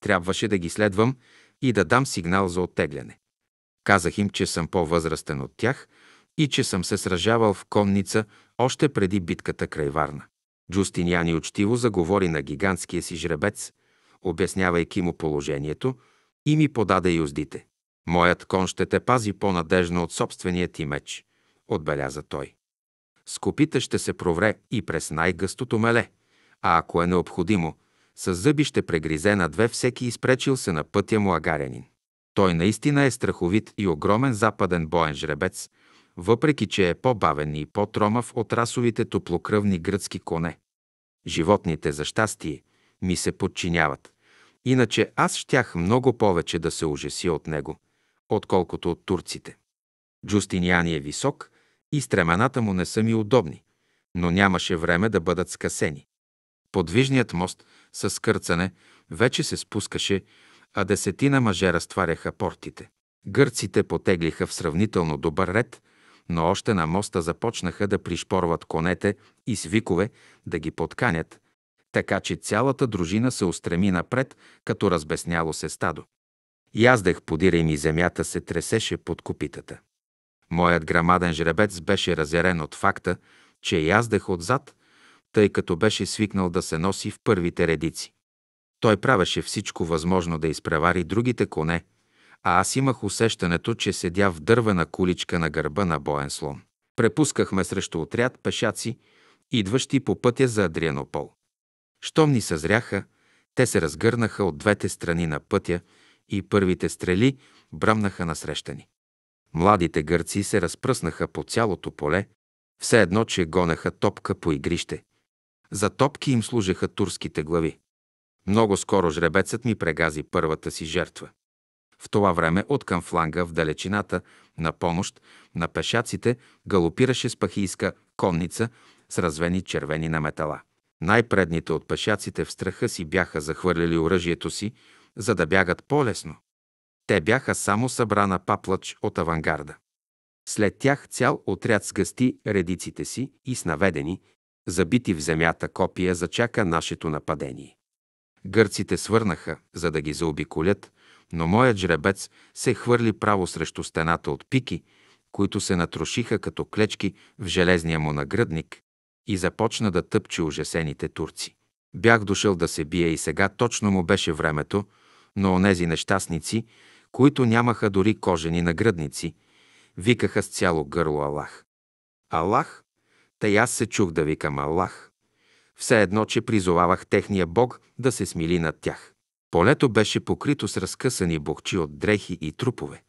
трябваше да ги следвам и да дам сигнал за оттегляне. Казах им, че съм по-възрастен от тях и че съм се сражавал в конница още преди битката край Варна. Джустиняни учтиво заговори на гигантския си жребец, обяснявайки му положението, и ми подаде юздите. Моят кон ще те пази по-надежно от собствения ти меч, отбеляза той. Скопита ще се провре и през най-гъстото меле, а ако е необходимо, с зъби ще прегризе на две всеки изпречил се на пътя му агарянин. Той наистина е страховит и огромен западен боен жребец, въпреки че е по-бавен и по-тромав от расовите топлокръвни гръцки коне. Животните за щастие ми се подчиняват. Иначе аз щях много повече да се ужаси от него, отколкото от турците. Джустиниани е висок и стремената му не са ми удобни, но нямаше време да бъдат скъсени. Подвижният мост с скърцане вече се спускаше, а десетина мъже разтваряха портите. Гърците потеглиха в сравнително добър ред, но още на моста започнаха да пришпорват конете и с викове да ги подканят, така че цялата дружина се устреми напред, като разбесняло се стадо. Яздех, подира ми земята се тресеше под копитата. Моят грамаден жребец беше разярен от факта, че яздех отзад, тъй като беше свикнал да се носи в първите редици. Той правеше всичко възможно да изпревари другите коне, а аз имах усещането, че седя в дървена куличка на гърба на боен слон. Препускахме срещу отряд пешаци, идващи по пътя за Адрианопол. Щом ни съзряха, те се разгърнаха от двете страни на пътя и първите стрели бръмнаха насрещани. Младите гърци се разпръснаха по цялото поле, все едно, че гонеха топка по игрище. За топки им служеха турските глави. Много скоро жребецът ми прегази първата си жертва. В това време от към фланга в далечината на помощ на пешаците галопираше спахийска конница с развени червени на метала. Най-предните от пешаците в страха си бяха захвърляли оръжието си, за да бягат по-лесно. Те бяха само събрана паплач от авангарда. След тях цял отряд сгъсти редиците си и с наведени, забити в земята копия зачака нашето нападение. Гърците свърнаха, за да ги заобиколят, но моят жребец се хвърли право срещу стената от пики, които се натрошиха като клечки в железния му нагръдник и започна да тъпче ужасените турци. Бях дошъл да се бие и сега точно му беше времето, но онези нещастници, които нямаха дори кожени нагръдници, викаха с цяло гърло Аллах. Аллах? Тъй аз се чух да викам Аллах. Все едно, че призовавах техния Бог да се смили над тях. Полето беше покрито с разкъсани бухчи от дрехи и трупове.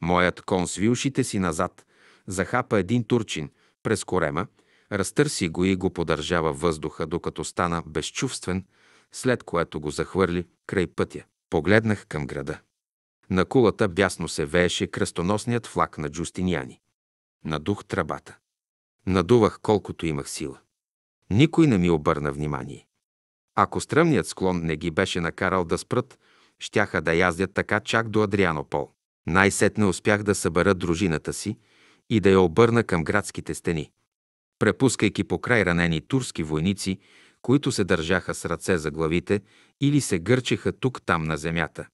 Моят кон сви ушите си назад, захапа един турчин през корема, разтърси го и го подържава въздуха, докато стана безчувствен, след което го захвърли край пътя. Погледнах към града. На кулата бясно се вееше кръстоносният флаг на Джустиняни. Надух трабата. Надувах колкото имах сила. Никой не ми обърна внимание. Ако стръмният склон не ги беше накарал да спрат, щяха да яздят така чак до Адрианопол. Най-сетне успях да събера дружината си и да я обърна към градските стени. Препускайки по край ранени турски войници, които се държаха с ръце за главите или се гърчеха тук-там на земята.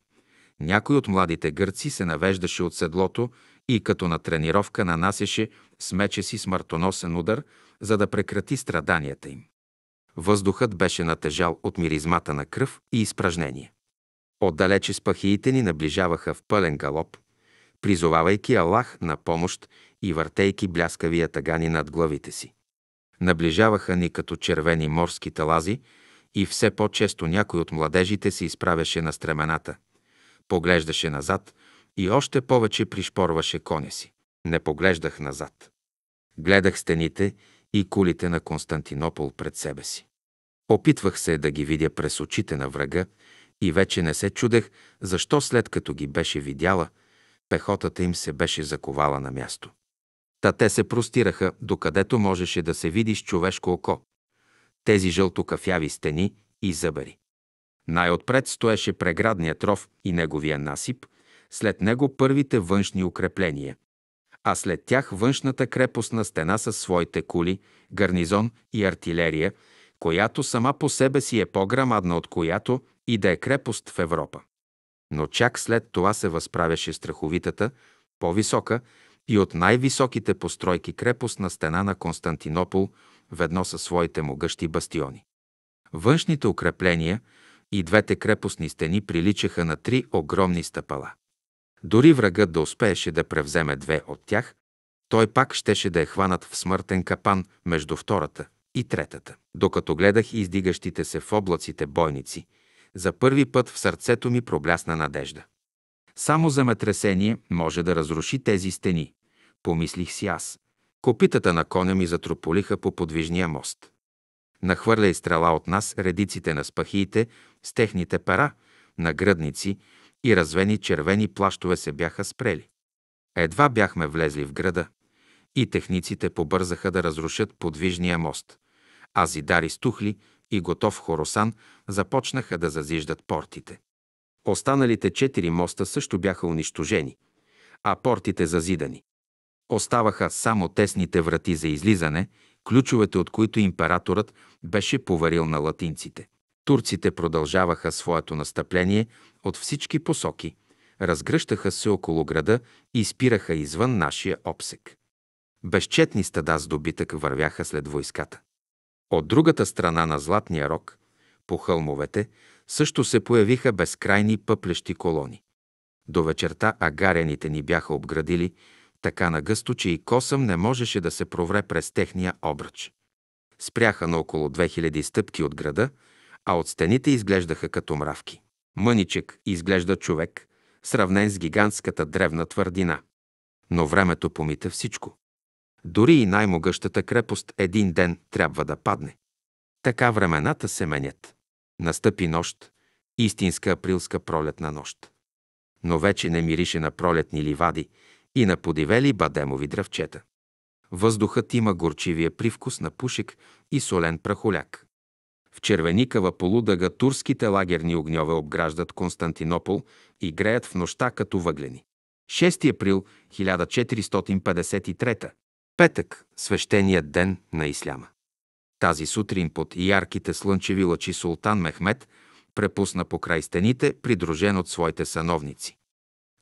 Някой от младите гърци се навеждаше от седлото и като на тренировка нанасяше с мече си смъртоносен удар, за да прекрати страданията им. Въздухът беше натежал от миризмата на кръв и изпражнение. Отдалече спахиите ни наближаваха в пълен галоп, призовавайки Аллах на помощ и въртейки бляскавия тагани над главите си. Наближаваха ни като червени морски талази и все по-често някой от младежите се изправяше на стремената, поглеждаше назад и още повече пришпорваше коня си. Не поглеждах назад. Гледах стените и кулите на Константинопол пред себе си. Опитвах се да ги видя през очите на врага и вече не се чудех, защо след като ги беше видяла, пехотата им се беше заковала на място. Та те се простираха, докъдето можеше да се види с човешко око. Тези жълтокафяви стени и зъбери. Най-отпред стоеше преградният ров и неговия насип, след него първите външни укрепления, а след тях външната крепостна стена със своите кули, гарнизон и артилерия, която сама по себе си е по-грамадна от която и да е крепост в Европа. Но чак след това се възправяше страховитата, по-висока и от най-високите постройки крепостна стена на Константинопол, ведно със своите могъщи бастиони. Външните укрепления и двете крепостни стени приличаха на три огромни стъпала. Дори врагът да успееше да превземе две от тях, той пак щеше да е хванат в смъртен капан между втората и третата. Докато гледах издигащите се в облаците бойници, за първи път в сърцето ми проблясна надежда. Само земетресение може да разруши тези стени, помислих си аз. Копитата на коня ми затрополиха по подвижния мост. Нахвърля и стрела от нас редиците на спахиите с техните пера, нагръдници и развени червени плащове се бяха спрели. Едва бяхме влезли в града и техниците побързаха да разрушат подвижния мост, а зидари стухли и готов хоросан започнаха да зазиждат портите. Останалите четири моста също бяха унищожени, а портите зазидани. Оставаха само тесните врати за излизане, ключовете от които императорът беше поварил на латинците. Турците продължаваха своето настъпление от всички посоки, разгръщаха се около града и спираха извън нашия обсек. Безчетни стада с добитък вървяха след войската. От другата страна на Златния рог, по хълмовете, също се появиха безкрайни пъплещи колони. До вечерта агаряните ни бяха обградили така нагъсто, че и косъм не можеше да се провре през техния обръч. Спряха на около 2000 стъпки от града, а от стените изглеждаха като мравки. Мъничек изглежда човек, сравнен с гигантската древна твърдина. Но времето помита всичко. Дори и най-могъщата крепост един ден трябва да падне. Така времената се менят. Настъпи нощ, истинска априлска пролетна нощ. но вече не мирише на пролетни ливади и на подивели бадемови дръвчета. Въздухът има горчивия привкус на пушек и солен прахоляк. В червеникава полудъга турските лагерни огньове обграждат Константинопол и греят в нощта като въглени. 6 април 1453 Петък, свещеният ден на Исляма. Тази сутрин под ярките слънчеви лъчи султан Мехмед препусна по край стените, придружен от своите сановници.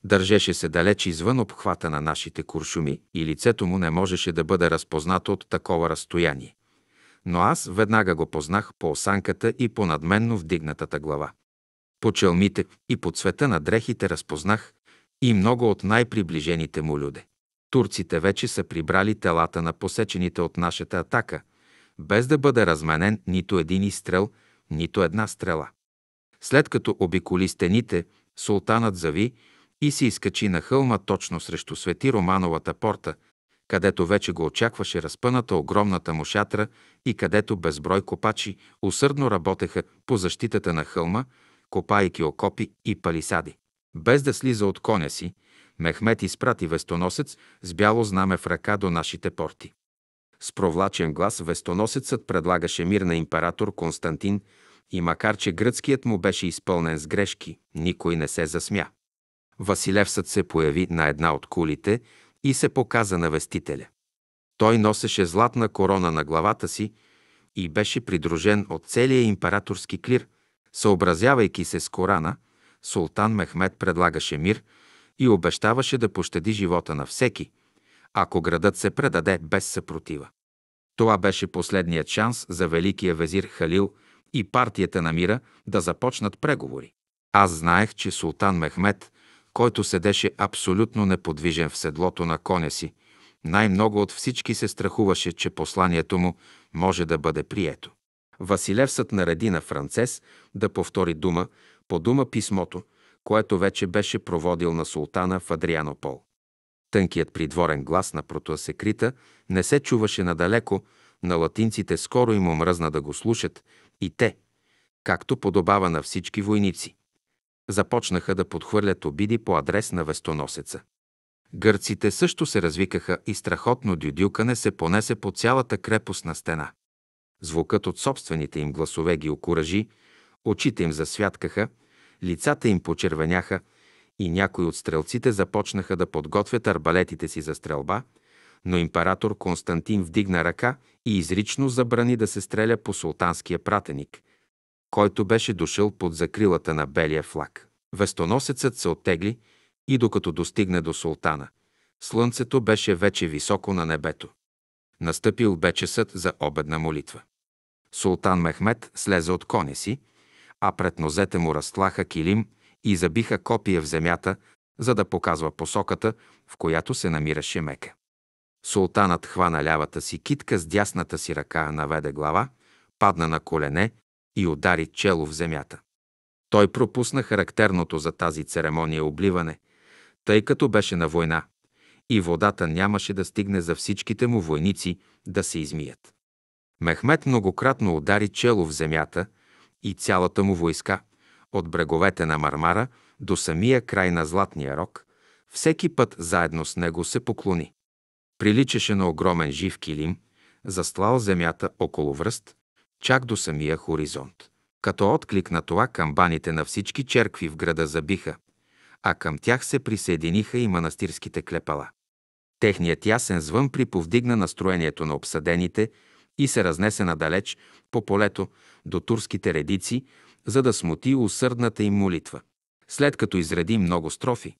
Държеше се далеч извън обхвата на нашите куршуми и лицето му не можеше да бъде разпознато от такова разстояние. Но аз веднага го познах по осанката и по надменно вдигнатата глава. По челмите и по цвета на дрехите разпознах и много от най-приближените му люде. Турците вече са прибрали телата на посечените от нашата атака, без да бъде разменен нито един изстрел, нито една стрела. След като обиколи стените, султанът зави и се изкачи на хълма точно срещу Свети Романовата порта, където вече го очакваше разпъната огромната му шатра и където безброй копачи усърдно работеха по защитата на хълма, копайки окопи и палисади. Без да слиза от коня си, Мехмет изпрати вестоносец с бяло знаме в ръка до нашите порти. С провлачен глас вестоносецът предлагаше мир на император Константин и макар, че гръцкият му беше изпълнен с грешки, никой не се засмя. Василевсът се появи на една от кулите и се показа на вестителя. Той носеше златна корона на главата си и беше придружен от целия императорски клир. Съобразявайки се с Корана, султан Мехмед предлагаше мир и обещаваше да пощади живота на всеки, ако градът се предаде без съпротива. Това беше последният шанс за великия везир Халил и партията на мира да започнат преговори. Аз знаех, че султан Мехмед, който седеше абсолютно неподвижен в седлото на коня си, най-много от всички се страхуваше, че посланието му може да бъде прието. Василевсът нареди на Францес да повтори дума по дума писмото, което вече беше проводил на султана в Адрианопол. Тънкият придворен глас на протоасекрита не се чуваше надалеко, на латинците скоро им омръзна да го слушат и те, както подобава на всички войници, започнаха да подхвърлят обиди по адрес на вестоносеца. Гърците също се развикаха и страхотно дюдюкане се понесе по цялата крепостна стена. Звукът от собствените им гласове ги окуражи, очите им засвяткаха, лицата им почервеняха и някои от стрелците започнаха да подготвят арбалетите си за стрелба, но император Константин вдигна ръка и изрично забрани да се стреля по султанския пратеник, който беше дошъл под закрилата на белия флаг. Вестоносецът се оттегли и докато достигне до султана, слънцето беше вече високо на небето. Настъпил бе часът за обедна молитва. Султан Мехмед слезе от коня си, а пред нозете му разтлаха килим и забиха копия в земята, за да показва посоката, в която се намираше Мека. Султанът хвана лявата си китка с дясната си ръка, наведе глава, падна на колене и удари чело в земята. Той пропусна характерното за тази церемония обливане, тъй като беше на война и водата нямаше да стигне за всичките му войници да се измият. Мехмед многократно удари чело в земята и цялата му войска, от бреговете на Мармара до самия край на Златния рог, всеки път заедно с него се поклони. Приличаше на огромен жив килим, застлал земята около връст, чак до самия хоризонт. Като отклик на това камбаните на всички черкви в града забиха, а към тях се присъединиха и манастирските клепала. Техният ясен звън приповдигна настроението на обсадените и се разнесе надалеч по полето до турските редици, за да смути усърдната им молитва. След като изреди много строфи,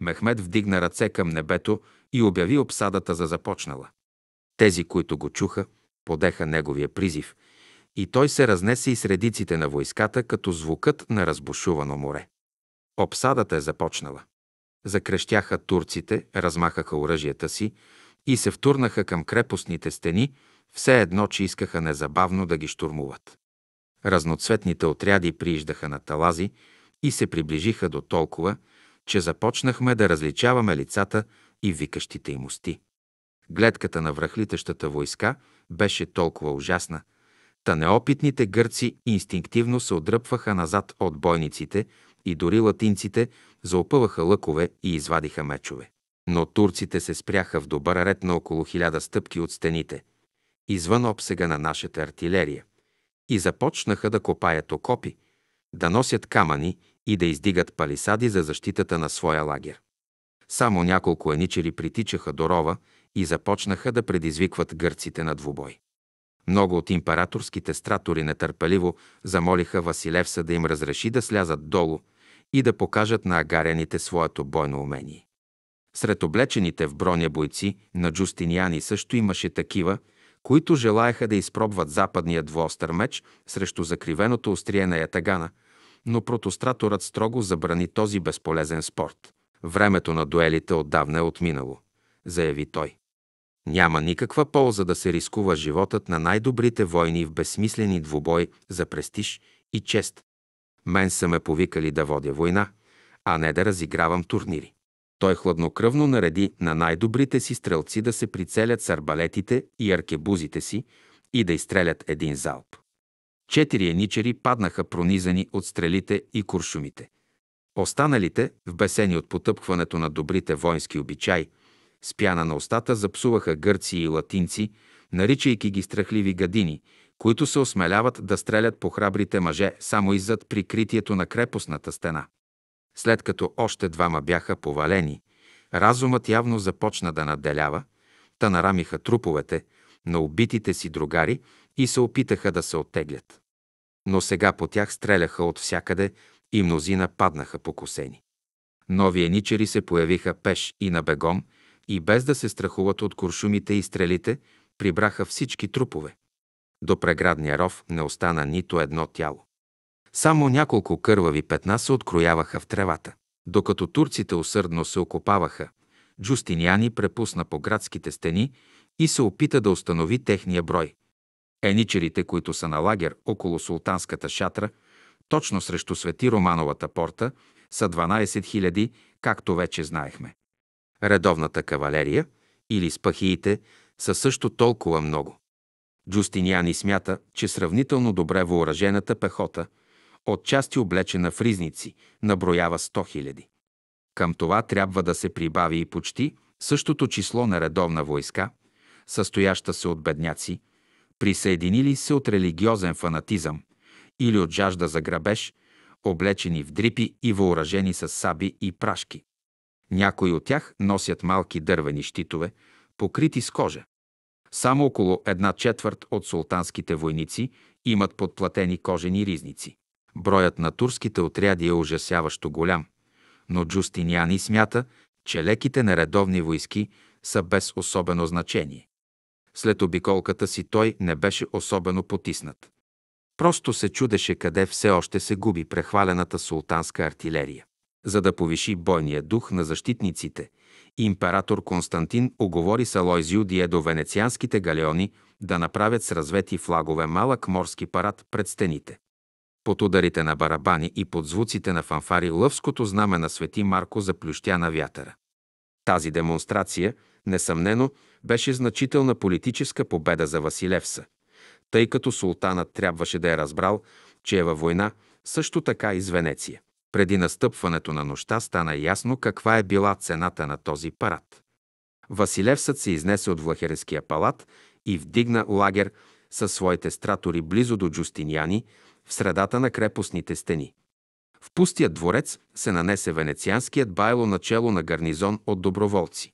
Мехмед вдигна ръце към небето и обяви обсадата за започнала. Тези, които го чуха, подеха неговия призив и той се разнесе и средиците на войската като звукът на разбушувано море. Обсадата е започнала. Закрещяха турците, размахаха оръжията си и се втурнаха към крепостните стени, все едно, че искаха незабавно да ги штурмуват. Разноцветните отряди прииждаха на талази и се приближиха до толкова, че започнахме да различаваме лицата и викащите им усти. Гледката на връхлитащата войска беше толкова ужасна, та неопитните гърци инстинктивно се отдръпваха назад от бойниците и дори латинците заопъваха лъкове и извадиха мечове. Но турците се спряха в добър ред на около хиляда стъпки от стените, извън обсега на нашата артилерия, и започнаха да копаят окопи, да носят камъни и да издигат палисади за защитата на своя лагер. Само няколко еничери притичаха до рова и започнаха да предизвикват гърците на двубой. Много от императорските стратори нетърпеливо замолиха Василевса да им разреши да слязат долу и да покажат на агаряните своето бойно умение. Сред облечените в броня бойци на Джустиниани също имаше такива, които желаяха да изпробват западния двуостър меч срещу закривеното острие на ятагана, но протостраторът строго забрани този безполезен спорт. Времето на дуелите отдавна е отминало, заяви той. Няма никаква полза да се рискува животът на най-добрите войни в безсмислени двубой за престиж и чест. Мен са ме повикали да водя война, а не да разигравам турнири. Той хладнокръвно нареди на най-добрите си стрелци да се прицелят с арбалетите и аркебузите си и да изстрелят един залп. Четири еничери паднаха пронизани от стрелите и куршумите. Останалите, вбесени от потъпкването на добрите воински обичаи, с пяна на устата запсуваха гърци и латинци, наричайки ги страхливи гадини, които се осмеляват да стрелят по храбрите мъже само иззад прикритието на крепостната стена. След като още двама бяха повалени, разумът явно започна да наделява, та нарамиха труповете на убитите си другари и се опитаха да се оттеглят. Но сега по тях стреляха от всякъде и мнозина паднаха покосени. Нови еничери се появиха пеш и на бегом и без да се страхуват от куршумите и стрелите, прибраха всички трупове. До преградния ров не остана нито едно тяло. Само няколко кървави петна се открояваха в тревата. Докато турците усърдно се окопаваха, Джустиниани препусна по градските стени и се опита да установи техния брой. Еничерите, които са на лагер около султанската шатра, точно срещу Свети Романовата порта, са 12 000, както вече знаехме. Редовната кавалерия или спахиите са също толкова много. Джустиниани смята, че сравнително добре въоръжената пехота, отчасти облечена в ризници, наброява 100 хиляди. Към това трябва да се прибави и почти същото число на редовна войска, състояща се от бедняци, присъединили се от религиозен фанатизъм или от жажда за грабеж, облечени в дрипи и въоръжени с саби и прашки. Някои от тях носят малки дървени щитове, покрити с кожа. Само около една четвърт от султанските войници имат подплатени кожени ризници. Броят на турските отряди е ужасяващо голям, но Джустиниани смята, че леките нередовни войски са без особено значение. След обиколката си той не беше особено потиснат. Просто се чудеше къде все още се губи прехвалената султанска артилерия. За да повиши бойния дух на защитниците, император Константин оговори с Алойзио Диедо венецианските галеони да направят с развети флагове малък морски парад пред стените. Под ударите на барабани и под звуците на фанфари лъвското знаме на Свети Марко заплющя на вятъра. Тази демонстрация, несъмнено, беше значителна политическа победа за Василевса, тъй като султанът трябваше да е разбрал, че е във война, също така и с Венеция. Преди настъпването на нощта стана ясно каква е била цената на този парад. Василевсът се изнесе от Влахерския палат и вдигна лагер със своите стратори близо до Джустиниани, в средата на крепостните стени. В пустия дворец се нанесе венецианският байло начело на гарнизон от доброволци.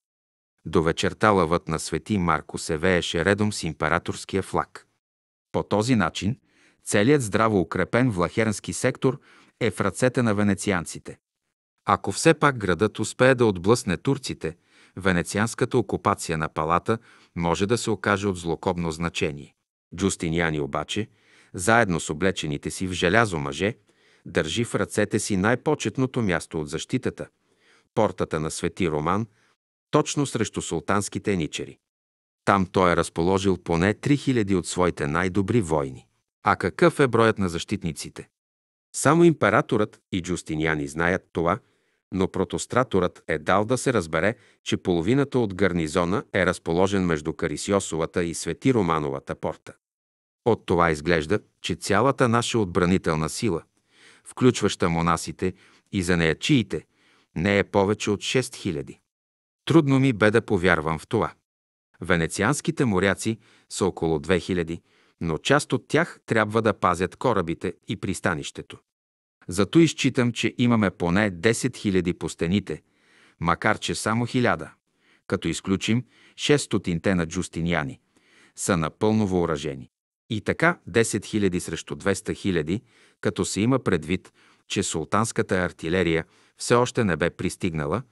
До вечерта лъвът на свети Марко се вееше редом с императорския флаг. По този начин целият здраво укрепен влахернски сектор е в ръцете на венецианците. Ако все пак градът успее да отблъсне турците, венецианската окупация на палата може да се окаже от злокобно значение. Джустиниани обаче, заедно с облечените си в желязо мъже, държи в ръцете си най-почетното място от защитата – портата на Свети Роман, точно срещу султанските еничери. Там той е разположил поне 3000 от своите най-добри войни. А какъв е броят на защитниците? Само императорът и Джустиниани знаят това, но протостраторът е дал да се разбере, че половината от гарнизона е разположен между Карисиосовата и Свети Романовата порта. От това изглежда, че цялата наша отбранителна сила, включваща монасите и за неячиите не е повече от 6000. Трудно ми бе да повярвам в това. Венецианските моряци са около 2000, но част от тях трябва да пазят корабите и пристанището. Зато изчитам, че имаме поне 10 000 по стените, макар че само 1000, като изключим 600-те на Джустиниани, са напълно въоръжени. И така 10 000 срещу 200 000, като се има предвид, че султанската артилерия все още не бе пристигнала,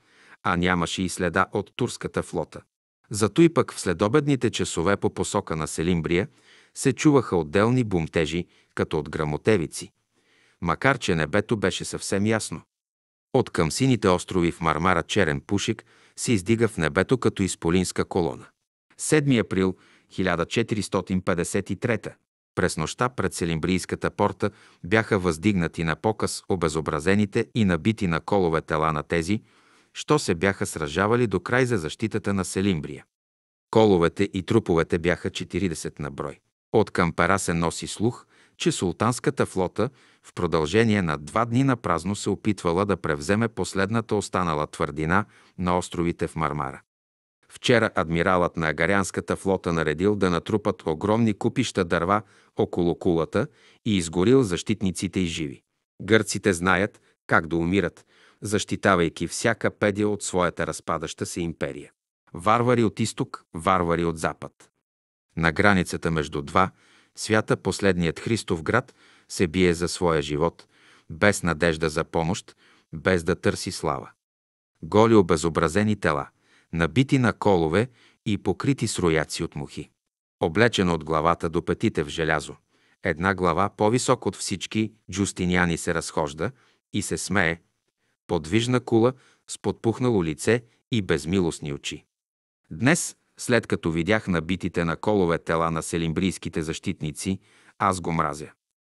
а нямаше и следа от турската флота. Зато и пък в следобедните часове по посока на Селимбрия се чуваха отделни бумтежи, като от грамотевици, макар че небето беше съвсем ясно. От към сините острови в Мармара черен пушик се издига в небето като изполинска колона. 7 април 1453 през нощта пред Селимбрийската порта бяха въздигнати на показ обезобразените и набити на колове тела на тези, що се бяха сражавали до край за защитата на Селимбрия. Коловете и труповете бяха 40 на брой. От Кампера се носи слух, че султанската флота в продължение на два дни на празно се опитвала да превземе последната останала твърдина на островите в Мармара. Вчера адмиралът на агарянската флота наредил да натрупат огромни купища дърва около кулата и изгорил защитниците и живи. Гърците знаят как да умират, защитавайки всяка педия от своята разпадаща се империя. Варвари от изток, варвари от запад. На границата между два свята последният Христов град се бие за своя живот, без надежда за помощ, без да търси слава. Голи обезобразени тела, набити на колове и покрити с рояци от мухи. Облечен от главата до петите в желязо. Една глава по-висок от всички джустиняни се разхожда и се смее. Подвижна кула с подпухнало лице и безмилостни очи. Днес, след като видях набитите на колове тела на селимбрийските защитници, аз го мразя.